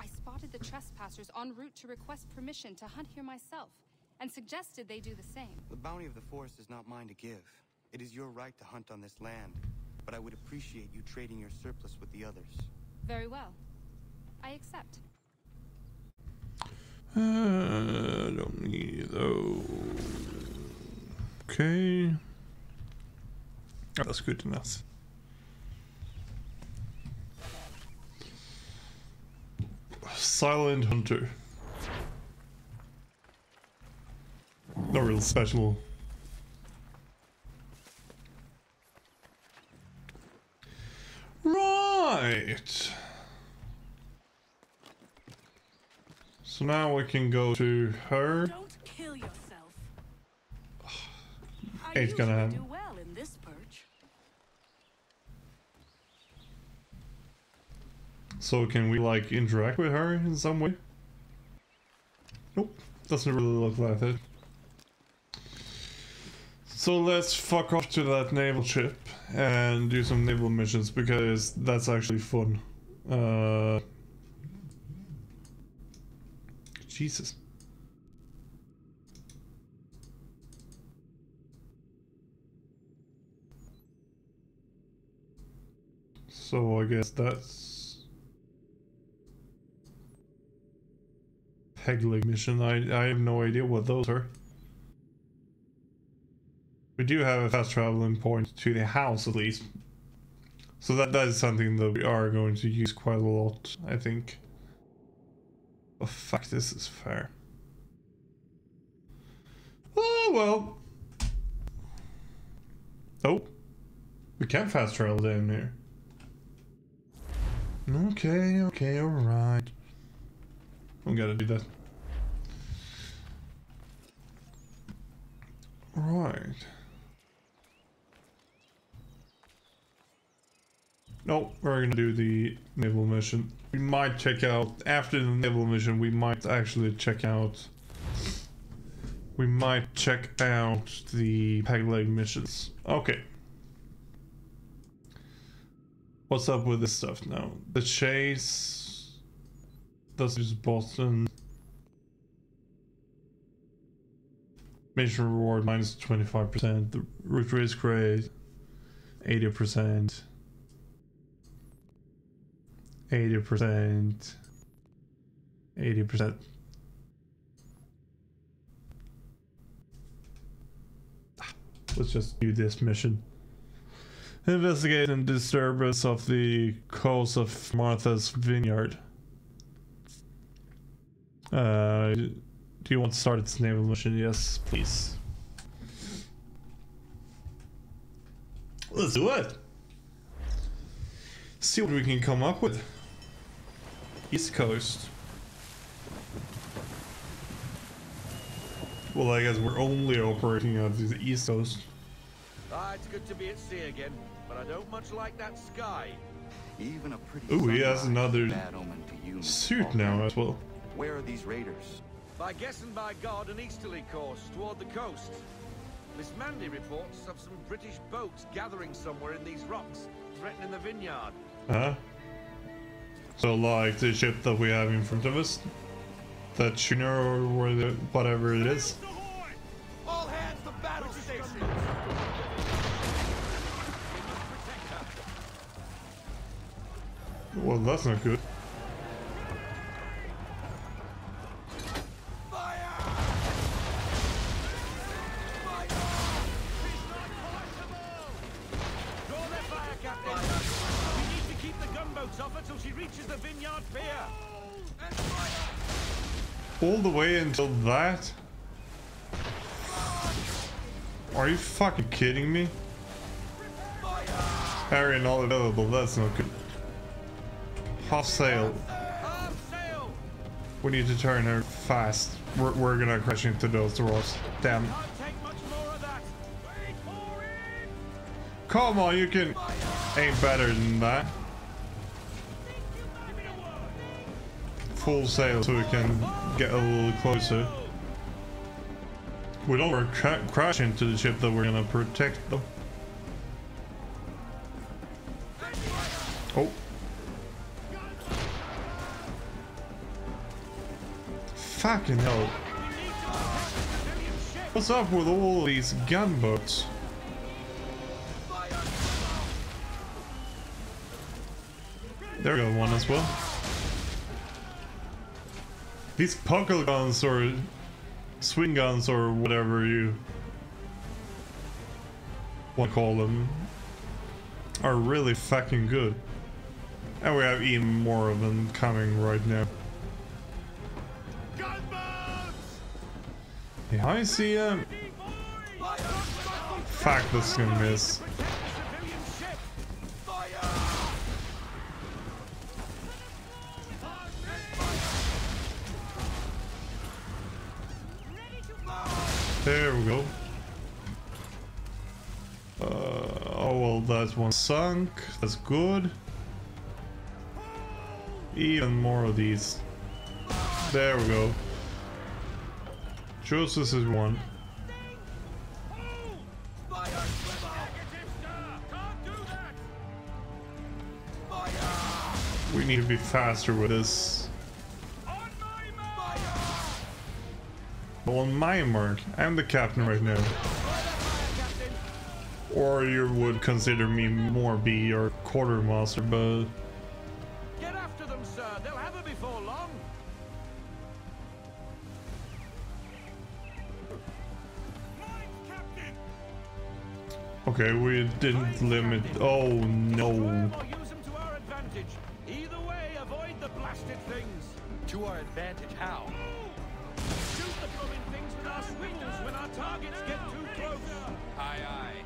I spotted the trespassers en route to request permission to hunt here myself, and suggested they do the same. The bounty of the forest is not mine to give. It is your right to hunt on this land, but I would appreciate you trading your surplus with the others. Very well. I accept. Uh, don't need those. Okay. Oh, that's good enough. Silent Hunter. Not real special. Right. So now we can go to her. Don't kill yourself. I gonna happen. well in this perch. So can we like interact with her in some way? Nope, doesn't really look like it. So let's fuck off to that naval ship and do some naval missions because that's actually fun. Uh, Jesus. So I guess that's Pegleg mission. I I have no idea what those are. We do have a fast traveling point to the house at least. So that that is something that we are going to use quite a lot, I think. Oh fuck, this is fair. Oh well. Oh. We can fast travel down here. Okay, okay, alright. I'm gonna do that. Right. No, we're gonna do the naval mission. We might check out, after the naval mission, we might actually check out... We might check out the peg leg missions. Okay. What's up with this stuff now? The chase... That's just Boston. Mission reward minus 25%. The root risk rate 80%. 80%. 80%. Let's just do this mission. Investigate and disturbance of the coast of Martha's Vineyard. Uh, do you want to start its naval mission? Yes, please. Let's do it. See what we can come up with. East Coast. Well, I guess we're only operating out on the East Coast. Ah, it's good to be at sea again, but I don't much like that sky. Even a pretty Ooh, he has another is a bad omen to you, suit now as well. Where are these raiders? By guessing by God an easterly course toward the coast. Miss Mandy reports of some British boats gathering somewhere in these rocks, threatening the vineyard. Huh? So like the ship that we have in front of us? That schooner or whatever it is? All hands to battle stations! Well, that's not good. All the way until that? Are you fucking kidding me? Harry Area not available, that's not good. Half sail. We need to turn her fast. We're, we're gonna crash into those rocks. Damn. Come on, you can aim better than that. Full sail so we can get a little closer. We don't want to cra crash into the ship that we're gonna protect though. Oh. Fucking hell. What's up with all these gunboats? There we go, one as well. These puckle guns or swing guns or whatever you want to call them are really fucking good. And we have even more of them coming right now. Yeah, I see him. Fuck, this is gonna miss. There we go. Uh, oh well, that's one sunk. That's good. Even more of these. There we go. Joseph is one. We need to be faster with this. On my mark, I'm the captain right now. Or you would consider me more be your quartermaster, but... Get after them, sir. They'll have her before long. Okay, we didn't limit... Oh no. Use them to our advantage. Either way, avoid the blasted things. To our advantage, how? Targets get too close. Aye, aye.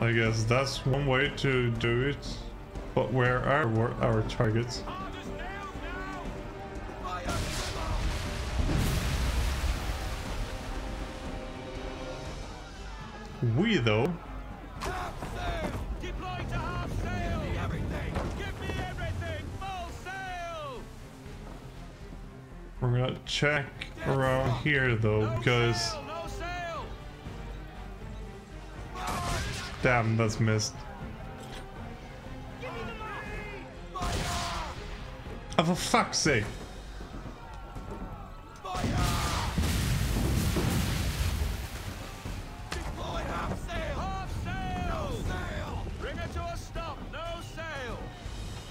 I guess that's one way to do it. But where are our, our targets? We though. We're gonna check around here though, because... Damn, that's missed. Oh, for fuck's sake.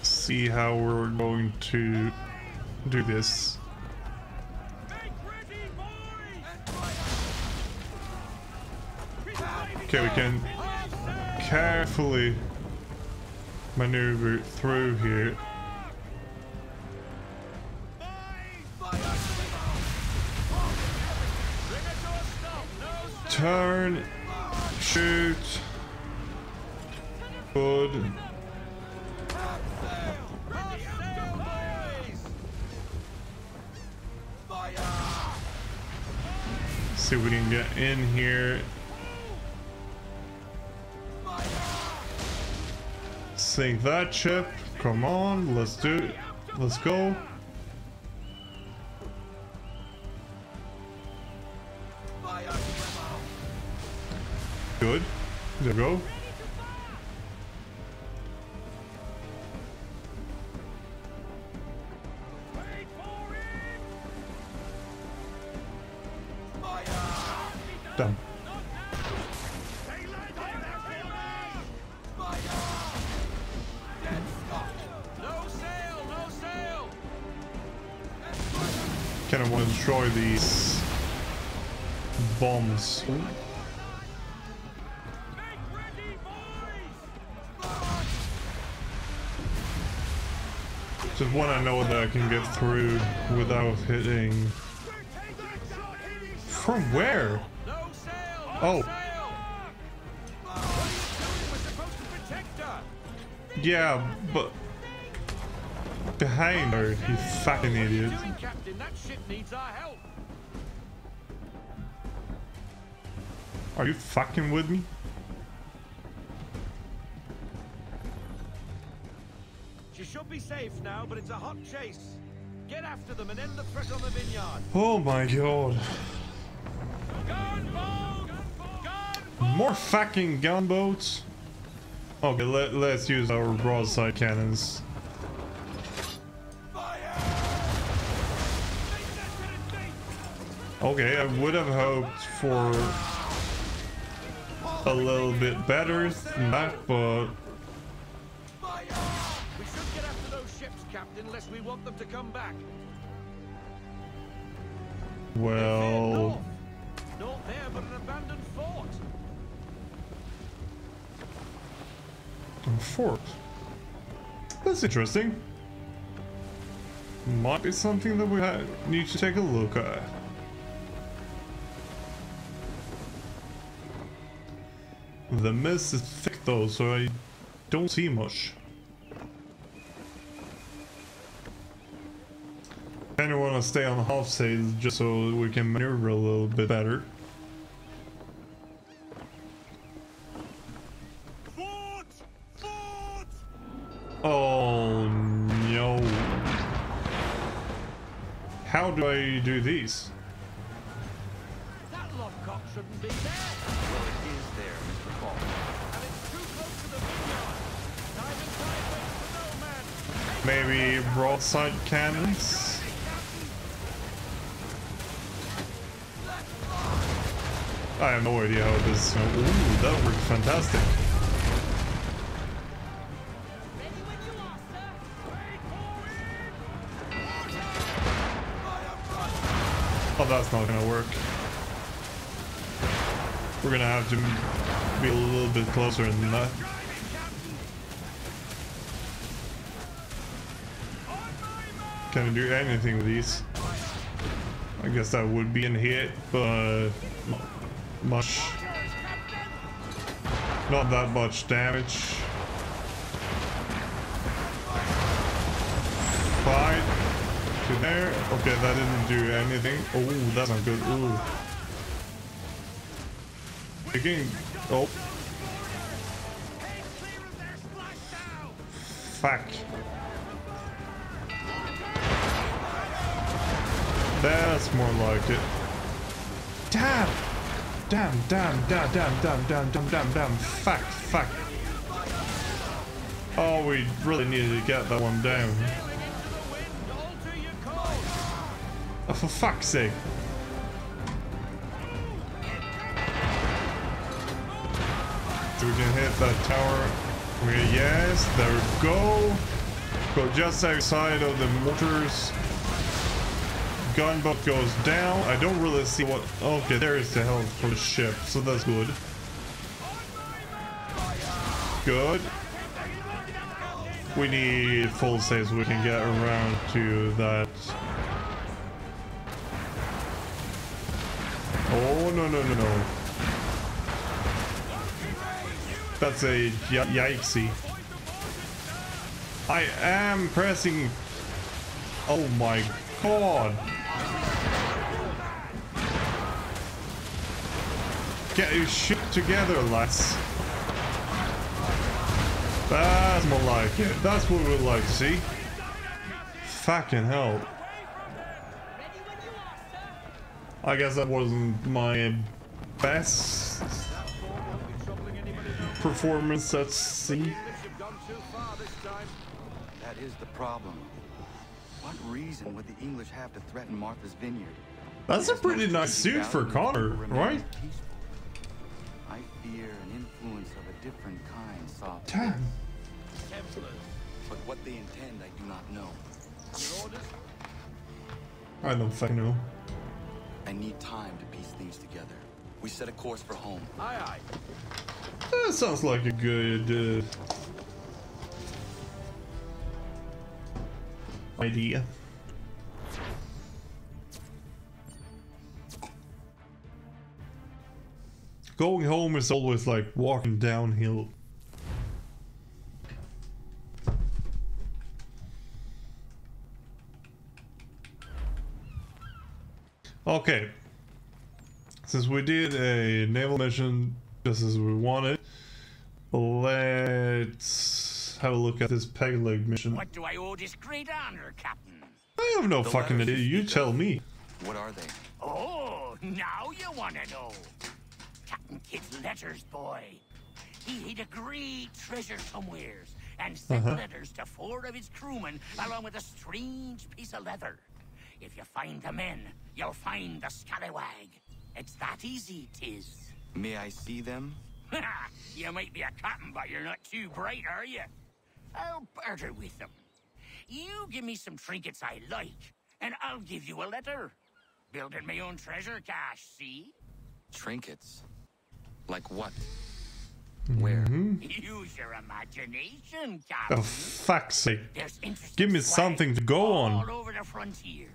See how we're going to do this. Okay, we can carefully maneuver through here. Turn, shoot. Good. See if we can get in here. Sink that chip. Come on, let's do it. Let's go. Good. There we go. Done. kind of want to destroy these bombs. Just one I know that I can get through without hitting. From where? Oh. Yeah, but behind her, you fucking idiot. Captain, that ship needs our help. Are you fucking with me? She should be safe now, but it's a hot chase. Get after them and end the threat on the vineyard. Oh my god. More fucking gunboats? Okay, let, let's use our broadside cannons. Okay, I would have hoped for a little bit better than that, but We should get after those ships, Captain, unless we want them to come back. well, Not there, but an abandoned fort. a fort. That's interesting. Might be something that we need to take a look at. The mist is thick though, so I don't see much. Kinda wanna stay on half sails just so we can maneuver a little bit better. Oh no. How do I do these? That lovecock shouldn't be there. Well, it is there, Mr. Falk. And it's too close to the vineyard. Time and tide waits for no man. Maybe broadside cannons? I have no idea how this. Ooh, that worked fantastic. Oh, that's not gonna work. We're gonna have to be a little bit closer than that. Can I do anything with these? I guess that would be in hit, but not much. Not that much damage. Five to there. Okay, that didn't do anything. Oh, that's not good. Ooh. Again. Oh. Fuck. That's more like it. Damn! Damn, damn, damn, damn, damn, damn, damn, damn, damn. Fuck, fuck. Oh, we really needed to get that one down. Oh, for fuck's sake. So we can hit that tower. We, yes, there we go. Go just outside of the mortars. Gunboat goes down. I don't really see what... Okay, there is the health for the ship, so that's good. Good. We need full saves so we can get around to that. Oh, no, no, no, no. That's a yikesy. I am pressing... Oh my god. Get your shit together, lads. That's more like it. That's what we'd like to see. Fucking hell. I guess that wasn't my best performance at sea. That is the problem. What reason would the English have to threaten Martha's Vineyard? That's a pretty nice suit for Connor, right? I fear an influence of a different kind, Soft. Damn. But what they intend, I do not know. I don't fucking know. I need time to piece things together. We set a course for home. Aye, aye. That sounds like a good. Uh... idea. Going home is always like walking downhill. Okay. Since we did a naval mission just as we wanted, let's have a look at this peg leg mission. What do I owe this great honor, Captain? I have no The fucking idea. you You tell of. me. What are they? Oh, now you want to know. Captain Kidd's letters, boy. He hid a great treasure somewheres and sent Uh-huh. letters to four of his crewmen along with a strange piece of leather. If you find the men, you'll find the scallywag. It's that easy, tis. May I see them? you might be a captain, but you're not too bright, are you? I'll barter with them. You give me some trinkets I like, and I'll give you a letter. Building my own treasure cache, see? Trinkets? Like what? Mm-hmm. Where? Use your imagination, oh, Captain. Oh, fuck's sake. Give me something to go on. All over the frontier.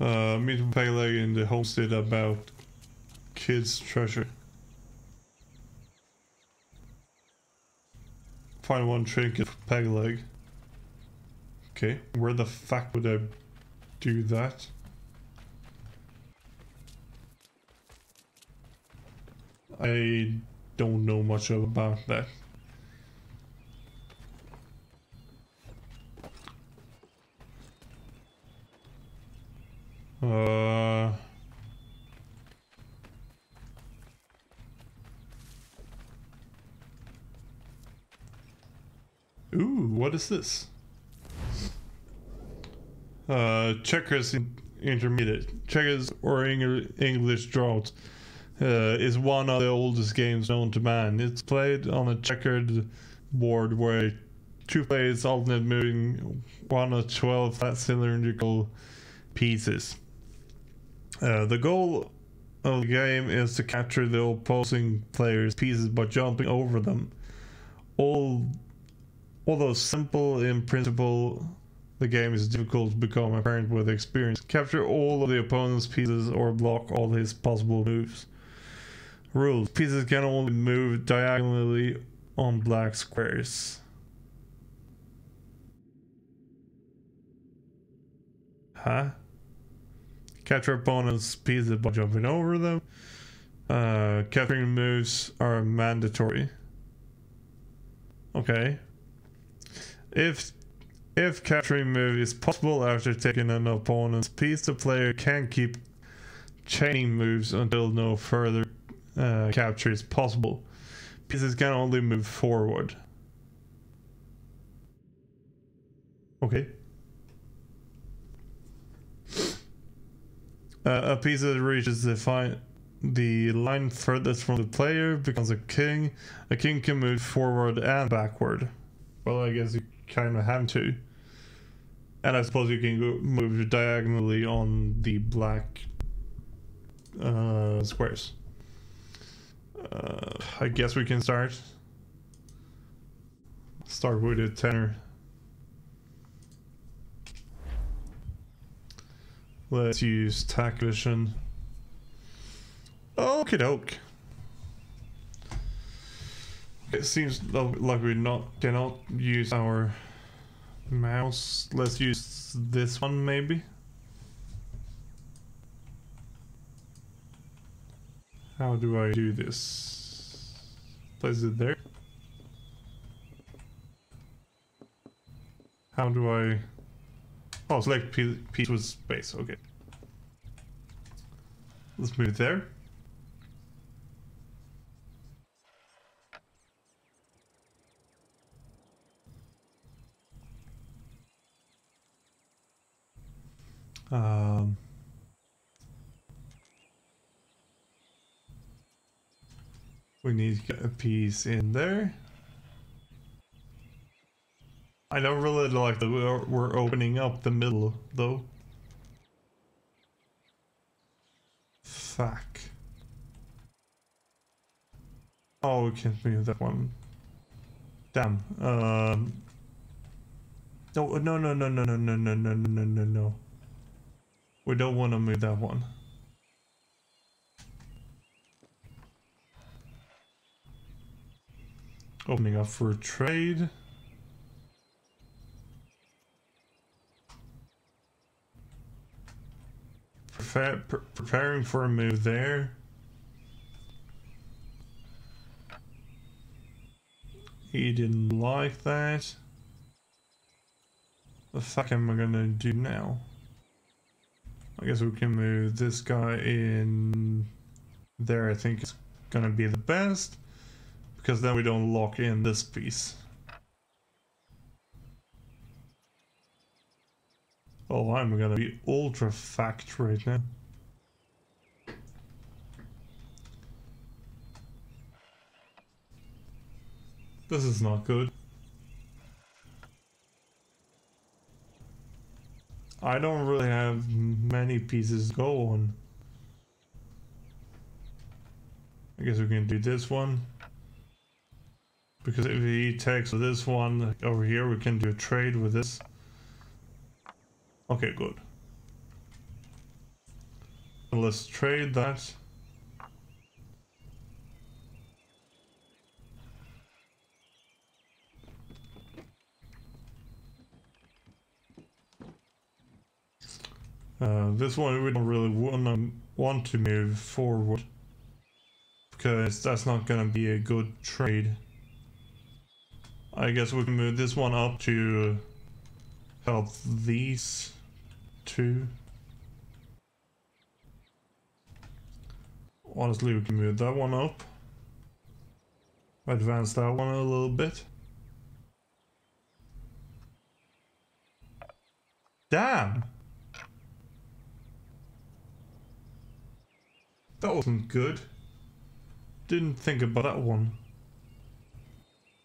Uh, meet Pegleg in the homestead about Kidd's treasure. Find one trinket for Pegleg. Okay, where the fuck would I do that? I don't know much about that. Uh. Ooh, what is this? Uh, checkers in intermediate. Checkers or Eng- English drought uh, is one of the oldest games known to man. It's played on a checkered board where two players alternate moving one of 12 flat cylindrical pieces. Uh, the goal of the game is to capture the opposing player's pieces by jumping over them. All, although simple in principle, the game is difficult to become apparent with experience. Capture all of the opponent's pieces or block all his possible moves. Rules: Pieces can only move diagonally on black squares. Huh? Capture opponent's pieces by jumping over them. Uh, capturing moves are mandatory. Okay. If if capturing move is possible after taking an opponent's piece, the player can keep chaining moves until no further uh, capture is possible. Pieces can only move forward. Okay. Uh, a piece that reaches the fine the line furthest from the player becomes a king. A king can move forward and backward. Well, I guess you kind of have to. And I suppose you can go move diagonally on the black uh, squares. Uh, I guess we can start. Start with a tenor. Let's use tack vision. Okie doke. It seems like we not cannot use our mouse. Let's use this one maybe. How do I do this? Place it there. How do I? Oh, select piece, piece with space. Okay. Let's move it there. Um, we need to get a piece in there. I don't really like that we're, we're opening up the middle though. Fuck. Oh, we can't move that one. Damn. Um. No, no, no, no, no, no, no, no, no, no, no, no. We don't want to move that one. Opening up for a trade. Prepare, pre preparing for a move there. He didn't like that. The fuck am I gonna do now? I guess we can move this guy in there. I think it's gonna be the best because then we don't lock in this piece. Oh, I'm gonna be ultra fact right now. This is not good. I don't really have many pieces to go on. I guess we can do this one. Because if he takes this one over here, we can do a trade with this. Okay, good. Let's trade that. Uh, this one we don't really wanna, want to move forward because that's not gonna be a good trade. I guess we can move this one up to help these two. Honestly, we can move that one up. Advance that one a little bit. Damn! That wasn't good. Didn't think about that one.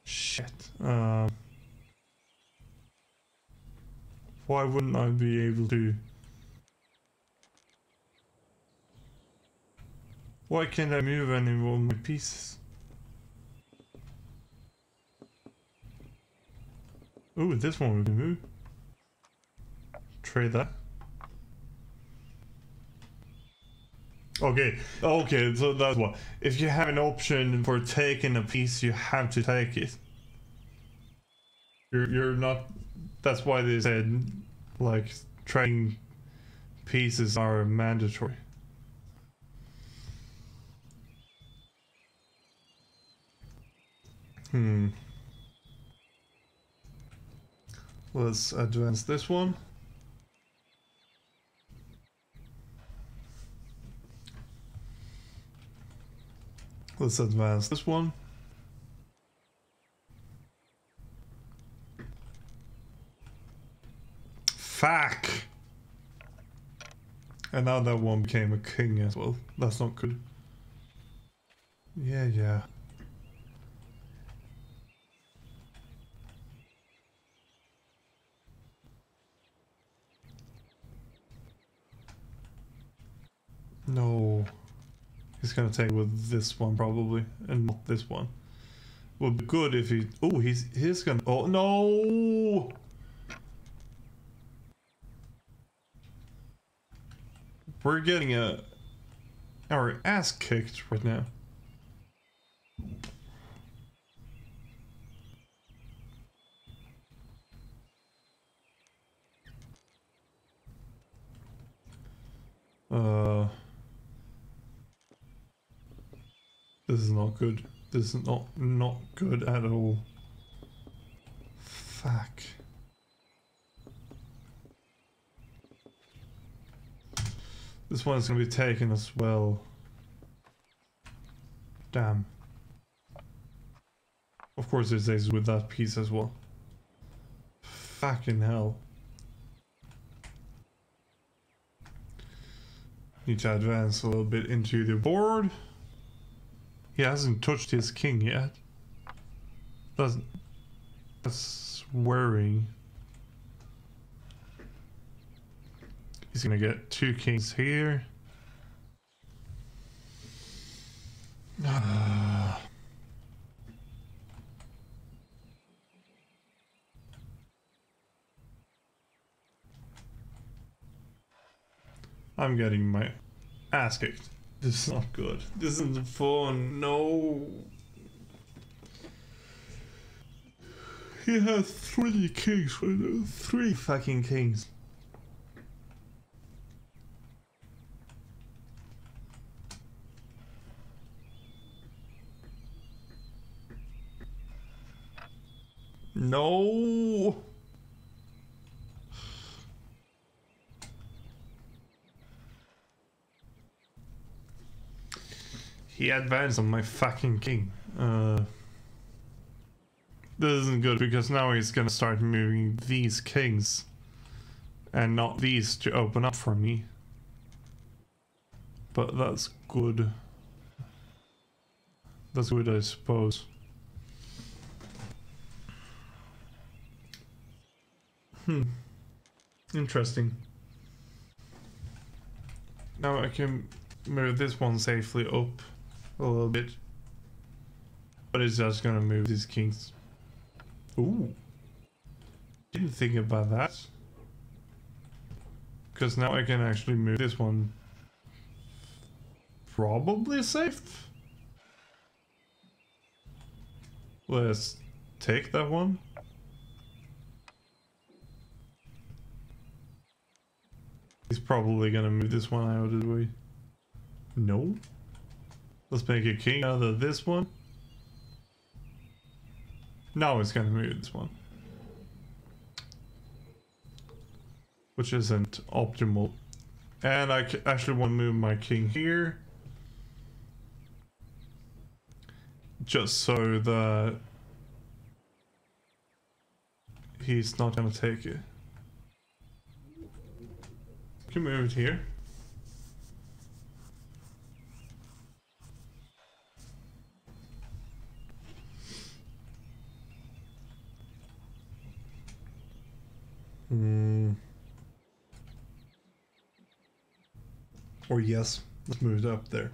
Shit. Uh, why wouldn't I be able to... Why can't I move any of my pieces? Ooh, this one we can move. Trade that. Okay, okay, so that's what. If you have an option for taking a piece, you have to take it. You're, you're not. That's why they said, like, trading pieces are mandatory. Hmm. Let's advance this one. Let's advance this one. Fuck! And now that one became a king as well. That's not good. Yeah, yeah. No. He's gonna take with this one probably, and not this one. Would be good if he. Oh, he's he's gonna. Oh no! We're getting a our ass kicked right now. Uh. This is not good. This is not not good at all. Fuck. This one's gonna be taken as well. Damn. Of course it stays with that piece as well. Fucking hell. Need to advance a little bit into the board. He hasn't touched his king yet. That's, that's worrying. He's going to get two kings here. Uh, I'm getting my ass kicked. This is not good. This isn't fun. No. He has three kings. Three fucking kings. No. He advanced on my fucking king. Uh, this isn't good because now he's gonna start moving these kings and not these to open up for me. But that's good. That's good, I suppose. Hmm. Interesting. Now I can move this one safely up a little bit. But it's just gonna move these kings. Ooh. Didn't think about that. Because now I can actually move this one probably safe. Let's take that one. He's probably gonna move this one out of the way. No. Let's make a king out of this one. Now it's gonna move this one. Which isn't optimal. And I actually want to move my king here. Just so that he's not gonna take it. Can move it here. Hmm. Or yes, let's move it up there.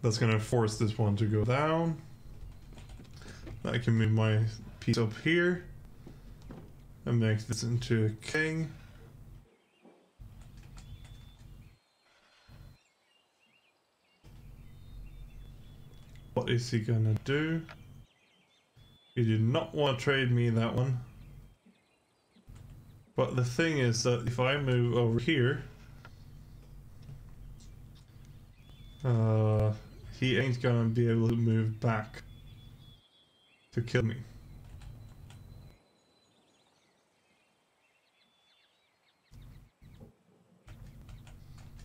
That's gonna force this one to go down. I can move my piece up here and make this into a king. What is he gonna do? He did not want to trade me that one. But the thing is that if I move over here, uh, he ain't gonna be able to move back to kill me.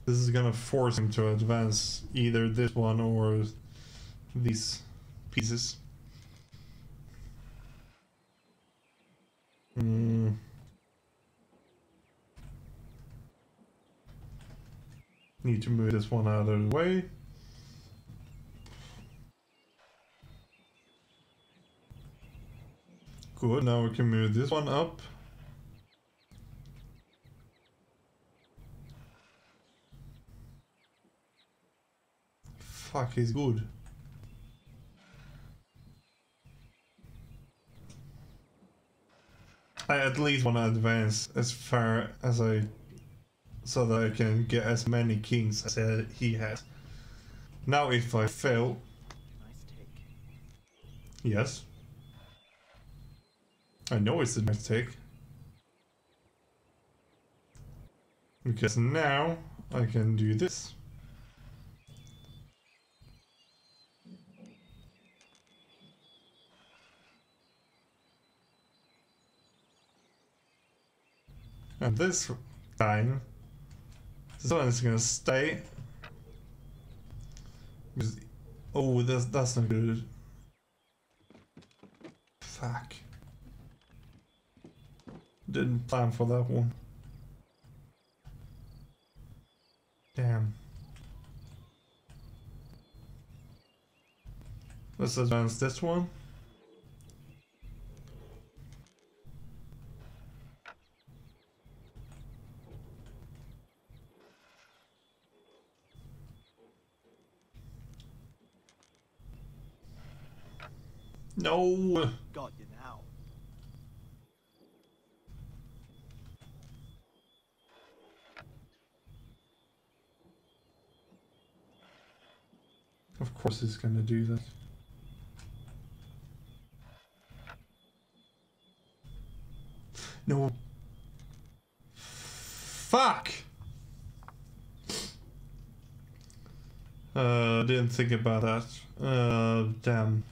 This is gonna force him to advance either this one or these pieces. Hmm. Need to move this one out of the way. Good, now we can move this one up. Fuck, he's good. I at least want to advance as far as I... So that I can get as many kings as he has. Now if I fail... Yes. I know it's a mistake. Because now I can do this. And this time, this one is gonna stay. Oh, that's, that's not good. Fuck. Didn't plan for that one. Damn. Let's advance this one. No. Got you now. Of course he's going to do that. No. Fuck! Uh, didn't think about that. Uh, damn.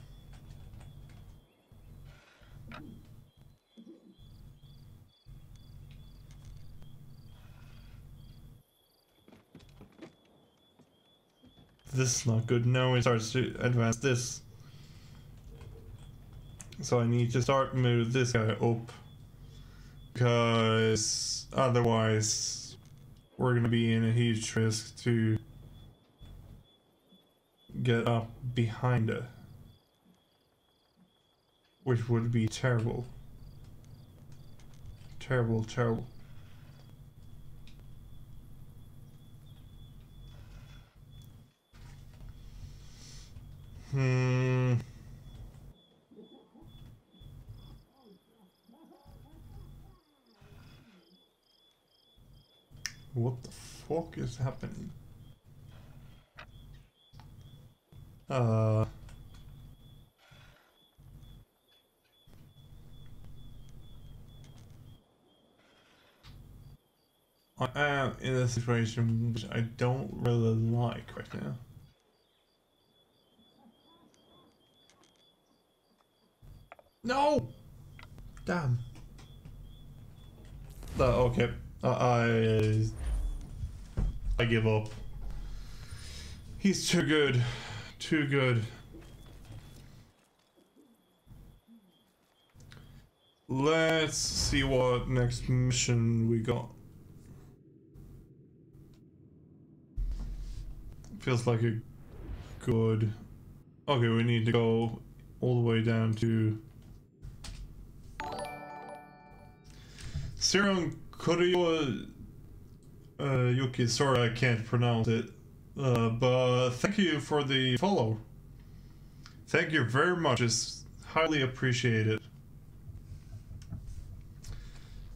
This is not good. Now it starts to advance this. So I need to start move this guy up. Because otherwise we're gonna be in a huge risk to get up behind it. Which would be terrible. Terrible, terrible. Hmm. What the fuck is happening? Uh. I am in a situation which I don't really like right now. No! Damn. Uh, okay. Uh, I... I give up. He's too good. Too good. Let's see what next mission we got. Feels like a good... Okay, we need to go all the way down to... Serum Koryo uh, Yuki, sorry I can't pronounce it. Uh, but thank you for the follow. Thank you very much, it's highly appreciated.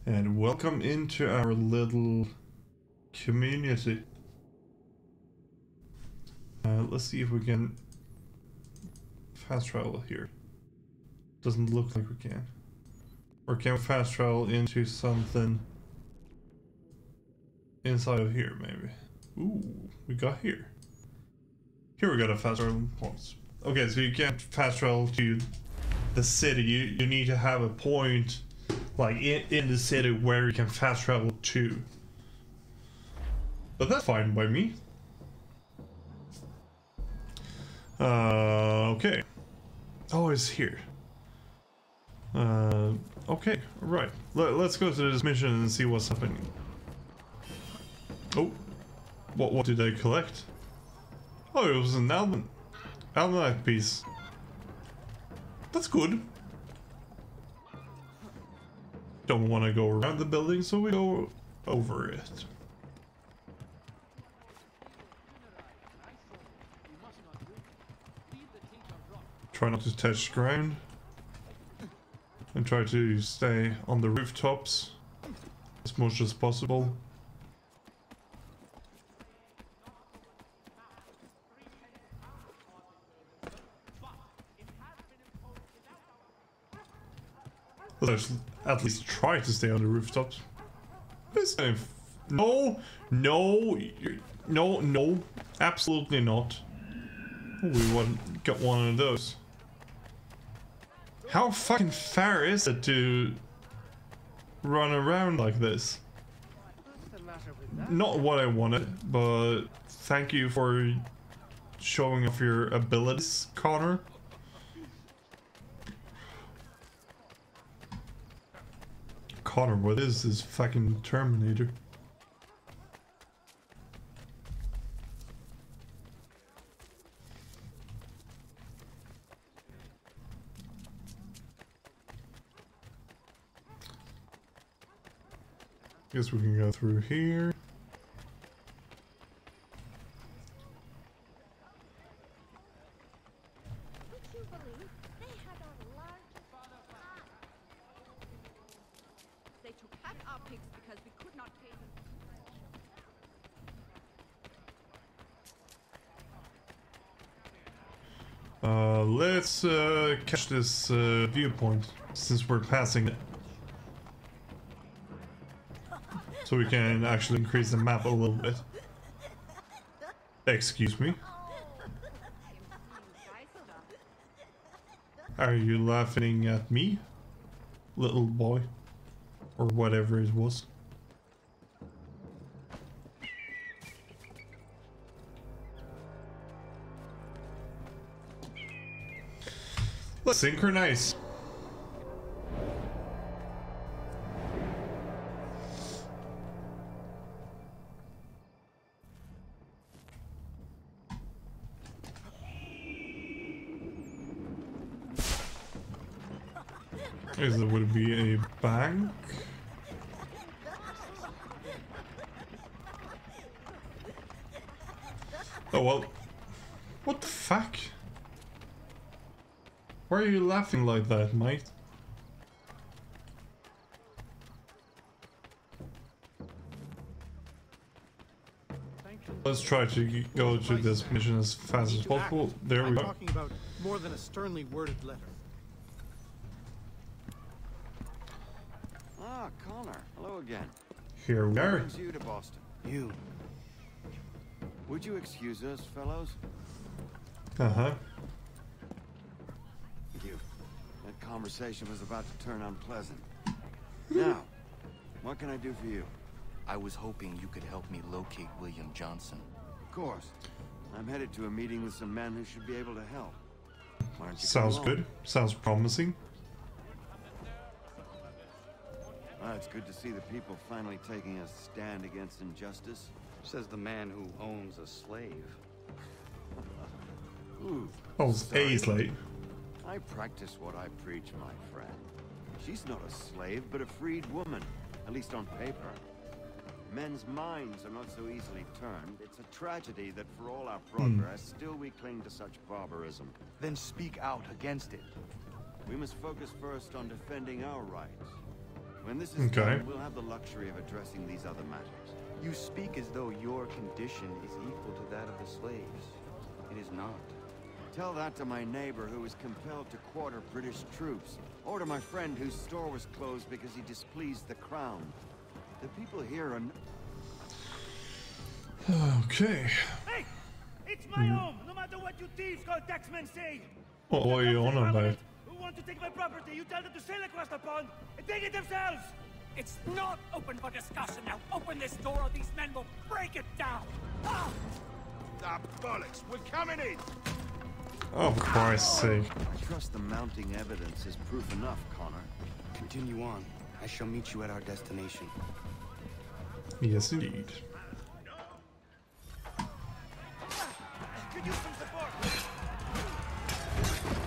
And welcome into our little community. Uh, let's see if we can fast travel here. Doesn't look like we can. Or can we fast travel into something inside of here, maybe? Ooh, we got here. Here we got a fast travel point. Okay, so you can't fast travel to the city. You, you need to have a point, like, in, in the city where you can fast travel to. But that's fine by me. Uh, okay. Oh, it's here. Uh, okay, right. Let, let's go to this mission and see what's happening. Oh, what what did I collect? Oh, it was an album, almanac piece. That's good. Don't want to go around the building, so we go over it. Try not to touch ground. And try to stay on the rooftops as much as possible. Let's at least try to stay on the rooftops. Of- No, no, no, no, absolutely not. We want got one of those. How fucking fair is it to run around like this? Not what I wanted, but thank you for showing off your abilities, Connor. Connor, what is this fucking Terminator? Guess we can go through here. Uh, let's uh, catch this uh, viewpoint since we're passing it. So we can actually increase the map a little bit. Excuse me. Are you laughing at me? Little boy. Or whatever it was. Let's synchronize. Bank? Oh well. What the fuck? Why are you laughing like that, mate? Let's try to go to this mission as fast as possible. There we go. talking about more than a sternly worded letter. Ah, Connor. Hello again. Here we What are. brings you to Boston? You. Would you excuse us, fellows? Uh-huh. Thank you. That conversation was about to turn unpleasant. now, what can I do for you? I was hoping you could help me locate William Johnson. Of course. I'm headed to a meeting with some men who should be able to help. Why don't you come Sounds along? good. Sounds promising. It's good to see the people finally taking a stand against injustice. Says the man who owns a slave. Ooh, Oh, sorry. a slave. I practice what I preach, my friend. She's not a slave, but a freed woman, at least on paper. Men's minds are not so easily turned. It's a tragedy that for all our hmm. progress, still we cling to such barbarism. Then speak out against it. We must focus first on defending our rights. When this is Okay. done, we'll have the luxury of addressing these other matters. You speak as though your condition is equal to that of the slaves. It is not. Tell that to my neighbor who was compelled to quarter British troops, or to my friend whose store was closed because he displeased the crown. The people here are... n- Okay. Hey! It's my mm. home, no matter what you thieves called taxmen say! What are you on about? Who want to take my property, you tell them to sail across the pond and take it themselves! It's not open for discussion now. Open this door or these men will break it down. Ah! Ah, bollocks! We're coming in! Oh, for Christ's sake. I trust the mounting evidence is proof enough, Connor. Continue on. I shall meet you at our destination. Yes, indeed. Could use some support!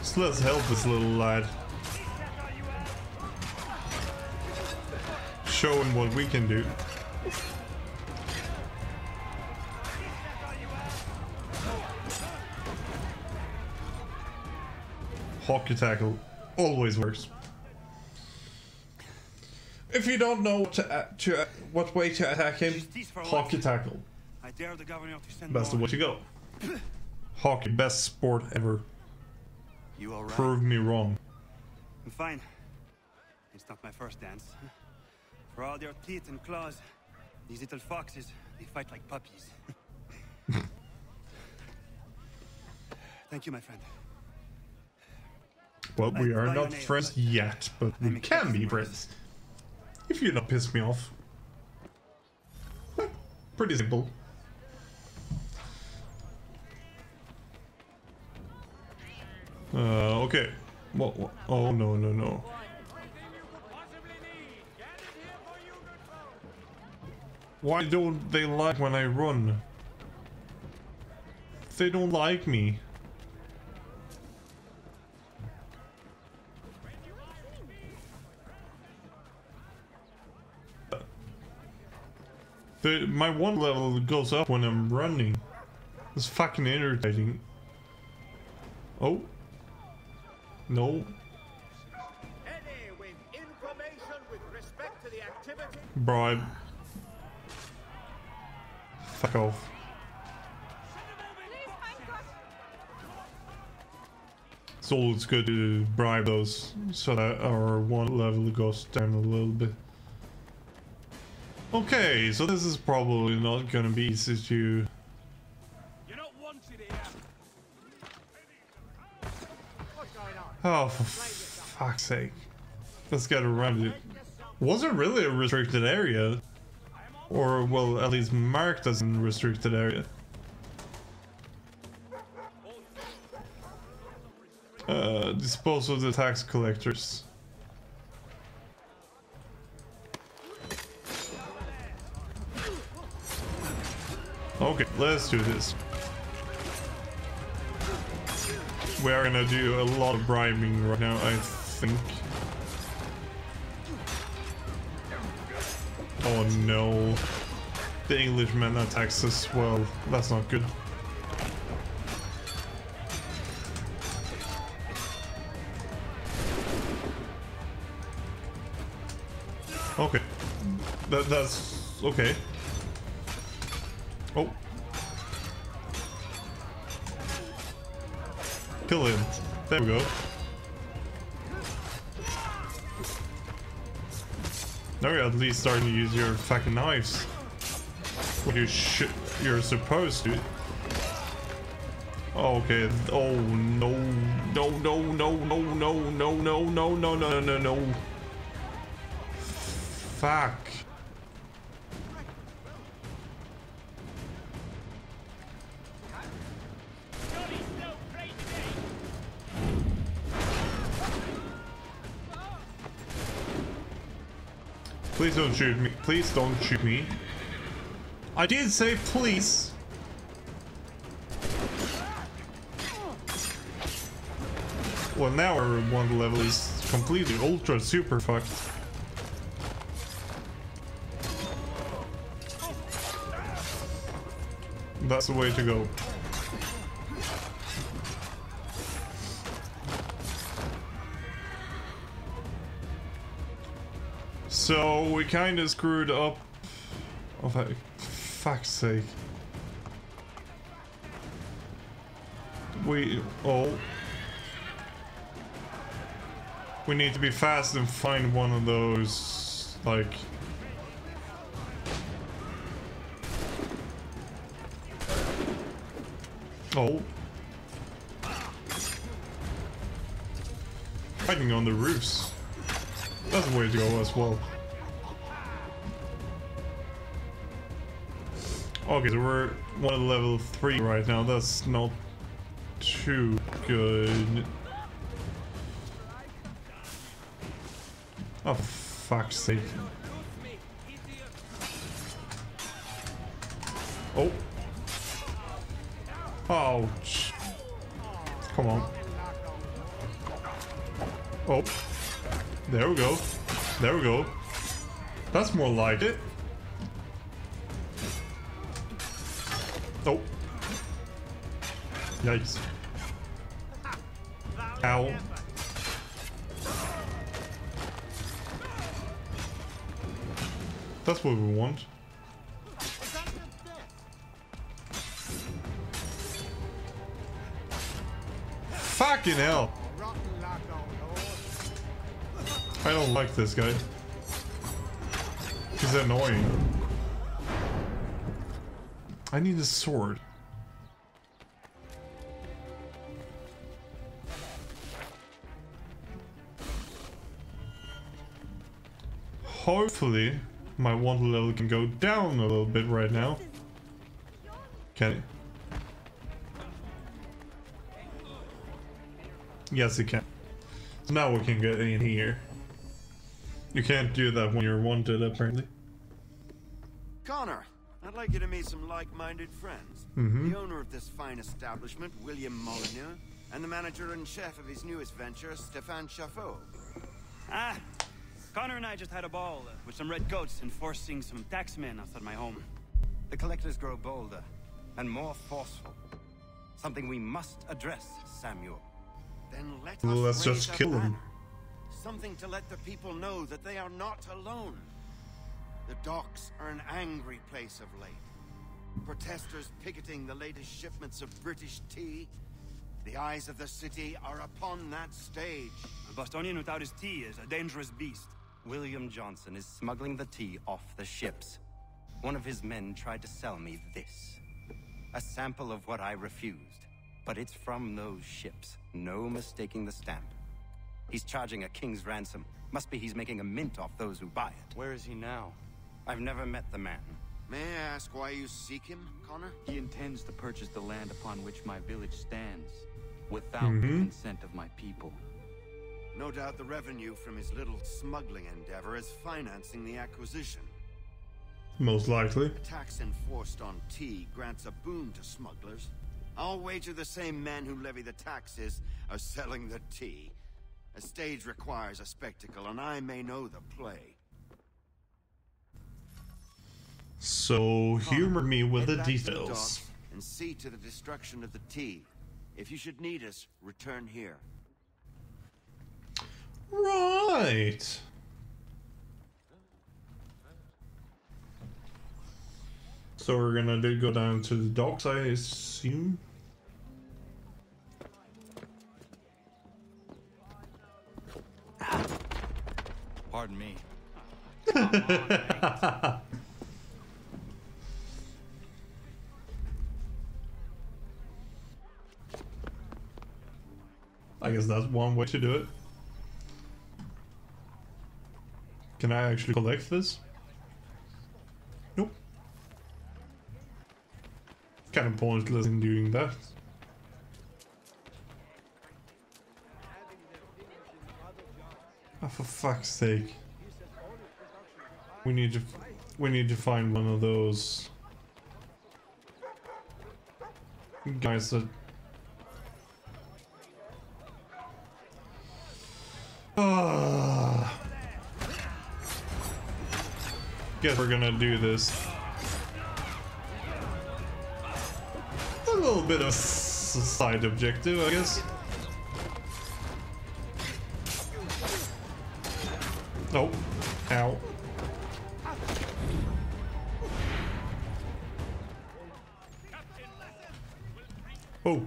So let's help this little lad. Show him what we can do. Hockey tackle always works. If you don't know what, to, a- to, a- what way to attack him, hockey tackle. I dare the governor to send Best of more. way to go. Hockey, best sport ever. You alright? Prove me wrong. I'm fine. It's not my first dance. For all their teeth and claws, these little foxes, they fight like puppies. Thank you, my friend. Well, we are not nails. friends yet, but we can be friends. If you don't piss me off. Pretty simple. Uh, okay. What, what? Oh, no, no, no. Why don't they like when I run? They don't like me. The, my one level goes up when I'm running. It's fucking irritating. Oh. No. Any Fuck off. it's always good to bribe those so that our one level goes down a little bit. Okay, so this is probably not gonna be easy to Oh, for fuck's sake. Let's get around it. Was it really a restricted area? Or, well, at least marked as a restricted area. Uh, dispose of the tax collectors. Okay, let's do this. We are gonna do a lot of bribing right now, I think. Oh no. The Englishman attacks us. Well, that's not good. Okay. That, that's okay. Oh. Kill him. There we go. Now you're at least starting to use your fucking knives. What you should you're supposed to. Okay. Oh no. No no no no no no no no no no no no. Fuck. Please don't shoot me. Please don't shoot me. I did say please. Well, now our one level is completely ultra super fucked. That's the way to go. So we kind of screwed up. Oh, for fuck's sake. We oh. We need to be fast and find one of those like. Oh. Fighting on the roofs. That's the way to go as well. Okay, so we're one at level 3 right now. That's not too good. Oh, fuck's sake. Oh. Ouch. Come on. Oh. There we go. There we go. That's more like it. Yikes. Ow. That's what we want. Fucking hell. I don't like this guy. He's annoying. I need a sword. Hopefully, my wanted level can go down a little bit right now. Can it? Yes, it can. So now we can get in here. You can't do that when you're wanted, apparently. Connor, I'd like you to meet some like-minded friends. Mhm. The owner of this fine establishment, William Molineux, and the manager and chef of his newest venture, Stéphane Chapheau. Ah, Connor and I just had a ball uh, with some redcoats enforcing some taxmen outside my home. The collectors grow bolder and more forceful. Something we must address, Samuel. Then let Well, us let's just kill them. Something to let the people know that they are not alone. The docks are an angry place of late. Protesters picketing the latest shipments of British tea. The eyes of the city are upon that stage. A Bostonian without his tea is a dangerous beast. William Johnson is smuggling the tea off the ships. One of his men tried to sell me this. A sample of what I refused. But it's from those ships. No mistaking the stamp. He's charging a king's ransom. Must be he's making a mint off those who buy it. Where is he now? I've never met the man. May I ask why you seek him, Connor? He intends to purchase the land upon which my village stands, without Mhm. the consent of my people. No doubt the revenue from his little smuggling endeavor is financing the acquisition. Most likely. A tax enforced on tea grants a boon to smugglers. I'll wager the same men who levy the taxes are selling the tea. A stage requires a spectacle, and I may know the play. So humor me with the Head to details. docks and see to the destruction of the tea. If you should need us, return here. Right. So we're gonna do go down to the docks, I assume. Pardon me. I guess that's one way to do it. Can I actually collect this? Nope. Kind of pointless in doing that. Oh, for fuck's sake. We need to we need to find one of those guys that Ah. Guess we're gonna do this. A little bit of side objective, I guess. Oh, ow. Oh.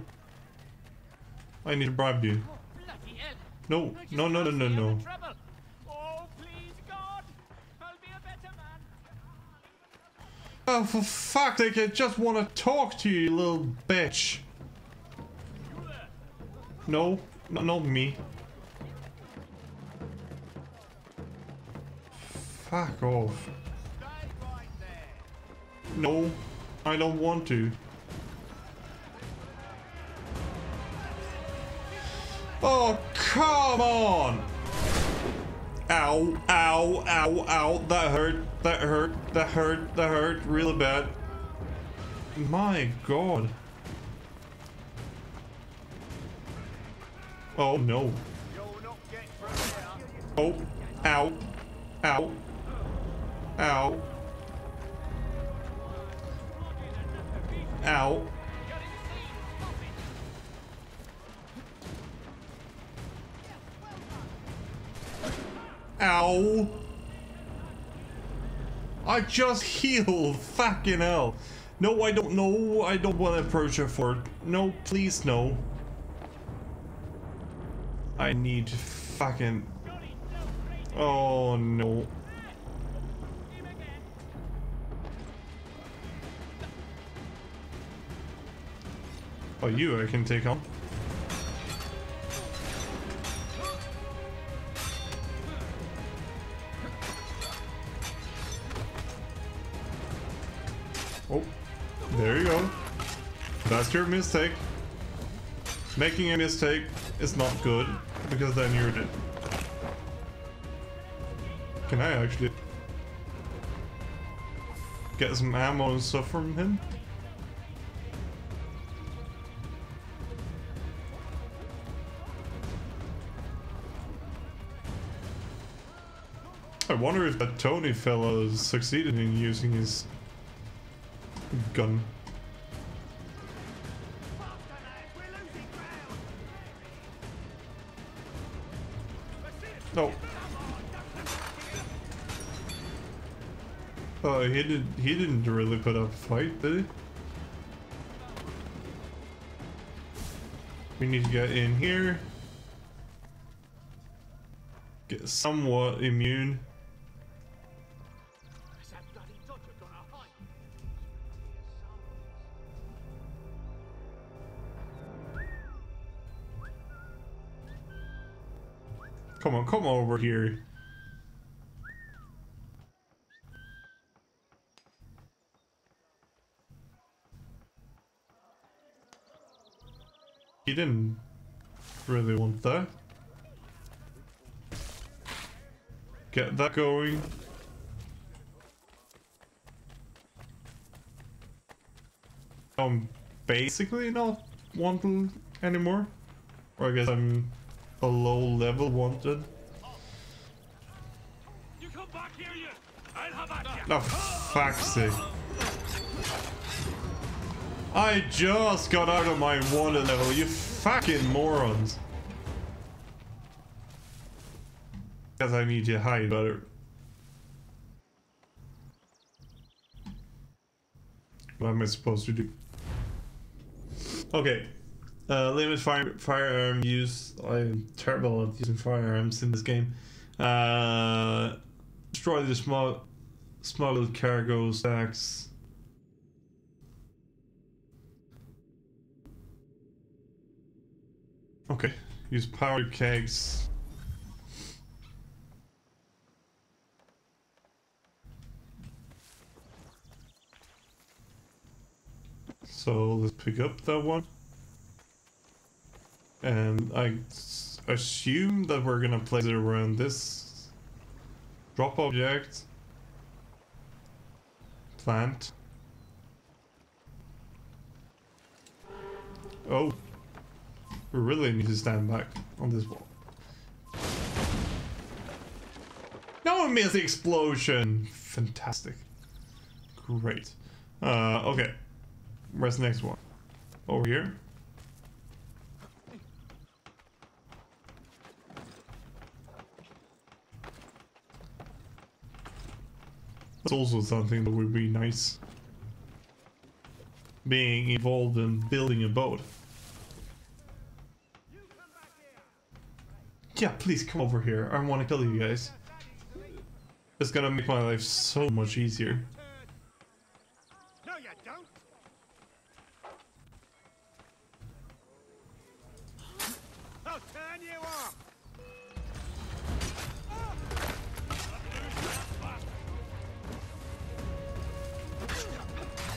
I need to bribe you. No, no, no, no, no, no. Oh, for fuck's sake, I just want to talk to you, you little bitch. No, no, not me. Fuck off. No, I don't want to. Oh, come on! Ow, ow, ow, ow. That hurt, that hurt, that hurt, that hurt really bad. My god. Oh no. Oh, ow, ow, ow. Ow. Ow. I just healed. Fucking hell. No, I don't know. I don't want to approach her for. No, please, no. I need fucking. Oh no. Oh, you I can take on. There you go. That's your mistake. Making a mistake is not good, because then you're dead. Can I actually get some ammo and stuff from him? I wonder if that Tony fellow succeeded in using his gun. No. Oh, he didn't. He didn't really put up a fight, did he? We need to get in here. Get somewhat immune. Come on, come over here. You didn't really want that. Get that going. I'm basically not wanted anymore. Or I guess I'm below level wanted. Oh, fuck's sake. I just got out of my wanted level, you fucking morons. Because I need to hide better. What am I supposed to do? Okay. Uh, limit fire firearm use. I'm terrible at using firearms in this game. Uh, destroy the small smuggled cargo stacks. Okay. Use power kegs. So let's pick up that one. And I assume that we're gonna place it around this drop object. Plant. Oh. We really need to stand back on this wall. No one missed the explosion! Fantastic. Great. Uh, okay. Where's the next one? Over here? That's also something that would be nice. Being involved in building a boat. Yeah, please come over here. I want to kill you guys. It's gonna make my life so much easier.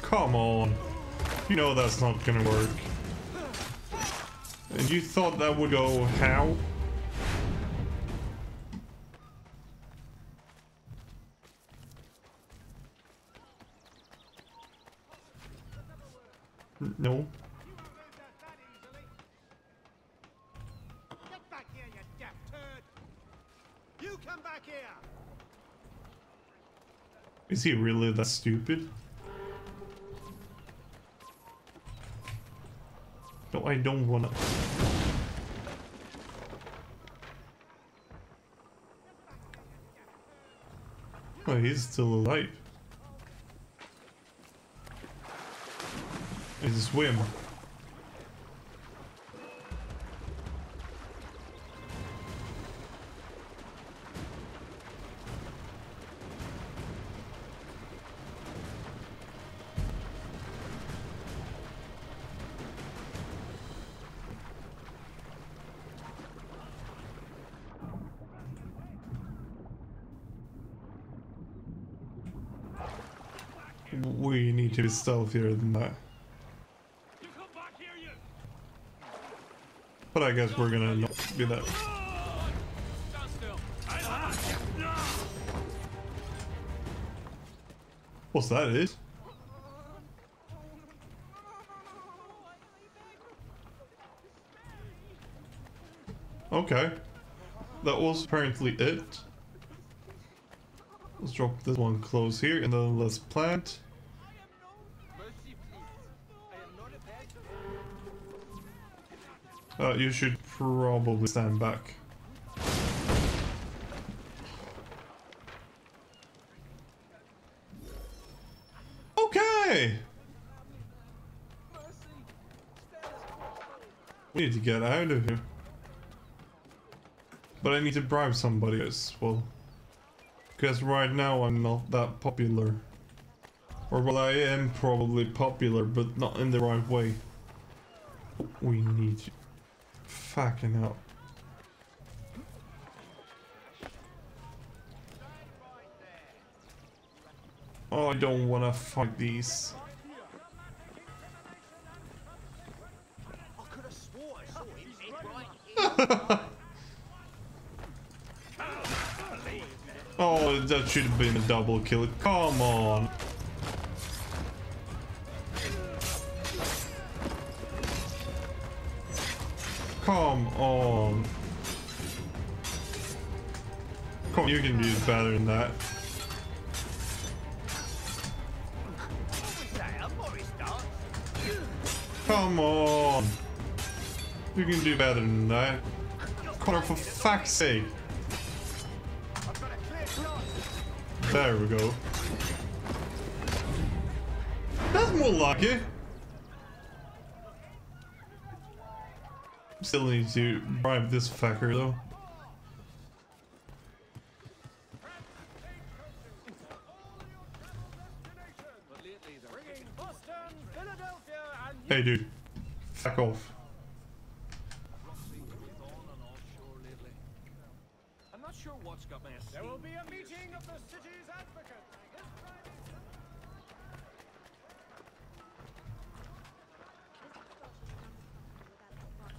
Come on. You know that's not gonna work. And you thought that would go how? No. Get back here, you deaf turd. You come back here. Is he really that stupid? I don't wanna. Oh, he's still alive. He's a swim. To be stealthier than that. But I guess we're gonna not do that. What's that is? Okay. That was apparently it. Let's drop this one close here and then let's plant. Uh, you should probably stand back. Okay! We need to get out of here. But I need to bribe somebody as well. Because right now I'm not that popular. Or well, I am probably popular, but not in the right way. We need you. Fucking hell. Oh, I don't want to fight these. oh, that should have been a double kill. Come on. Come on. Come on, you can do better than that. Come on. You can do better than that. Connor, for fuck's sake. There we go. That's more like it. Still need to bribe this fucker though. Hey dude, fuck off.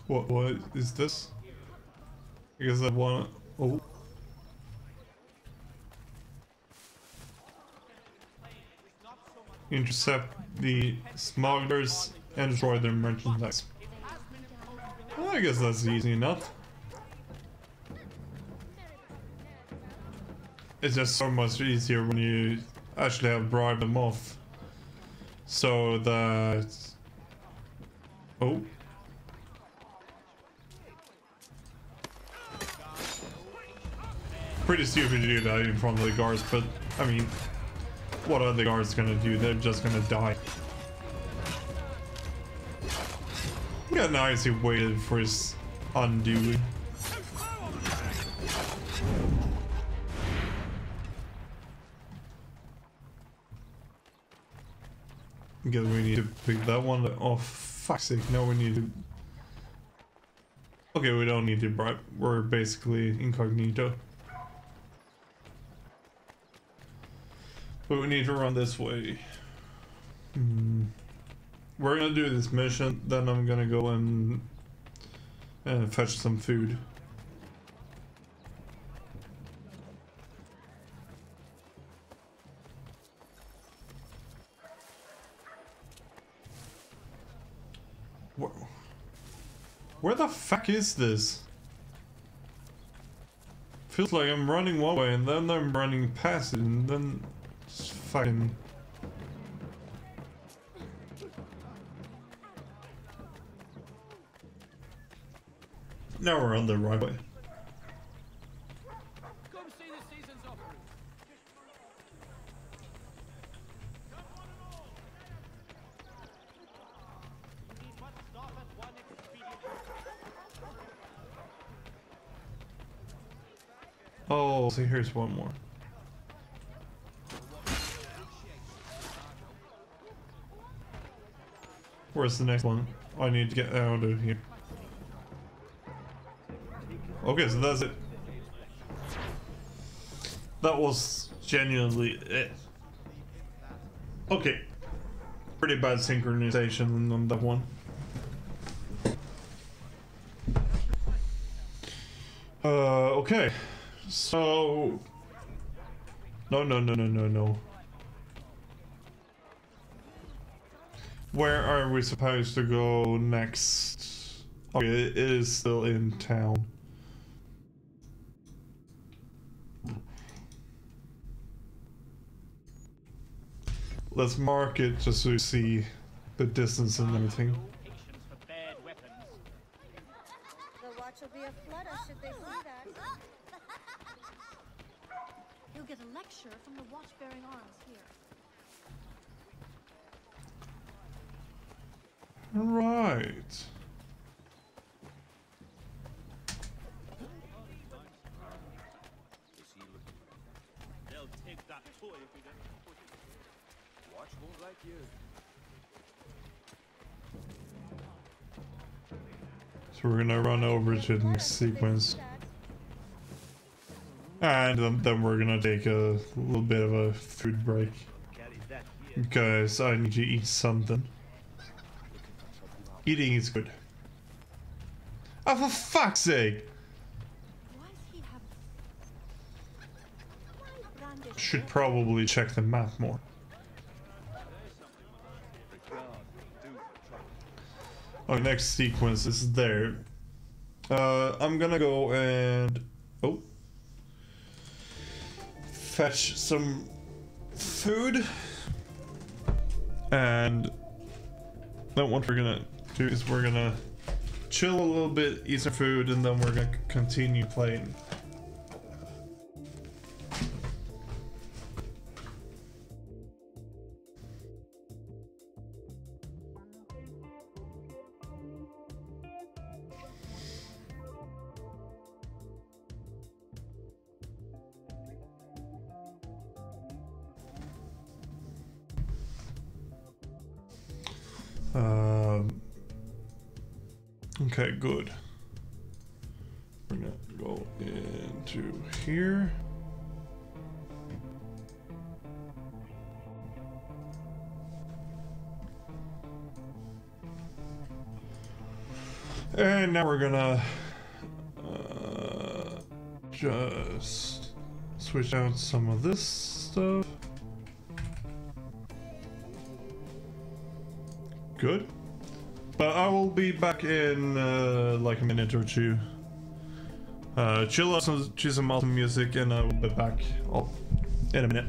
What, what is this? I guess I want oh. Intercept the smugglers and destroy their merchandise. Well, I guess that's easy enough. It's just so much easier when you actually have bribed them off. So that... Oh. Pretty stupid to do that in front of the guards, but I mean, what are the guards gonna do? They're just gonna die. Yeah, nice he waited for his undoing. Because we need to pick that one. Oh, fuck's sake. No, we need to... Okay, we don't need to bribe. We're basically incognito. But we need to run this way. Hmm. We're gonna do this mission, then I'm gonna go and, and fetch some food. Where, where the fuck is this? Feels like I'm running one way and then I'm running past it and then fucking... Now we're on the right way. Oh, so here's one more. Where's the next one? I need to get out of here. Okay, so that's it. That was genuinely it. Okay. Pretty bad synchronization on that one. Uh, okay. So... No, no, no, no, no, no. Where are we supposed to go next? Oh, okay, it is still in town. Let's mark it just so we see the distance and everything. The watch will be a flutter should they see that. You'll get a lecture from the watch-bearing arms here. Right. So we're gonna run over to the next sequence. And then we're gonna take a little bit of a food break. Because I need to eat something. Eating is good. Oh, for fuck's sake! Should probably check the map more. Oh, next sequence is there. Uh, I'm gonna go and... Oh. Fetch some food. And then what we're gonna is we're gonna chill a little bit, eat some food, and then we're gonna continue playing. Switch out some of this stuff. Good. But I will be back in uh, like a minute or two. Uh, chill out, some, choose some awesome music, and I will be back in a minute.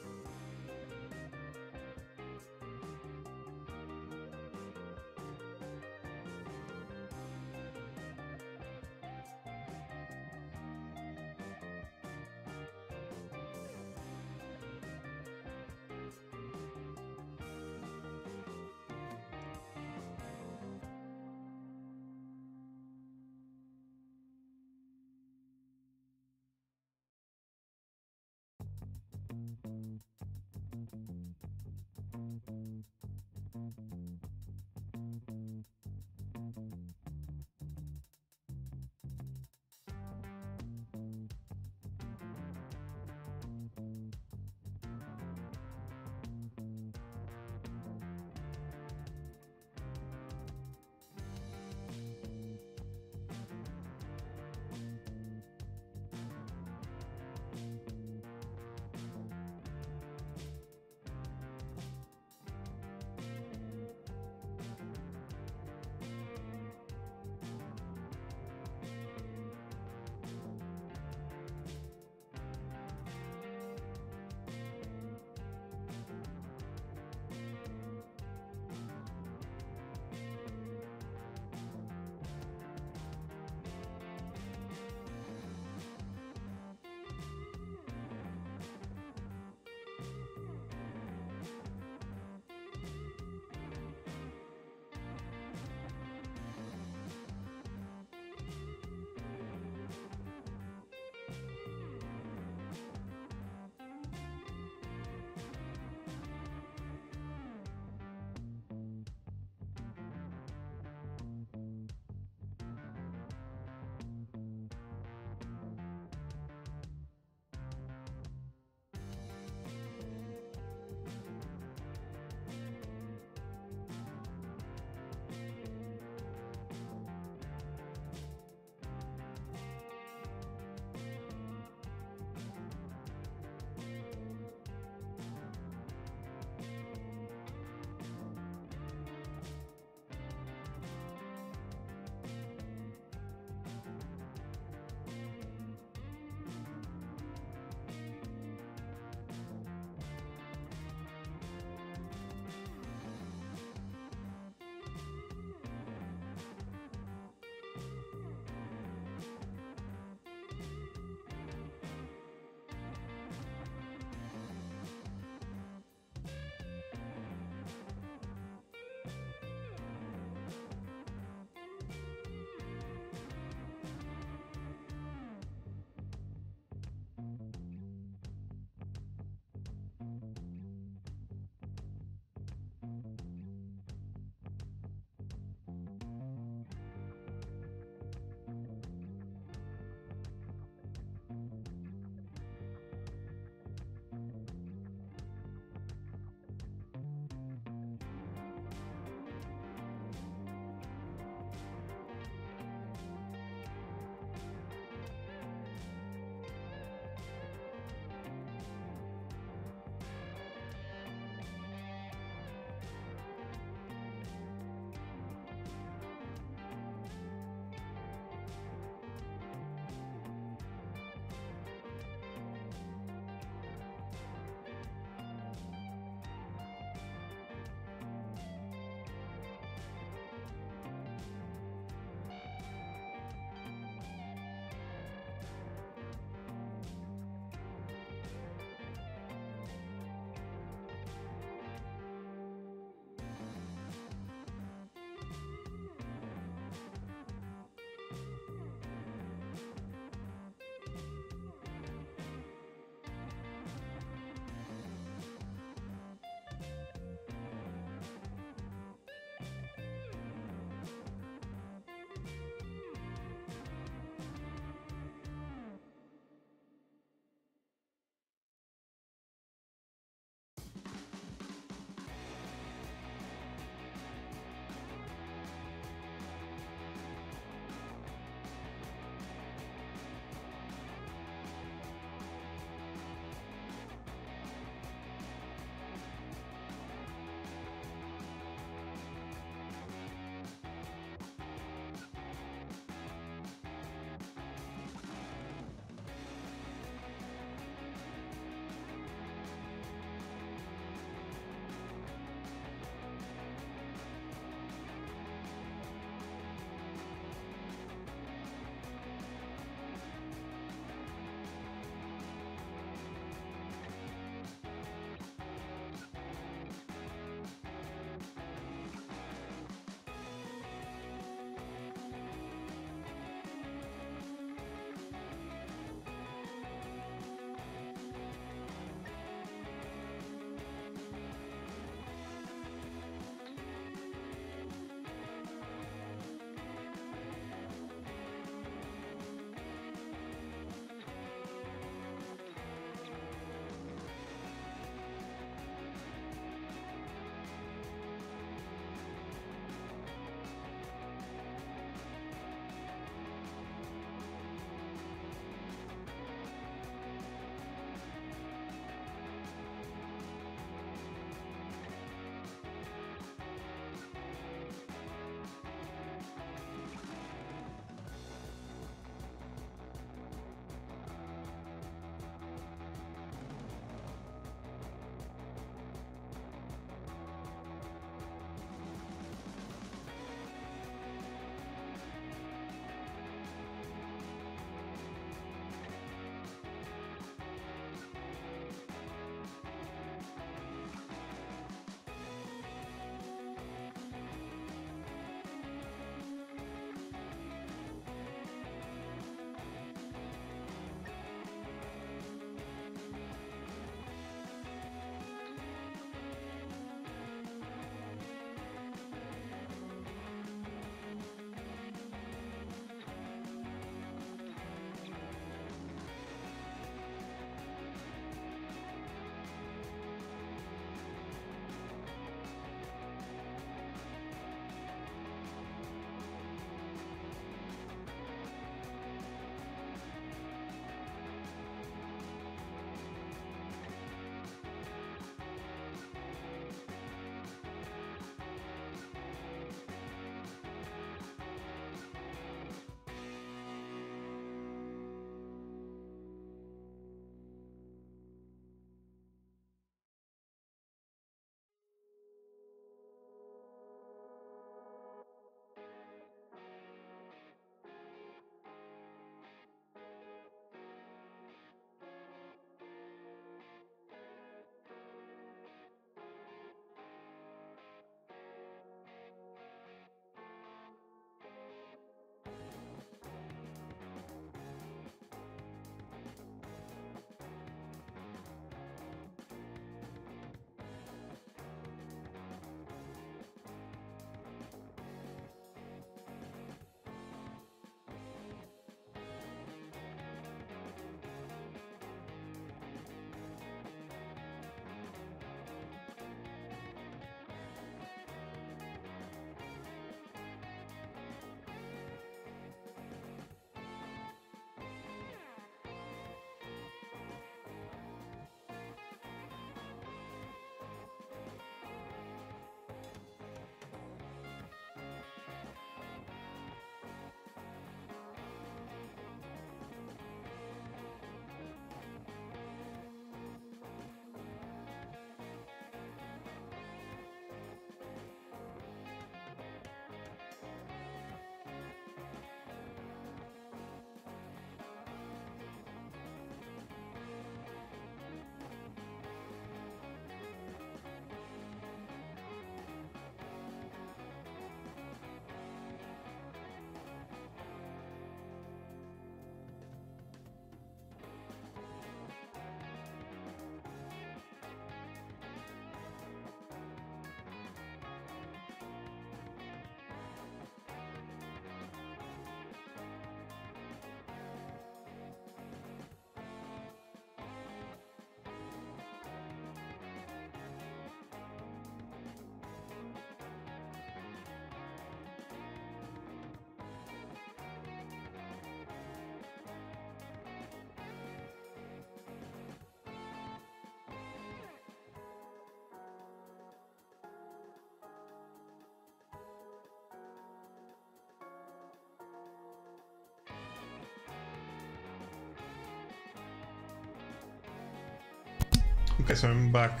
Okay, so I'm back.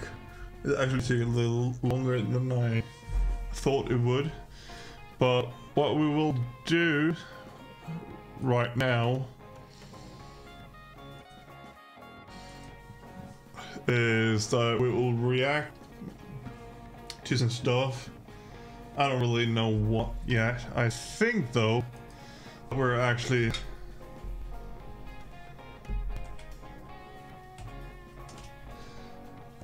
It actually took a little longer than I thought it would. But what we will do right now is that we will react to some stuff. I don't really know what yet. I think though we're actually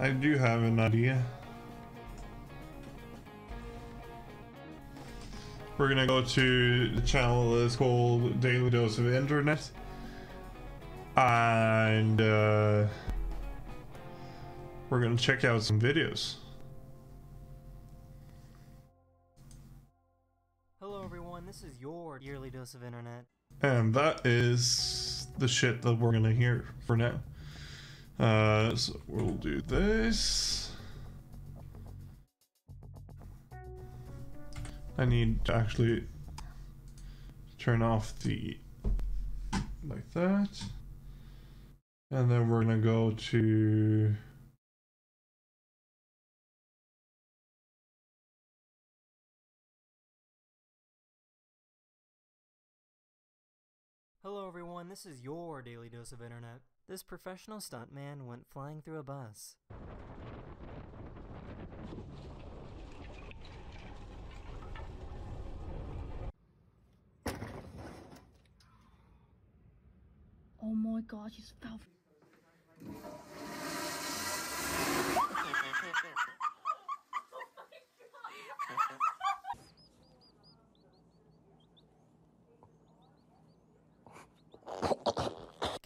I do have an idea. We're gonna go to the channel that's called Daily Dose of Internet. And uh, we're gonna check out some videos. Hello everyone, this is your yearly dose of internet. And that is the shit that we're gonna hear for now. Uh, so we'll do this. I need to actually turn off the like that. And then we're gonna go to Hello everyone, this is your daily dose of internet. This professional stuntman went flying through a bus. Oh my gosh, you fell.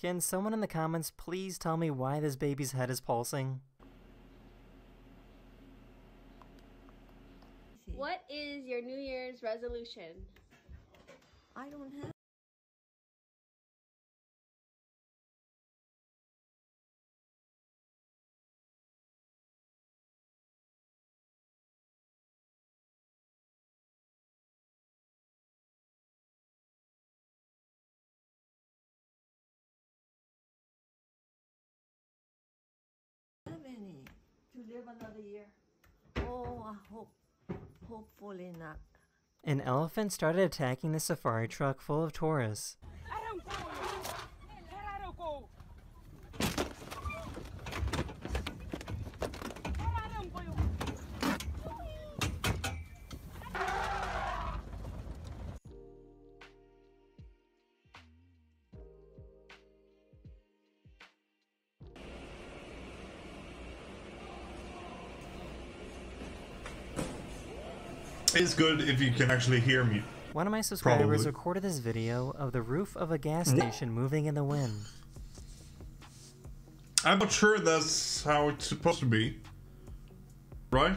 Can someone in the comments please tell me why this baby's head is pulsing? What is your New Year's resolution? I don't have. have live another year. Oh, I hope, hopefully not. An elephant started attacking the safari truck full of tourists. It's good if you can actually hear me. One of my subscribers Probably. recorded this video of the roof of a gas What? station moving in the wind. I'm not sure that's how it's supposed to be. Right?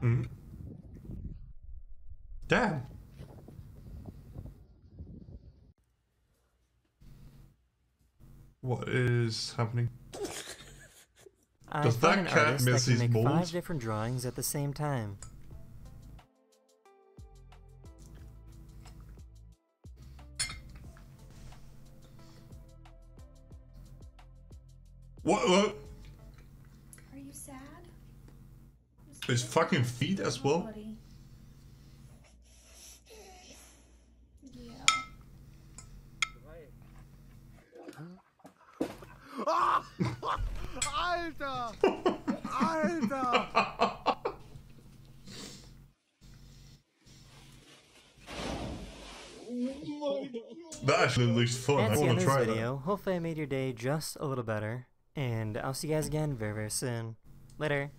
Mm. Dad. What is happening? I Does found that an cat artist that can his make five different drawings at the same time. What? what? Are you sad? His fucking feet as well? Buddy. Yeah. Alter! Alter! That actually looks fun. That's I the want end to of this try video. Hopefully I made your day just a little better. And I'll see you guys again very, very soon. Later.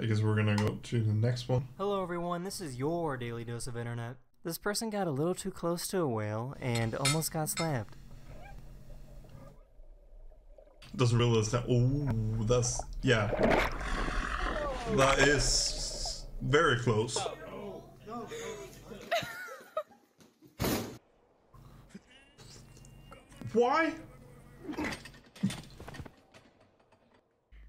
I guess we're gonna go to the next one. Hello everyone, this is your daily dose of internet. This person got a little too close to a whale and almost got slapped. Doesn't realize that. Oh, that's yeah. That is very close. Why?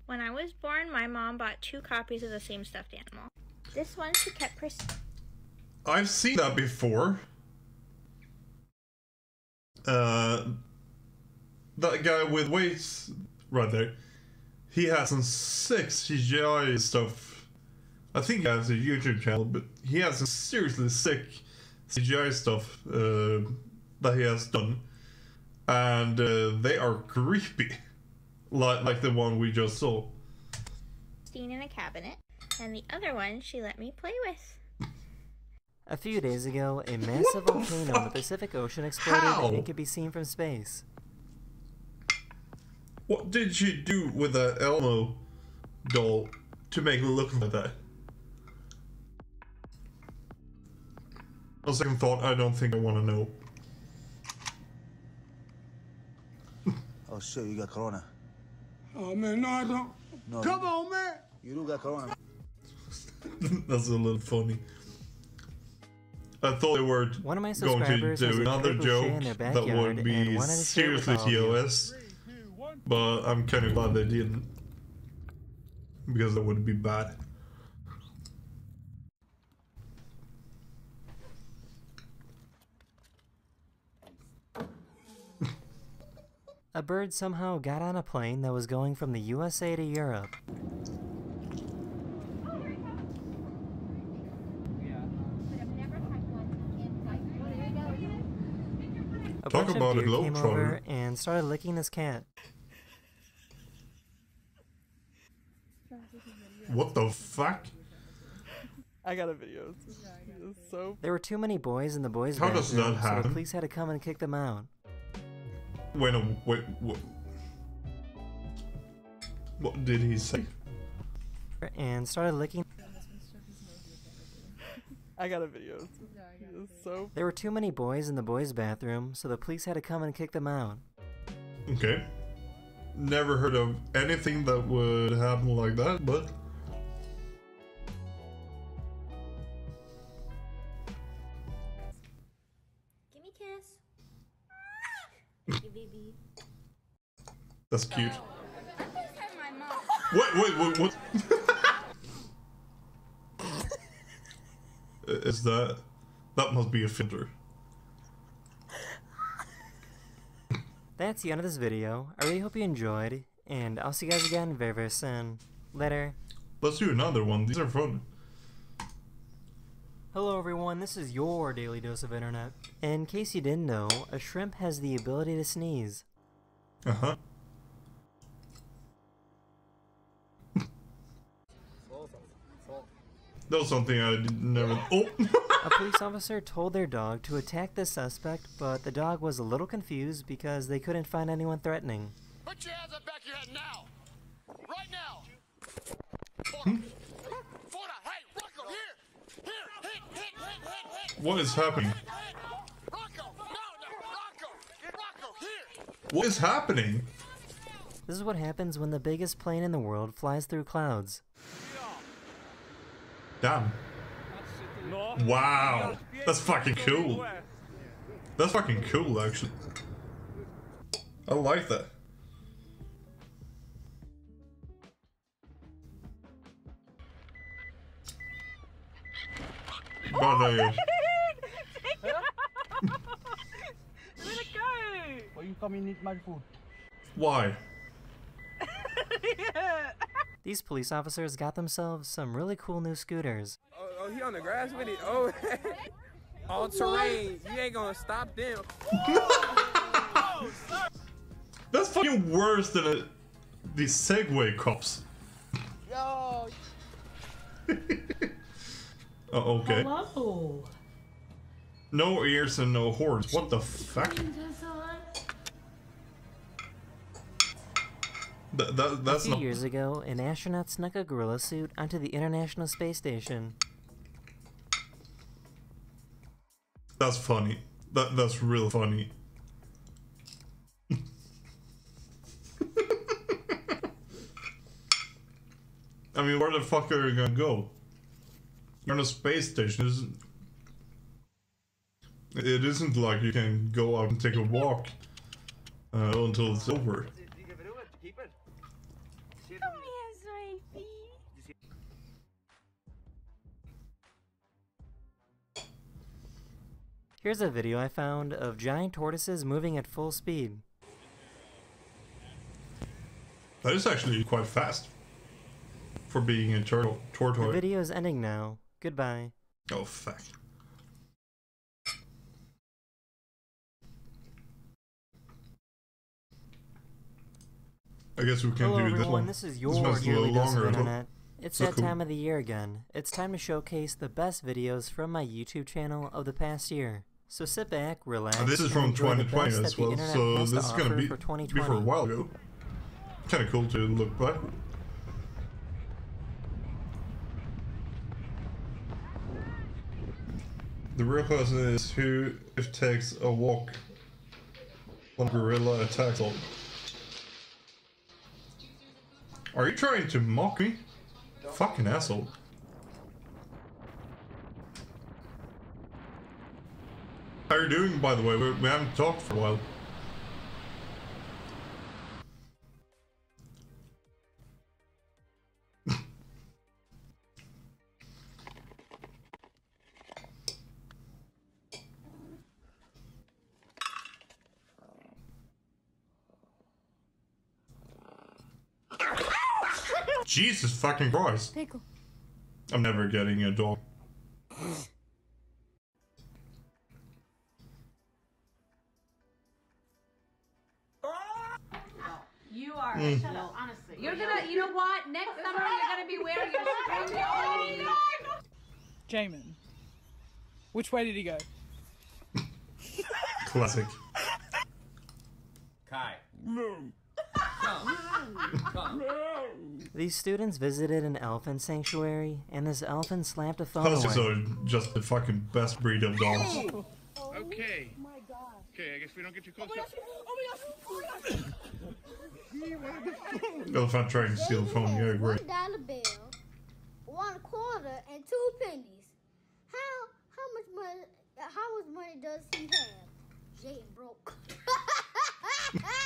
When I was born, my mom bought two copies of the same stuffed animal. This one she kept pers- I've seen that before. Uh, that guy with weights right there. He has some sick CGI stuff. I think he has a YouTube channel, but he has some seriously sick CGI stuff uh, that he has done, and uh, they are creepy, like like the one we just saw. Christine in a cabinet, and the other one she let me play with. A few days ago, a massive volcano in the Pacific Ocean exploded How? and it could be seen from space. What did she do with that Elmo doll to make it look like that? On second thought, I don't think I want to know. Oh shit, you got corona. Oh man, no, I don't. No, Come you- on, man. You do got corona. That's a little funny. I thought they were One of my going to do another joke in their that would be wanted to share it with seriously all you. TOS, but I'm kind of glad they didn't. Because that would be bad. A bird somehow got on a plane that was going from the USA to Europe. A Talk about a of deer came globetrotter. and started licking this cat. What the fuck? I got a video. It's, it's so. There were too many boys in the boys' How does bathroom, that so the police had to come and kick them out. Wait, no, wait, what? What did he say? And started licking. I got a video. It's, it's so. There were too many boys in the boys' bathroom, so the police had to come and kick them out. Okay. Never heard of anything that would happen like that, but that's cute. my mom. Wait, wait, wait, what? Is that... That must be a filter. That's the end of this video. I really hope you enjoyed, and I'll see you guys again very, very soon. Later. Let's do another one. These are fun. Hello everyone, this is your Daily Dose of Internet. In case you didn't know, a shrimp has the ability to sneeze. Uh-huh. That was something I did never... Oh! a police officer told their dog to attack the suspect, but the dog was a little confused because they couldn't find anyone threatening. Put your hands up back your head now. Right now. Hmm? Forta, hey, Rocco, here. Here, hit, hit, hit, hit, hit. What is happening? Rocco, no, no, Rocco. Rocco, here. What is happening? This is what happens when the biggest plane in the world flies through clouds. Damn. Wow. That's fucking cool. That's fucking cool, actually. I like that. Oh, no, yeah. Let it go! Why you come and eat my food? Why? These police officers got themselves some really cool new scooters. Oh, oh, he on the grass with it. Oh, all terrain. You ain't gonna stop them. That's fucking worse than a, the Segway cops. Yo. Oh, okay. Hello. No ears and no horns. What the fuck? Th- that, A that's few not. years ago, an astronaut snuck a gorilla suit onto the International Space Station. That's funny. That that's real funny. I mean, where the fuck are you gonna go? You're on a space station. It isn't, it isn't like you can go out and take a walk uh, until it's over. Here's a video I found of giant tortoises moving at full speed. That is actually quite fast for being a turtle The video is ending now. Goodbye. Oh fuck. I guess we can Hello do this everyone, one. this is your a yearly dose of internet. It's So that cool. time of the year again. It's time to showcase the best videos from my YouTube channel of the past year. So sit back, relax, this is from enjoy the 2020 best as well, so this is gonna be for be for a while ago. Kind of cool to look back. The real question is who if takes a walk when gorilla attacks on. Are you trying to mock me? Fucking asshole. How are you doing, by the way? We, we haven't talked for a while. Jesus fucking Christ. Pickle. I'm never getting a dog. Jamin. Which way did he go? Classic. Kai. These students visited an elephant sanctuary, and this elephant slapped a phone Huskies away. are just the fucking best breed of dogs. Oh! Okay. Oh okay, I guess we don't get too close. Elephant trying to steal the phone, yeah, great. One dollar bill, one quarter, and two pennies. How how much money? How much money does he have? Jaden broke.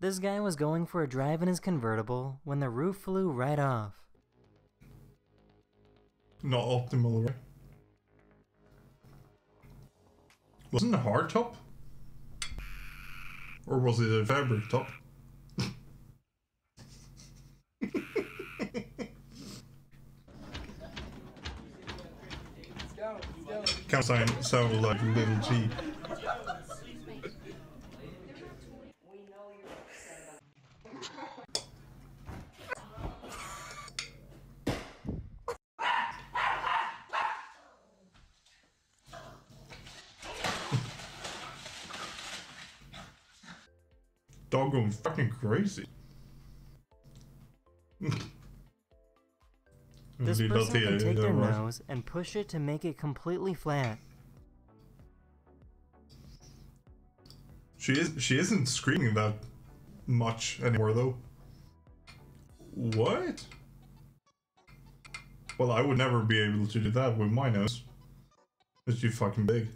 This guy was going for a drive in his convertible when the roof flew right off. Not optimal, right? Wasn't it a hard top? Or was it a fabric top? Kind of sound, like little G. Dog going fucking crazy. This person can take their nose and push it to make it completely flat. She is she isn't screaming that much anymore though. What? Well, I would never be able to do that with my nose. It's too fucking big.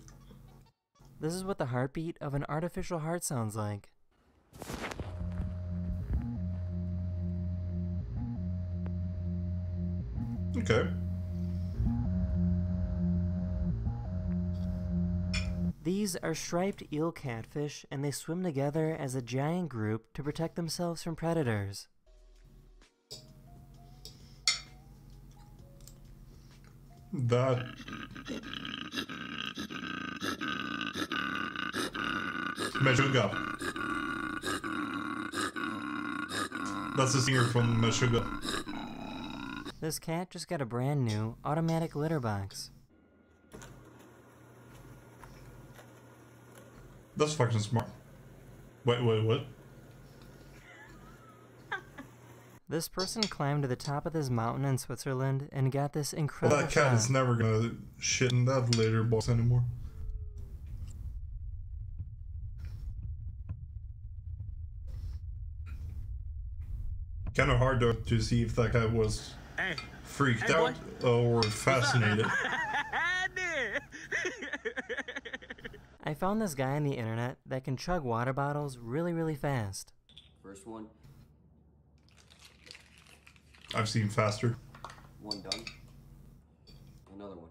This is what the heartbeat of an artificial heart sounds like. Okay. These are striped eel catfish, and they swim together as a giant group to protect themselves from predators. That. Meshuggah. That's the singer from Meshuggah. This cat just got a brand new automatic litter box. That's fucking smart. Wait, wait, what? This person climbed to the top of this mountain in Switzerland and got this incredible. Well, that cat shot. is never gonna shit in that litter box anymore. Kind of hard to, to see if that cat was Hey. freaked Hey, boy. Oh, out or fascinated. I found this guy on the internet that can chug water bottles really, really fast. First one, I've seen faster. one done. Another one.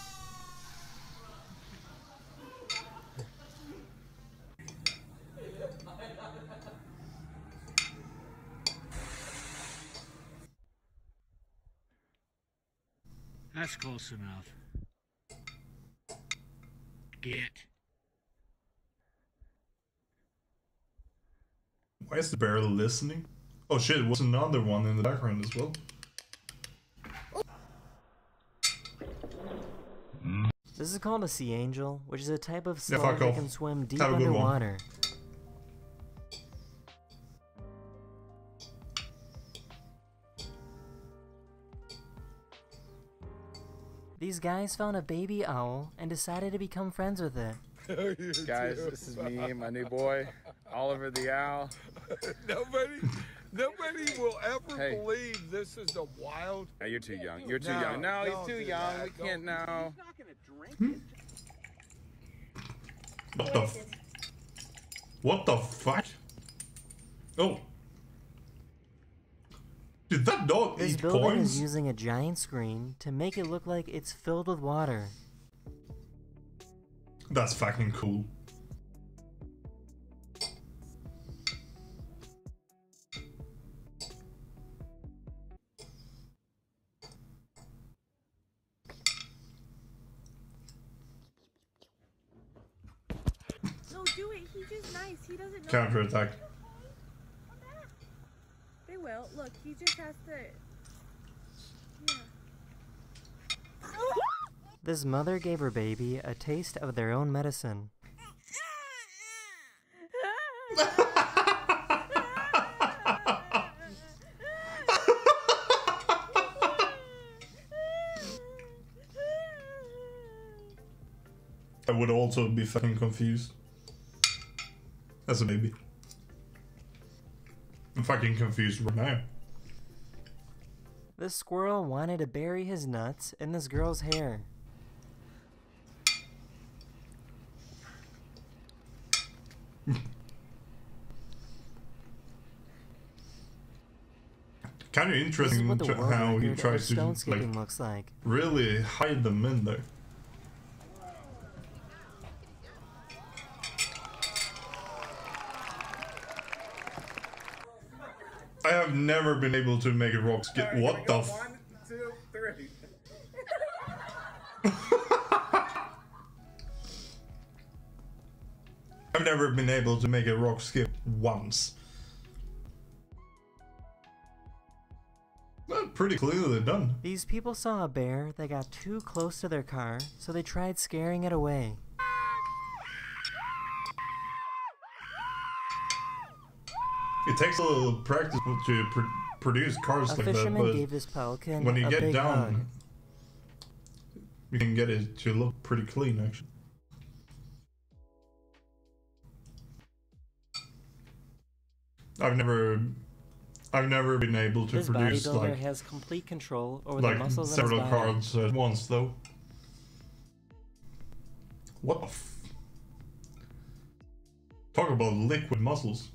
That's close enough. Get. Why is the bear listening? Oh shit, was another one in the background as well. This is called a sea angel, which is a type of Yeah, slug that can swim deep Have a good one. These guys found a baby owl and decided to become friends with it. Oh, guys, this is me my new boy, Oliver the Owl. nobody, nobody will ever Hey. believe this is a wild. Now you're too young. You're too No, young. No, don't he's too young. that. We can't now. Hmm? What the f- What the fuck? Oh. Did that dog This eat building coins? is using a giant screen to make it look like it's filled with water. That's fucking cool. No, do it. He's just nice. He doesn't know. Counter attack. They will. Look, he just has to. This mother gave her baby a taste of their own medicine. I would also be fucking confused. As a baby. I'm fucking confused right now. This squirrel wanted to bury his nuts in this girl's hair. Kind of interesting what the tr- world how he tries to like looks like. really hide them in there. I have never been able to make a rock skip. What the? F- two, three. I've never been able to make a rock skip once. Well, pretty clearly done. These people saw a bear that got too close to their car, so they tried scaring it away. It takes a little practice to pr- produce cars A like that, but when you get down, hug. you can get it to look pretty clean, actually. I've never, I've never been able to This produce like has complete control over the like muscles in his several cards at once, though. What the? F- Talk about liquid muscles.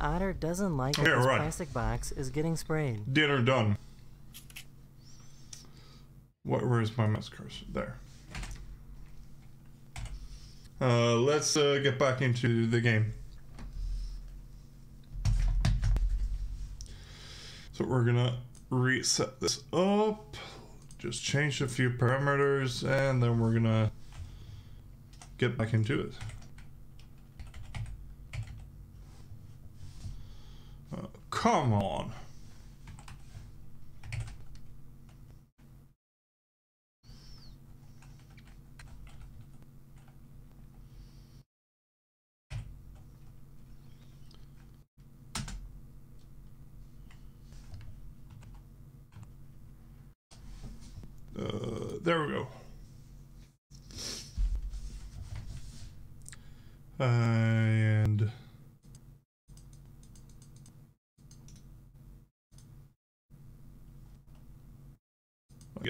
Otter doesn't like that Yeah, this right. plastic box is getting sprayed. Dinner done. What, where's my mouse cursor? There. Uh, let's uh, get back into the game. So we're gonna reset this up, just change a few parameters, and then we're gonna get back into it. Come on. Uh, there we go. I.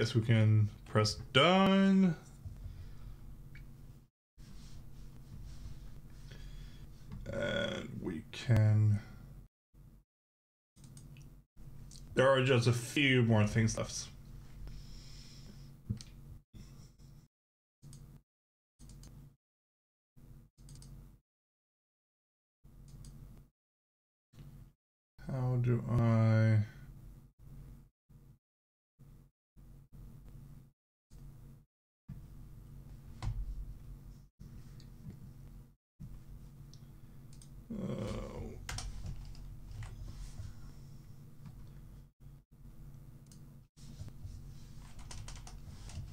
guess we can press done. And we can. There are just a few more things left. How do I... Oh.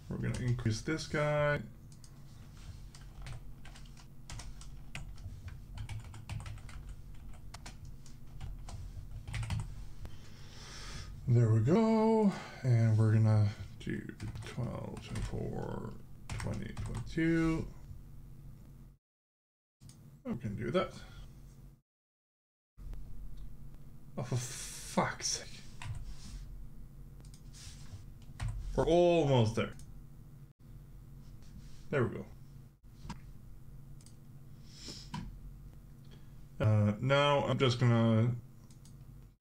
We're gonna increase this guy. There we go. And we're gonna do 12, 24, 20, 22. We can do that. Oh, for fuck's sake. We're almost there. There we go. Uh, now I'm just gonna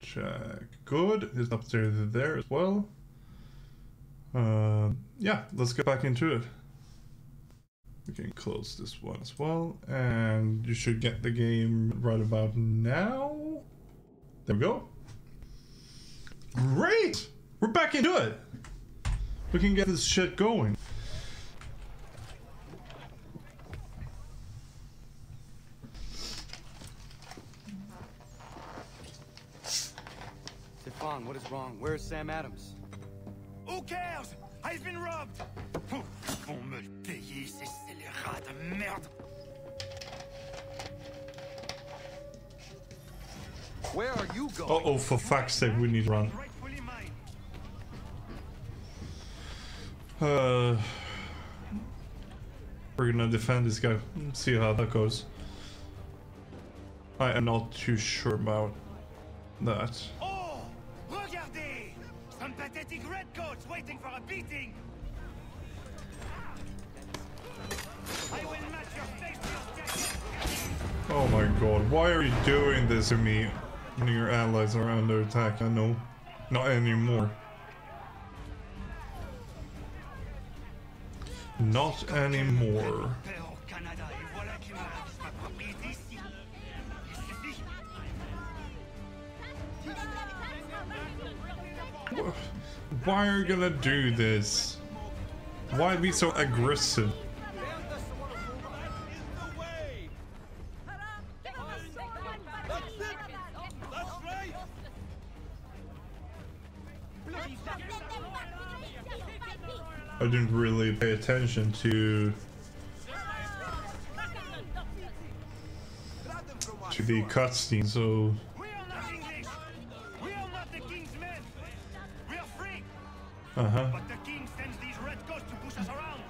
check. Good. It's upstairs there as well. Uh, yeah, let's get back into it. We can close this one as well. And you should get the game right about now. There we go. Great! We're back into it! We can get this shit going. What is wrong? Where's Sam Adams? Who cares? I've been robbed. Vont me le payer, ces scélérats de merde. Where are you going? Uh oh, for fuck's sake, we need to run. Uh, we're gonna defend this guy. See how that goes. I am not too sure about that. Oh, pathetic redcoats waiting for a beating. I will match your face to. Oh my god, why are you doing this to me when your allies are under attack? I know. Not anymore. Not anymore. Why are you gonna do this? Why be so aggressive? I didn't really pay attention to to the cutscene, so uh huh. But the king sends these redcoats to push us around.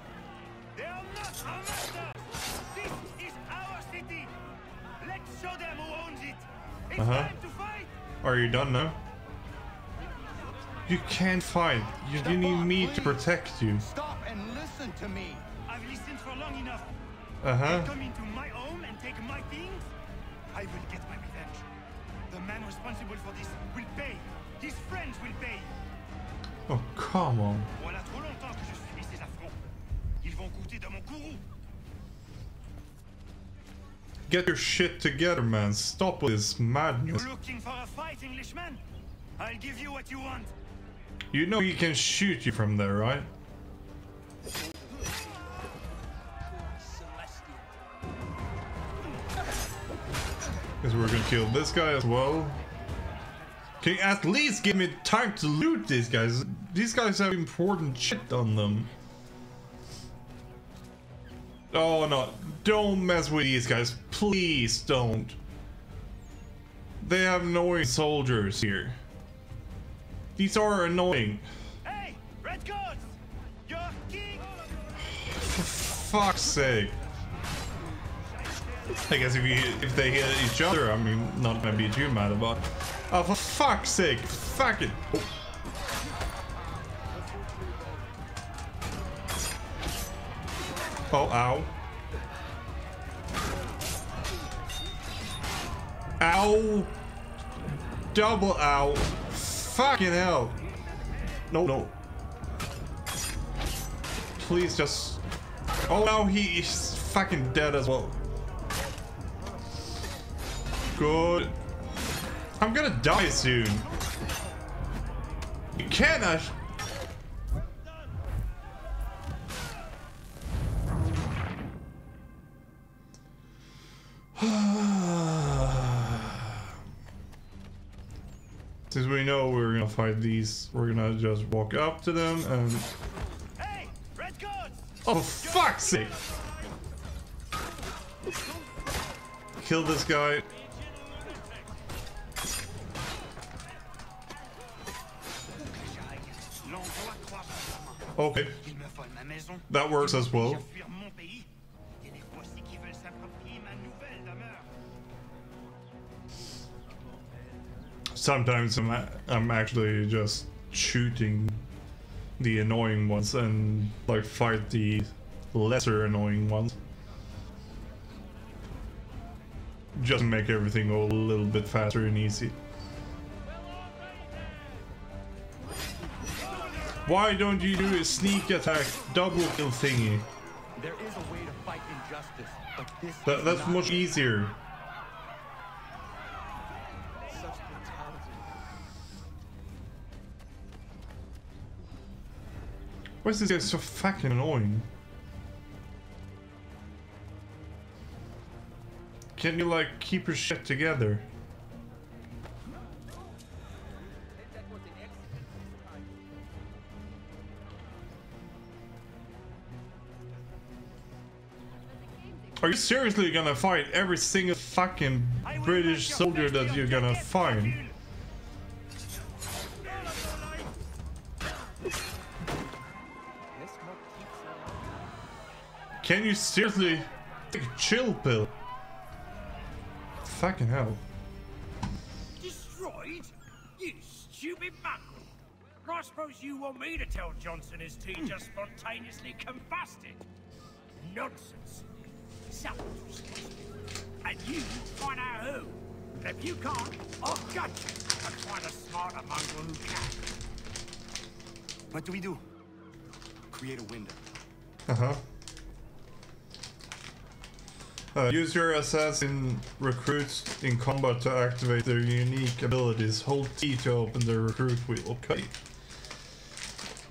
They are not our master. This is our city. Let's show them who owns it. It's Uh huh. time to fight. Are you done now? You can't fight. You, you need me to protect you. Stop and listen to me. I've listened for long enough. Uh huh. They come into my home and take my things. I will get my revenge. The man responsible for this will pay. His friends will pay. Oh come on. Voilà trop longtemps que je subis ces affronts. Ils vont goûter de mon courroux. Get your shit together, man. Stop with this madness. You're looking for a fight, Englishman? I'll give you what you want. You know he can shoot you from there, right? Because we're gonna kill this guy as well. Can you at least give me time to loot these guys? These guys have important shit on them. Oh no, don't mess with these guys. Please don't. They have annoying soldiers here. These are annoying. Hey, redcoats! Your king For fuck's sake. I guess if you if they hit each other, I mean, not gonna be too mad about. it. Oh, for fuck's sake! Fuck it! Oh. Oh, ow. Ow! Double ow! Fucking hell! No, no. Please just... Oh no, he, he's fucking dead as well. Good. I'm gonna die soon. You cannot... Since we know we're gonna fight these, we're gonna just walk up to them and... Oh, fuck's sake! Kill this guy. Okay. That works as well. Sometimes I'm, I'm actually just shooting the annoying ones and like fight the lesser annoying ones. Just make everything go a little bit faster and easy. Why don't you do a sneak attack double kill thingy? There is a way to fight injustice, but this That, that's much easier. Why is this guy so fucking annoying? Can you like keep your shit together? Are you seriously gonna fight every single fucking British soldier that you're gonna find? Can you seriously take a chill pill? Fucking hell. Destroyed? You stupid mongrel. I suppose you want me to tell Johnson his tea just spontaneously combusted. Nonsense. Someone's responsible. And you find out who. And if you can't, I'll gut you and find a smarter mongrel who can. What do we do? Create a window. Uh-huh. Uh, use your assassin recruits in combat to activate their unique abilities. Hold T to open the recruit wheel. Okay.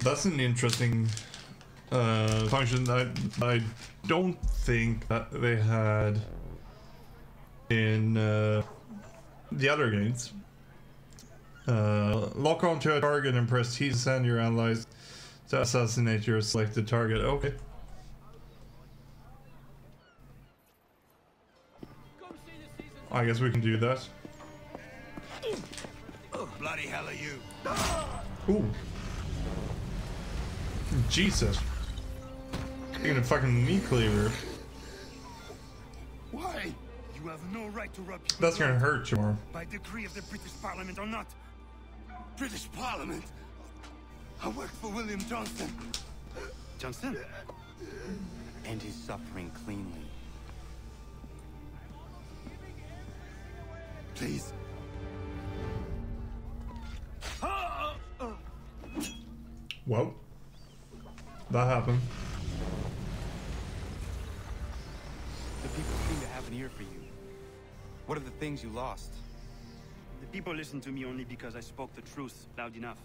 That's an interesting uh, function that I don't think that they had in uh, the other games. Uh, lock onto a target and press T to send your allies to assassinate your selected target. Okay. I guess we can do that. Oh, bloody hell are you? Ooh. Jesus. Even a fucking meat cleaver. Why? You have no right to rub people's That's gonna hurt you more. By decree of the British Parliament or not. British Parliament? I work for William Johnson. Johnson? And he's suffering cleanly. Please. Well, that happened. The people seem to have an ear for you. What are the things you lost? The people listen to me only because I spoke the truth loud enough.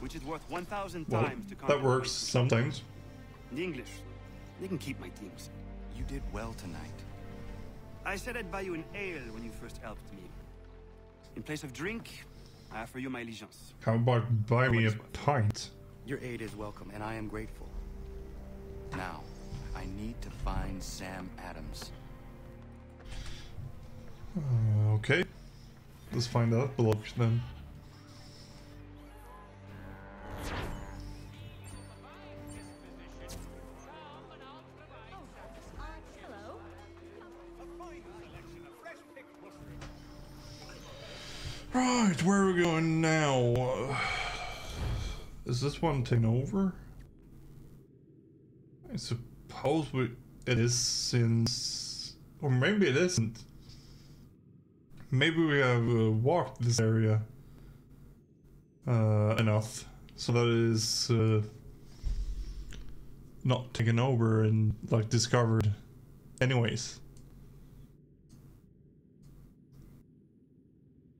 Which is worth 1,000 Well, times to that works sometimes. The English, they can keep my teams. You did well tonight. I said I'd buy you an ale when you first helped me. In place of drink, I offer you my allegiance. How about buy me a pint? Your aid is welcome, and I am grateful. Now, I need to find Sam Adams. Uh, okay. Let's find out, beloved then. Right, where are we going now? Is this one taken over? I suppose we, it is since... Or maybe it isn't. Maybe we have uh, walked this area uh, enough so that it is uh, not taken over and like discovered anyways.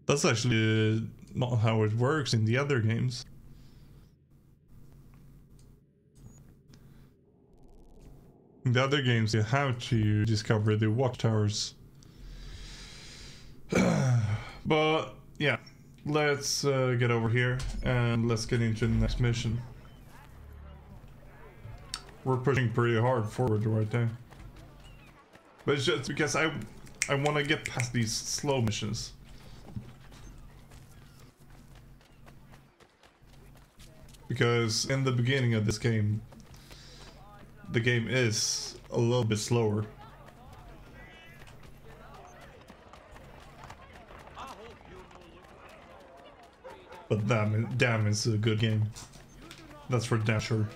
That's actually uh, not how it works in the other games. In the other games, you have to discover the watchtowers. but yeah, let's uh, get over here and let's get into the next mission. We're pushing pretty hard forward right now. But it's just because I I want to get past these slow missions. Because in the beginning of this game, the game is a little bit slower. But damn, damn, it's a good game. That's for damn sure.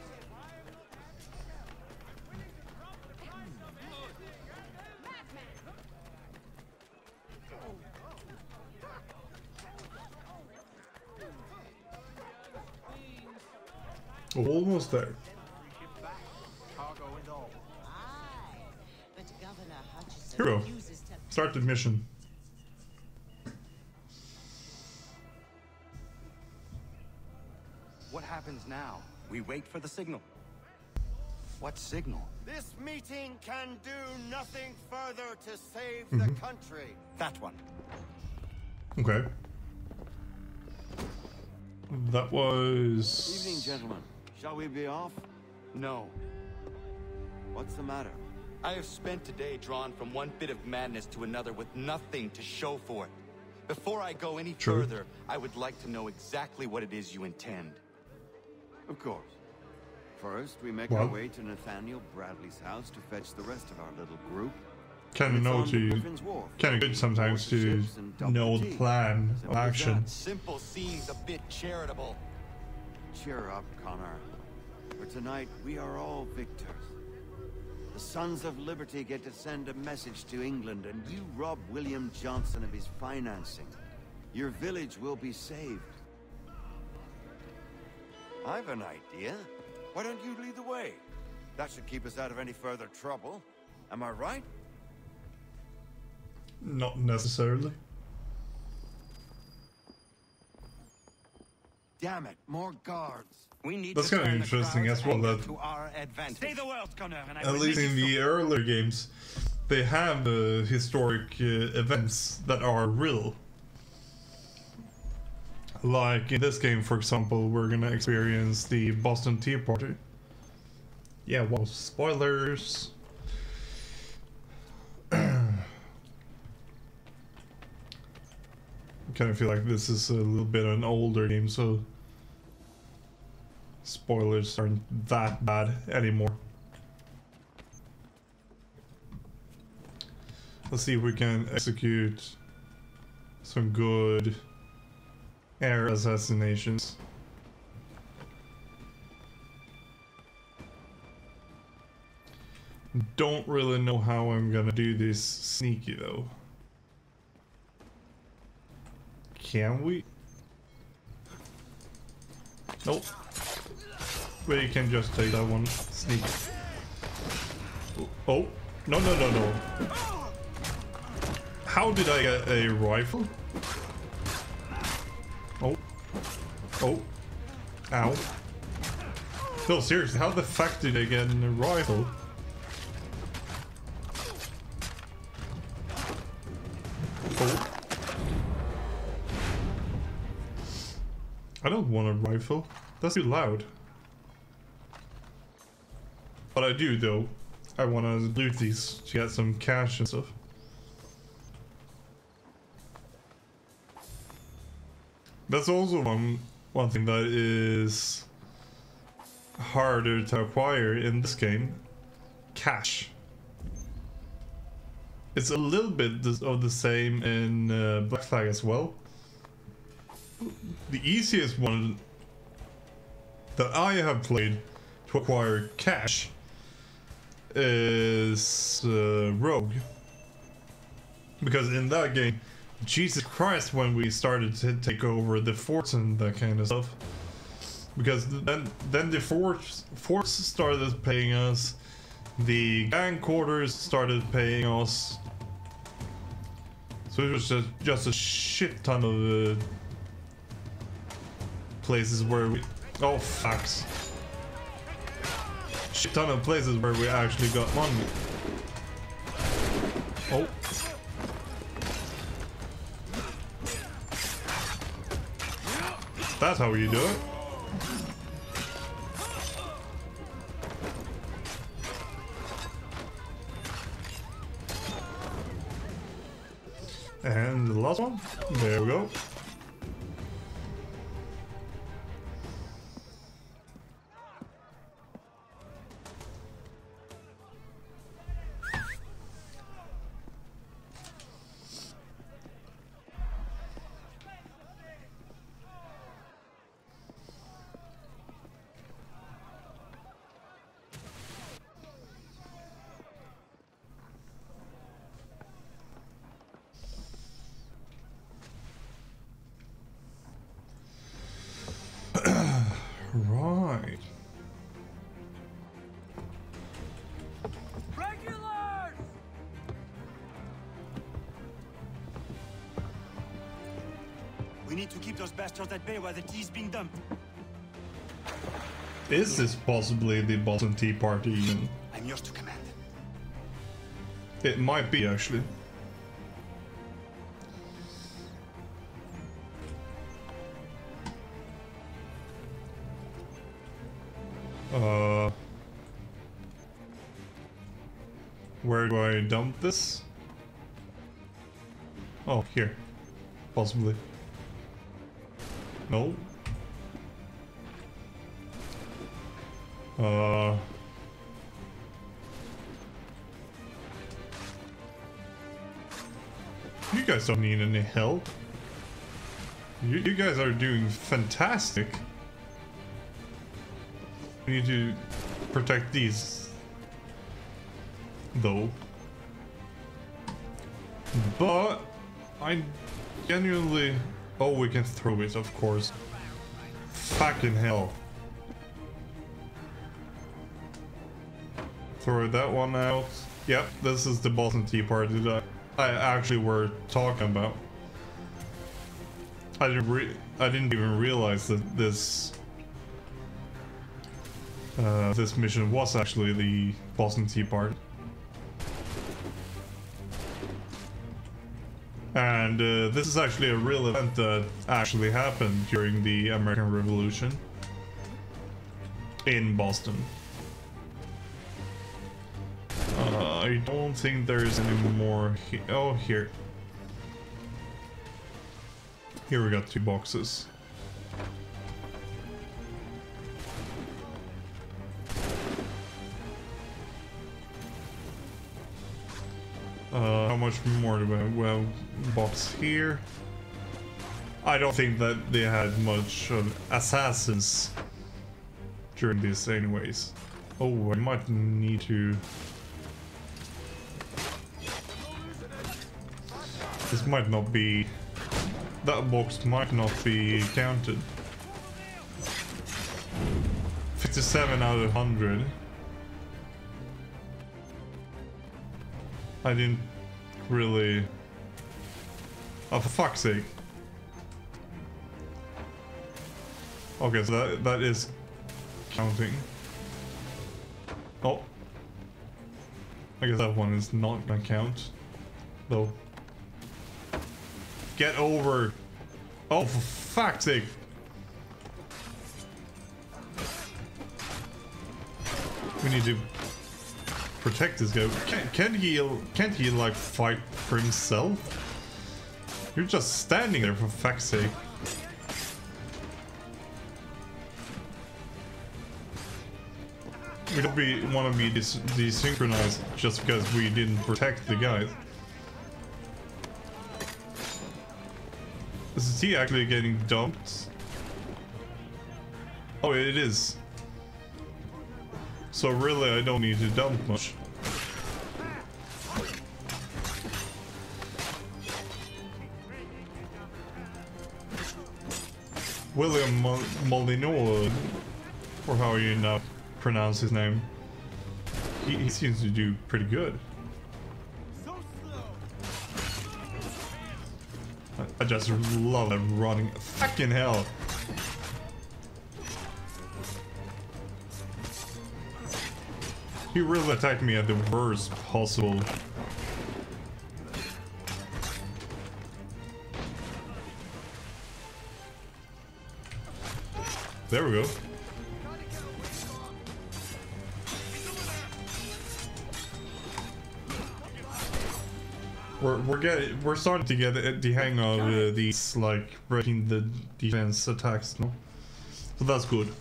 Almost there. Hero, start the mission. What happens now? We wait for the signal. What signal? This meeting can do nothing further to save the Mhm. country. That one. Okay. That was. Evening, gentlemen. Shall we be off? No. What's the matter? I have spent today drawn from one bit of madness to another with nothing to show for it. Before I go any True. further, I would like to know exactly what it is you intend. Of course. First, we make Well. our way to Nathaniel Bradley's house to fetch the rest of our little group. Kind of It's know to. Griffin's Wharf. Kind of good sometimes to Ships and double know the plan of Simple action. Simple seems a bit charitable. Cheer up, Connor. For tonight, we are all victors. The Sons of Liberty get to send a message to England, and you rob William Johnson of his financing. Your village will be saved. I've an idea. Why don't you lead the way? That should keep us out of any further trouble. Am I right? Not necessarily. Damn it, more guards. We need That's kind of interesting as well. That to our. Stay the world, Connor, and I at least in it the earlier games, they have uh, historic uh, events that are real. Like in this game, for example, we're gonna experience the Boston Tea Party. Yeah, well, spoilers. kind of feel like this is a little bit an older game, so spoilers aren't that bad anymore. Let's see if we can execute some good air assassinations. Don't really know how I'm gonna do this sneaky though. Can we? Nope. We can just take that one. Sneak. Oh, no, no, no, no. How did I get a rifle? Oh. Oh. Ow. No, seriously, how the fuck did I get a rifle? Oh. I don't want a rifle. That's too loud. But I do, though. I want to loot these to get some cash and stuff. That's also one one thing that is harder to acquire in this game. Cash. It's a little bit of the same in uh, Black Flag as well. the easiest one that I have played to acquire cash is uh, Rogue. Because in that game, Jesus Christ, when we started to take over the forts and that kind of stuff. Because then then the forts, forts started paying us, the gang quarters started paying us. So it was just, just a shit ton of uh, places where we... Oh, fucks. Shit ton of places where we actually got money. Oh. That's how you do it. And the last one. There we go. The tea is being dumped. Is this possibly the Boston Tea Party even? I'm yours to command. It might be, actually. Uh... Where do I dump this? Oh, here. Possibly. No. Uh... You guys don't need any help. You, you guys are doing fantastic. We need to protect these. Though. But I genuinely Oh we can throw it of course. Fucking hell. Throw that one out. Yep, this is the Boston Tea Party that I actually were talking about. I didn't I didn't even realize that this uh, this mission was actually the Boston Tea Party. And uh, this is actually a real event that actually happened during the American Revolution in Boston. Uh, I don't think there's any more. He oh, here. Here we got two boxes. Much more? Well, box here. I don't think that they had much assassins during this anyways. Oh, I might need to... This might not be... That box might not be counted. 57 out of 100. I didn't really... Oh, for fuck's sake. Okay, so that, that is counting. Oh. I guess that one is not gonna count. Though. Get over! Oh, for fuck's sake! We need to protect this guy. Can't, can't he, can't he like fight for himself? You're just standing there for fuck's sake. We don't be, want to be des desynchronized just because we didn't protect the guys. Is he actually getting dumped? Oh, it is. So really, I don't need to dump much. William Mol Molino, or how you not pronounce his name, he, he seems to do pretty good. I just love him running. Fucking hell. He really attacked me at the worst possible. There we go. We're we're getting we're starting to get the hang of uh, these like breaking the defense attacks now, so that's good.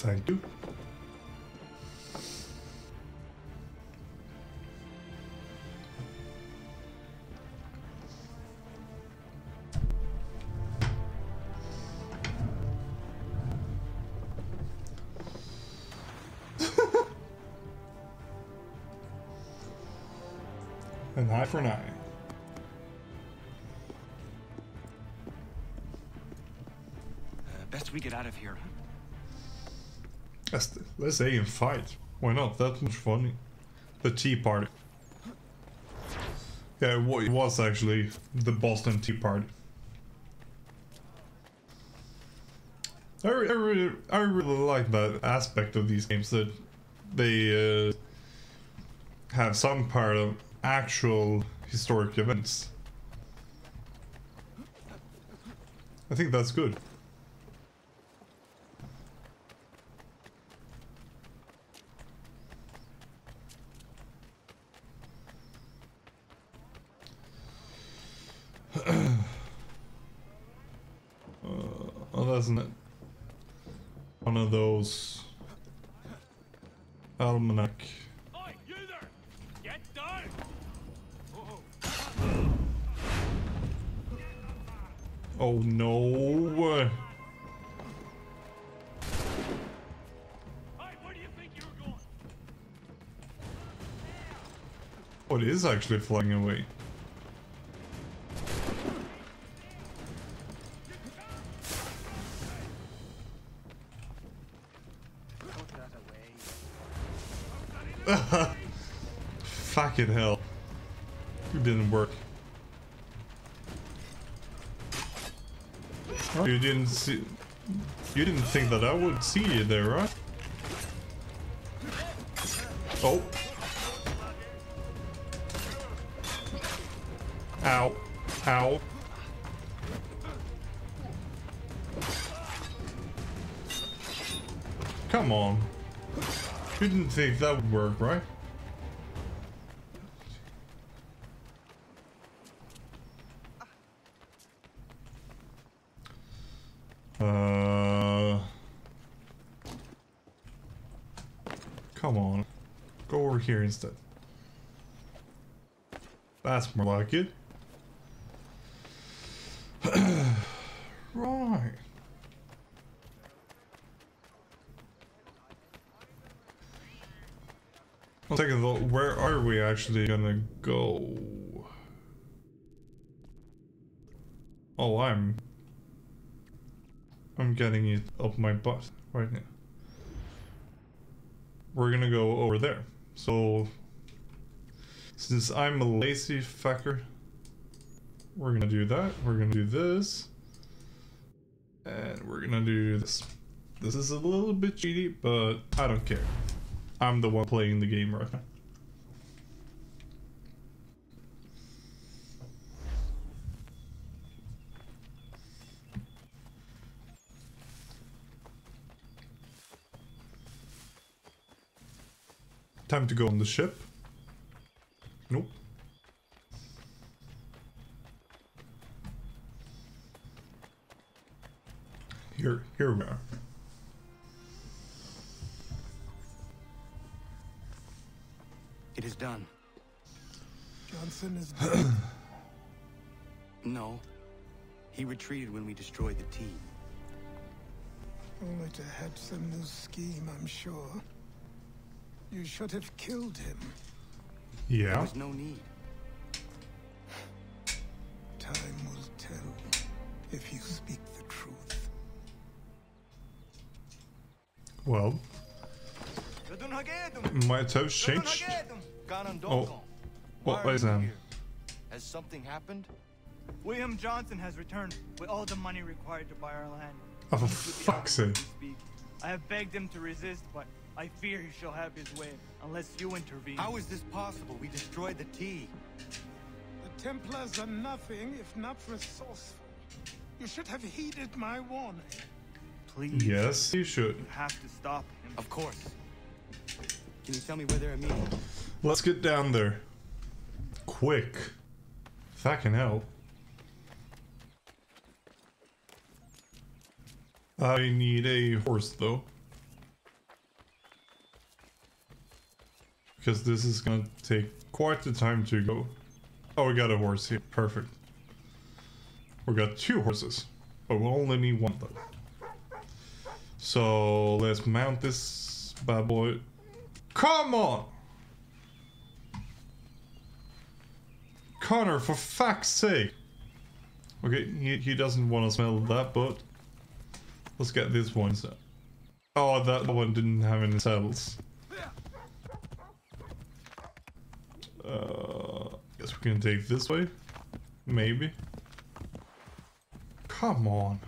Thank you. An eye for an eye. Uh, best we get out of here. Let's, let's A and fight. Why not? That's much funny. The Tea Party. Yeah, it was actually the Boston Tea Party. I, I, really, I really like that aspect of these games that they uh, have some part of actual historic events. I think that's good. Uh, oh, that's not one of those almanac. Oi, you there! Get down! Oh, oh no! Oh, it is actually flying away. Fucking hell. It didn't work. You didn't see... You didn't think that I would see you there, right? Oh. Ow. Ow. Come on. You didn't think that would work, right? Uh... Come on. Go over here instead. That's more like it. right. I'll take a look. Where are we actually gonna go? Oh, I'm... I'm getting it up my butt right now. We're gonna go over there. So... Since I'm a lazy fucker, we're gonna do that. We're gonna do this. And we're gonna do this. This is a little bit cheaty, but I don't care. I'm the one playing the game right now. Time to go on the ship. Nope. Here, here we are. It is done. Johnson is dead. no. He retreated when we destroyed the team. Only to hatch some new scheme, I'm sure. You should have killed him. Yeah. There Yeah. was no need. Time will tell if you speak the truth. Well, might have changed. Oh, what was that? Has something happened? William Johnson has returned with all the money required to buy our land. Oh, for He's with the fuck's sake. I have begged him to resist, but I fear he shall have his way unless you intervene. How is this possible? We destroyed the tea. The Templars are nothing if not resourceful. You should have heeded my warning. Please. Yes, you should. You have to stop him. Of course. Can you tell me where they're meeting? Let's get down there. Quick. Fucking hell. I need a horse though. Because this is gonna take quite the time to go. Oh, we got a horse here. Perfect. We got two horses. But we only need one though. So let's mount this bad boy. Come on! Connor, for fuck's sake! Okay, he, he doesn't want to smell that, but let's get this one instead. Oh, that one didn't have any saddles. Uh, guess we can take this way? Maybe. Come on.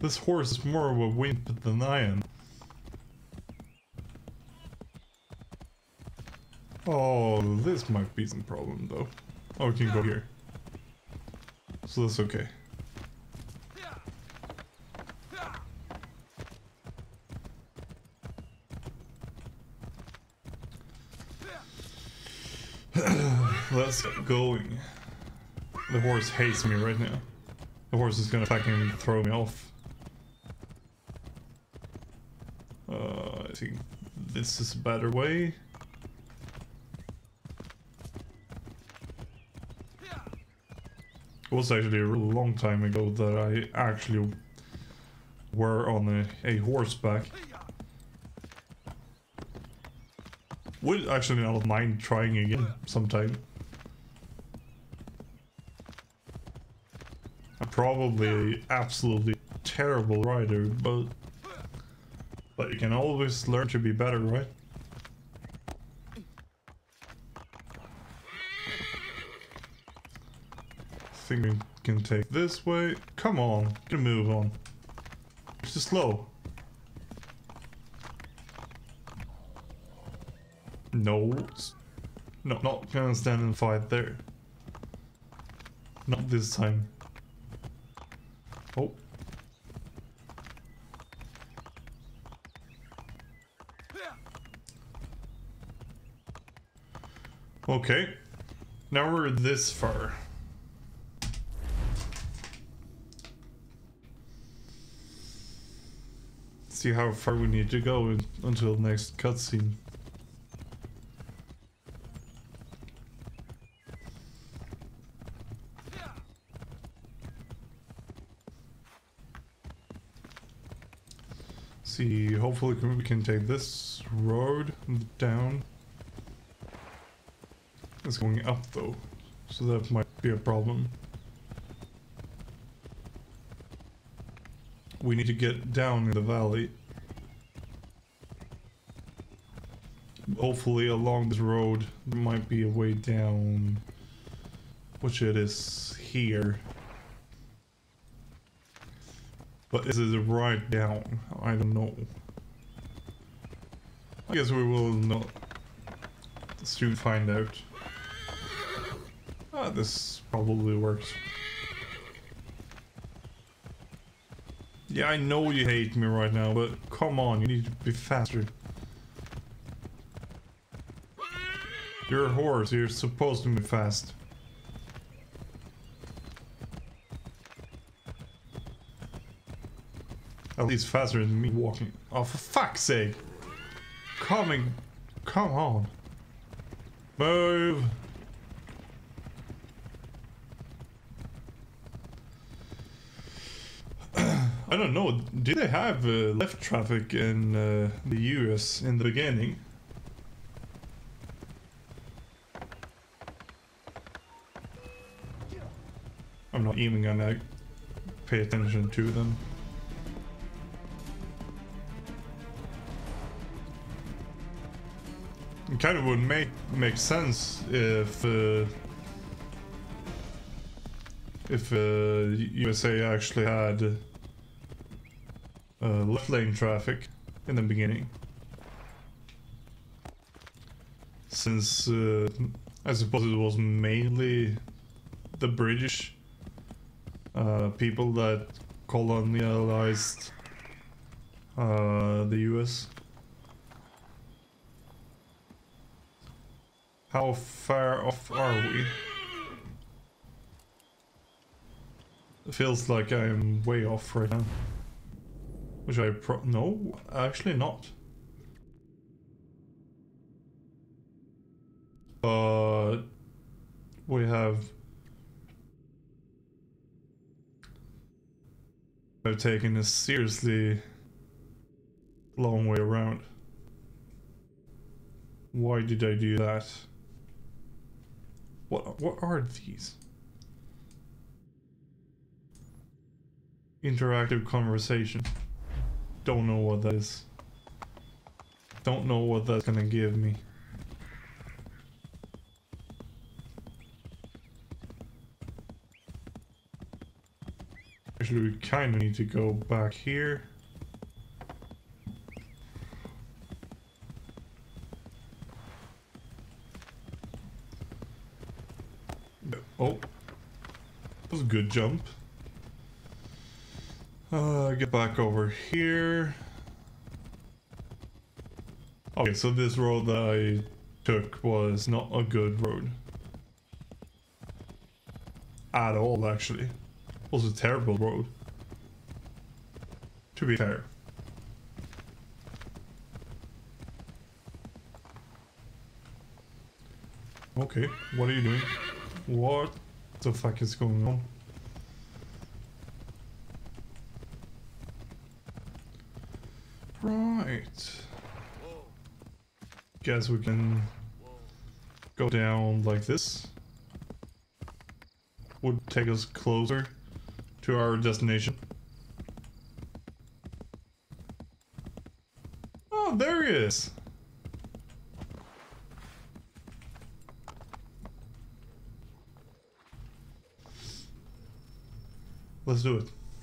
This horse is more of a wimp than I am. Oh, this might be some problem though. Oh, we can go here. So that's okay. Let's get going. The horse hates me right now. The horse is gonna fucking throw me off. Uh, I think this is a better way. It was actually a long time ago that I actually were on a, a horseback. Would actually not mind trying again sometime. Probably absolutely terrible rider, but but you can always learn to be better, right? think we can take this way. Come on, a move on. It's just slow. No. No, not gonna stand and fight there. Not this time. Oh. Okay. Now we're this far. See how far we need to go until the next cutscene. See, hopefully we can take this road down. It's going up though, so that might be a problem. We need to get down in the valley. Hopefully along this road there might be a way down, which it is here. But is it right down? I don't know. I guess we will not soon find out. Ah, this probably works. Yeah, I know you hate me right now, but come on, you need to be faster. You're a horse, you're supposed to be fast. At least faster than me walking. Oh, for fuck's sake! Coming! come on. Move. I don't know. Did they have uh, left traffic in uh, the US in the beginning? I'm not even gonna pay attention to them. It kind of would make make sense if uh, if uh, USA actually had uh, left lane traffic in the beginning, since uh, I suppose it was mainly the British uh, people that colonialized uh, the US. How far off are we? It feels like I'm way off right now. Which I pro- no, actually not. But we have I've taken a seriously long way around. Why did I do that? What what are these? Interactive conversation. Don't know what that is. Don't know what that's gonna give me. Actually, we kind of need to go back here. Oh, that was a good jump. Uh, get back over here. Okay, so this road that I took was not a good road. At all, actually. It was a terrible road. To be fair. Okay, what are you doing? What the fuck is going on? Right. Guess we can go down like this. Would take us closer to our destination. Oh, there he is. Let's do it.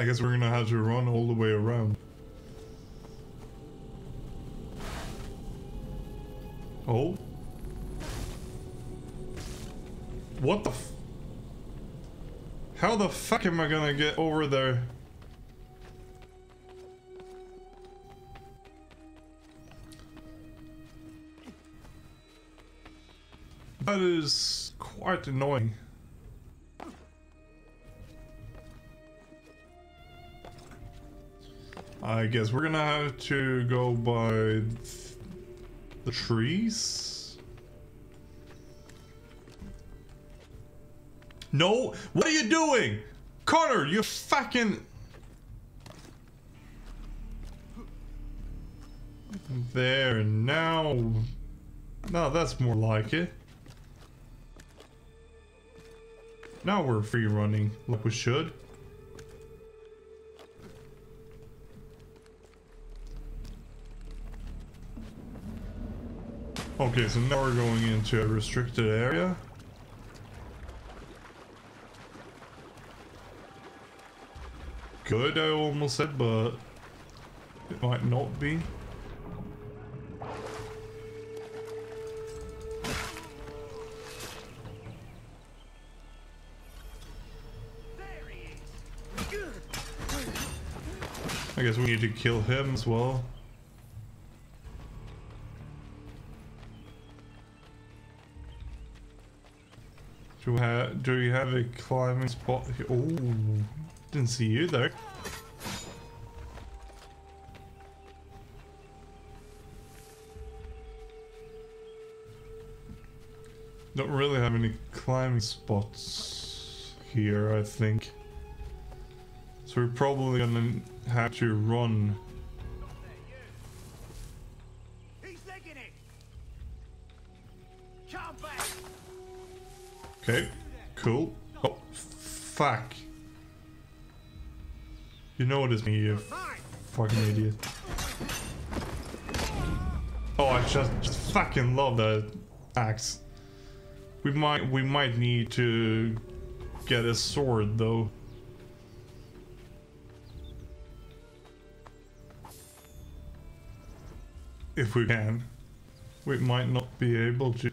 I guess we're gonna have to run all the way around. Oh? What the How the fuck am I gonna get over there? That is quite annoying. I guess we're gonna have to go by th- the trees. No, what are you doing? Connor, you fucking... There, now... No, that's more like it. Now we're free running like we should. Okay, so now we're going into a restricted area. Good, I almost said, but it might not be. I guess we need to kill him as well. Do, we ha do you have a climbing spot here? Oh, didn't see you there. Don't really have any climbing spots here, I think. So we're probably gonna have to run. Okay, cool. Oh, fuck. You know noticed me, you fucking idiot. Oh, I just, just fucking love that axe. We might we might need to get a sword though. If we can. We might not be able to.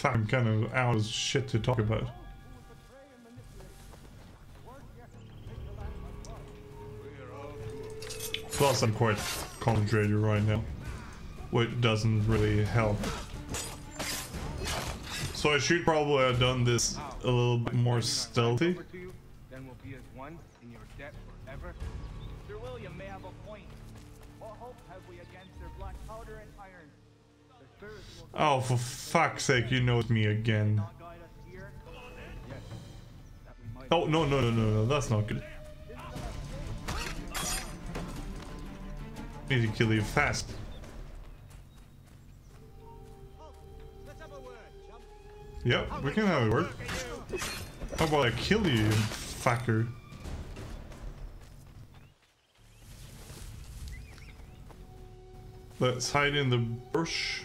Fucking kind of of shit to talk about. Plus, I'm quite concentrated right now, which doesn't really help. So I should probably have done this a little bit more stealthy. Sir William may have a point. What hope have we against their black powder and iron? The spirits will Oh, for fuck's sake, you know me again. Oh, no, no, no, no, no, that's not good. Need to kill you fast. Yep, we can have it work. How about I kill you, you fucker? Let's hide in the brush.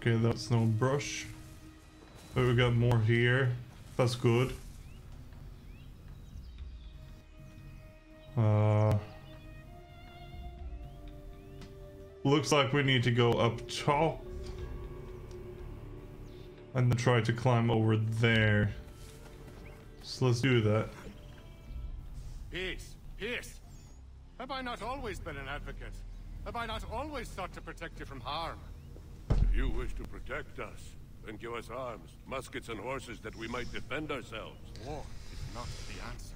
Okay, that's no brush. But we got more here. That's good. Uh, looks like we need to go up top. And then try to climb over there. So let's do that. Peace, peace. Have I not always been an advocate? Have I not always sought to protect you from harm? If you wish to protect us, then give us arms, muskets and horses that we might defend ourselves. War is not the answer.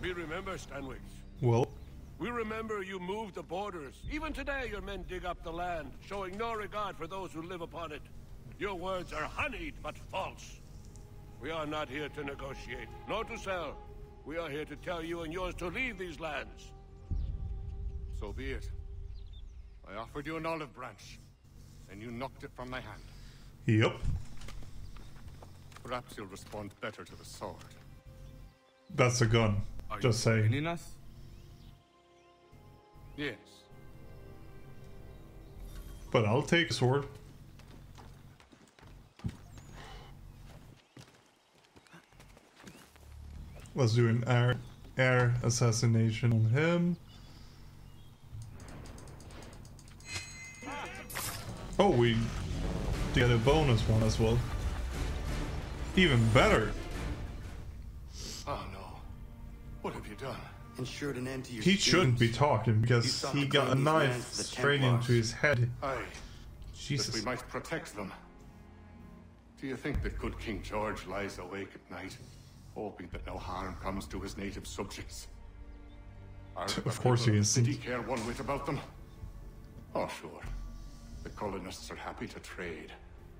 We remember, Stanwix. Well, We remember you moved the borders. Even today your men dig up the land, showing no regard for those who live upon it. Your words are honeyed, but false. We are not here to negotiate, nor to sell. We are here to tell you and yours to leave these lands. So be it. I offered you an olive branch, and you knocked it from my hand. Yep. Perhaps you'll respond better to the sword. That's a gun. Are Just saying. joining us? Yes. But I'll take a sword. Let's do an air air assassination on him. Oh, we get a bonus one as well. Even better. Oh no. What have you done? Ensured an end to your He shouldn't be talking because he got a claim these lands knife for straight into his head. Aye. Jesus. That we might protect them. Do you think that good King George lies awake at night, hoping that no harm comes to his native subjects? Are Of course he people of the isn't. City care one whit about them? Oh, sure. The colonists are happy to trade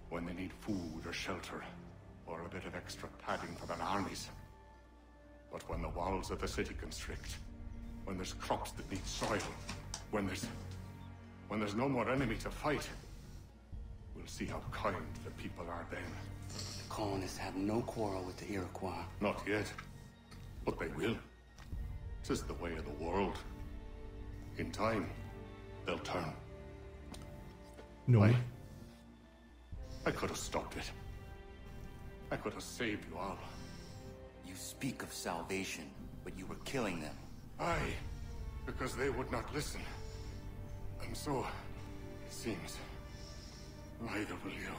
when they need food or shelter, or a bit of extra padding for their armies. But when the walls of the city constrict, when there's crops that need soil, when there's... when there's no more enemy to fight, we'll see how kind the people are then. The colonists have no quarrel with the Iroquois. Not yet. But they will. Tis the way of the world. In time, they'll turn. No. I, I could have stopped it. I could have saved you all. You speak of salvation, but you were killing them. Aye, because they would not listen. And so, it seems, neither will you.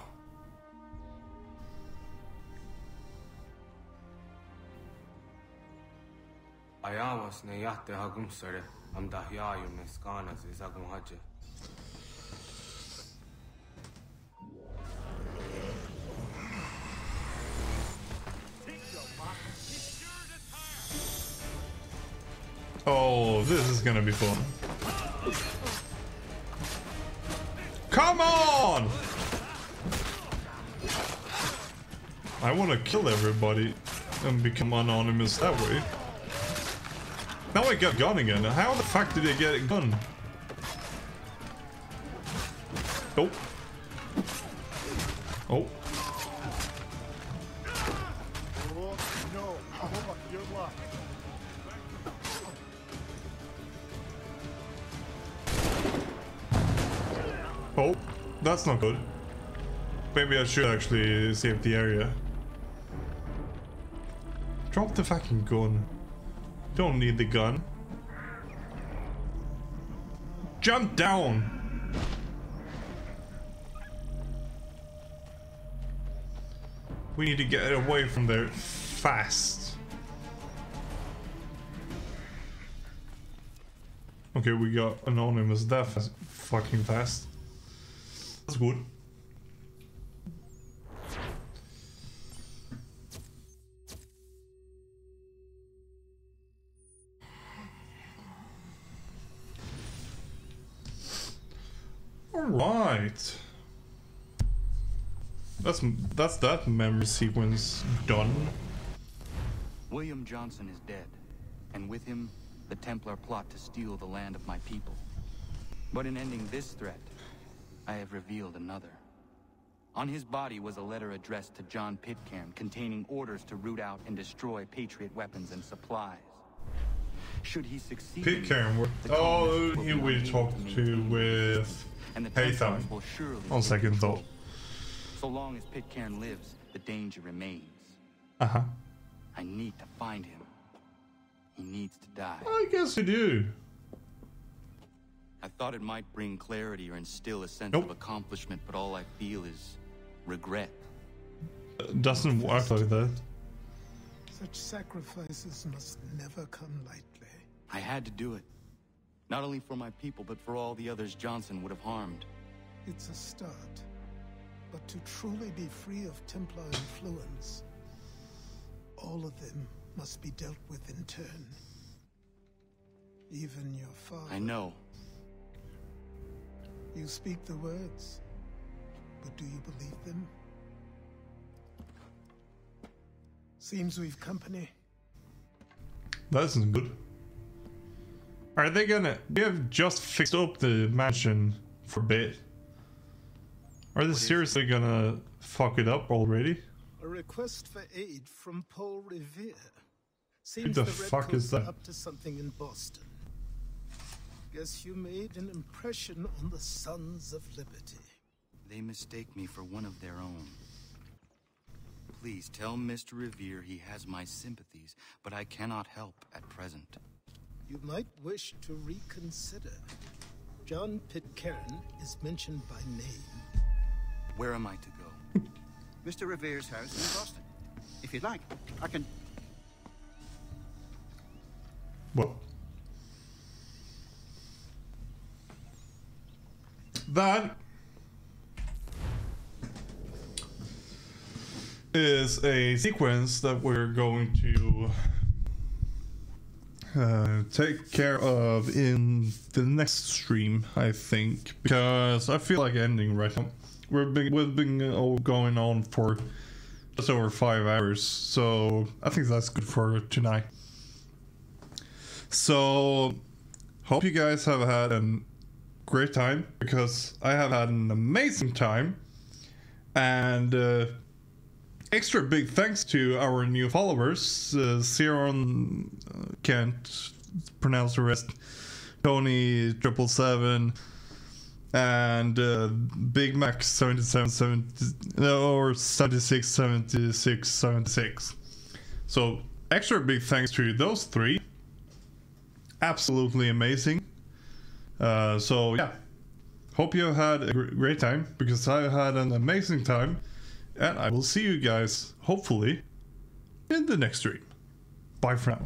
Ayawas na yate hagum sare. Am dahyayo meskana se Oh, this is gonna be fun. Come on! I want to kill everybody and become anonymous that way. Now I got gun again. How the fuck did I get a gun? Oh. Oh, that's not good. Maybe I should actually save the area. Drop the fucking gun. Don't need the gun. Jump down! We need to get away from there fast. Okay, we got anonymous death fucking fast. That's good. Alright. That's that's that memory sequence done. William Johnson is dead, and with him, the Templar plot to steal the land of my people. But in ending this threat, I have revealed another. On his body was a letter addressed to John Pitcairn containing orders to root out and destroy Patriot weapons and supplies. Should he succeed, Pitcairn. this, were- the Oh, he we talked to with Haytham. Templars will surely On second thought. So long as Pitcairn lives, the danger remains. Uh huh. I need to find him. He needs to die. I guess you do. I thought it might bring clarity or instill a sense of accomplishment, but all I feel is regret. It doesn't work like that. Such sacrifices must never come lightly. I had to do it. Not only for my people, but for all the others Johnson would have harmed. It's a start. But to truly be free of Templar influence, all of them must be dealt with in turn. Even your father. I know. You speak the words, but do you believe them? Seems we've company. That isn't good. Are they gonna? They have just fixed up the mansion for a bit. Are they seriously gonna fuck it up already? A request for aid from Paul Revere. Who Seems the the, fuck is that? up to something in Boston. Guess you made an impression on the Sons of Liberty. They mistake me for one of their own. Please tell Mr. Revere he has my sympathies, but I cannot help at present. You might wish to reconsider. John Pitcairn is mentioned by name. Where am I to go? Mr. Revere's house in Boston. If you'd like, I can. What? That is a sequence that we're going to uh, take care of in the next stream, I think, because I feel like ending right now. We've been we've been uh, going on for just over five hours, so I think that's good for tonight. So, hope you guys have had a great time because I have had an amazing time. And uh, extra big thanks to our new followers uh, Siron, uh, can't pronounce the rest, Tony, Triple Seven, and uh, Big Mac 7770 or 76 76 76. So extra big thanks to those three. Absolutely amazing. Uh, so yeah, hope you had a gr- great time because I had an amazing time, and I will see you guys hopefully in the next stream. Bye for now.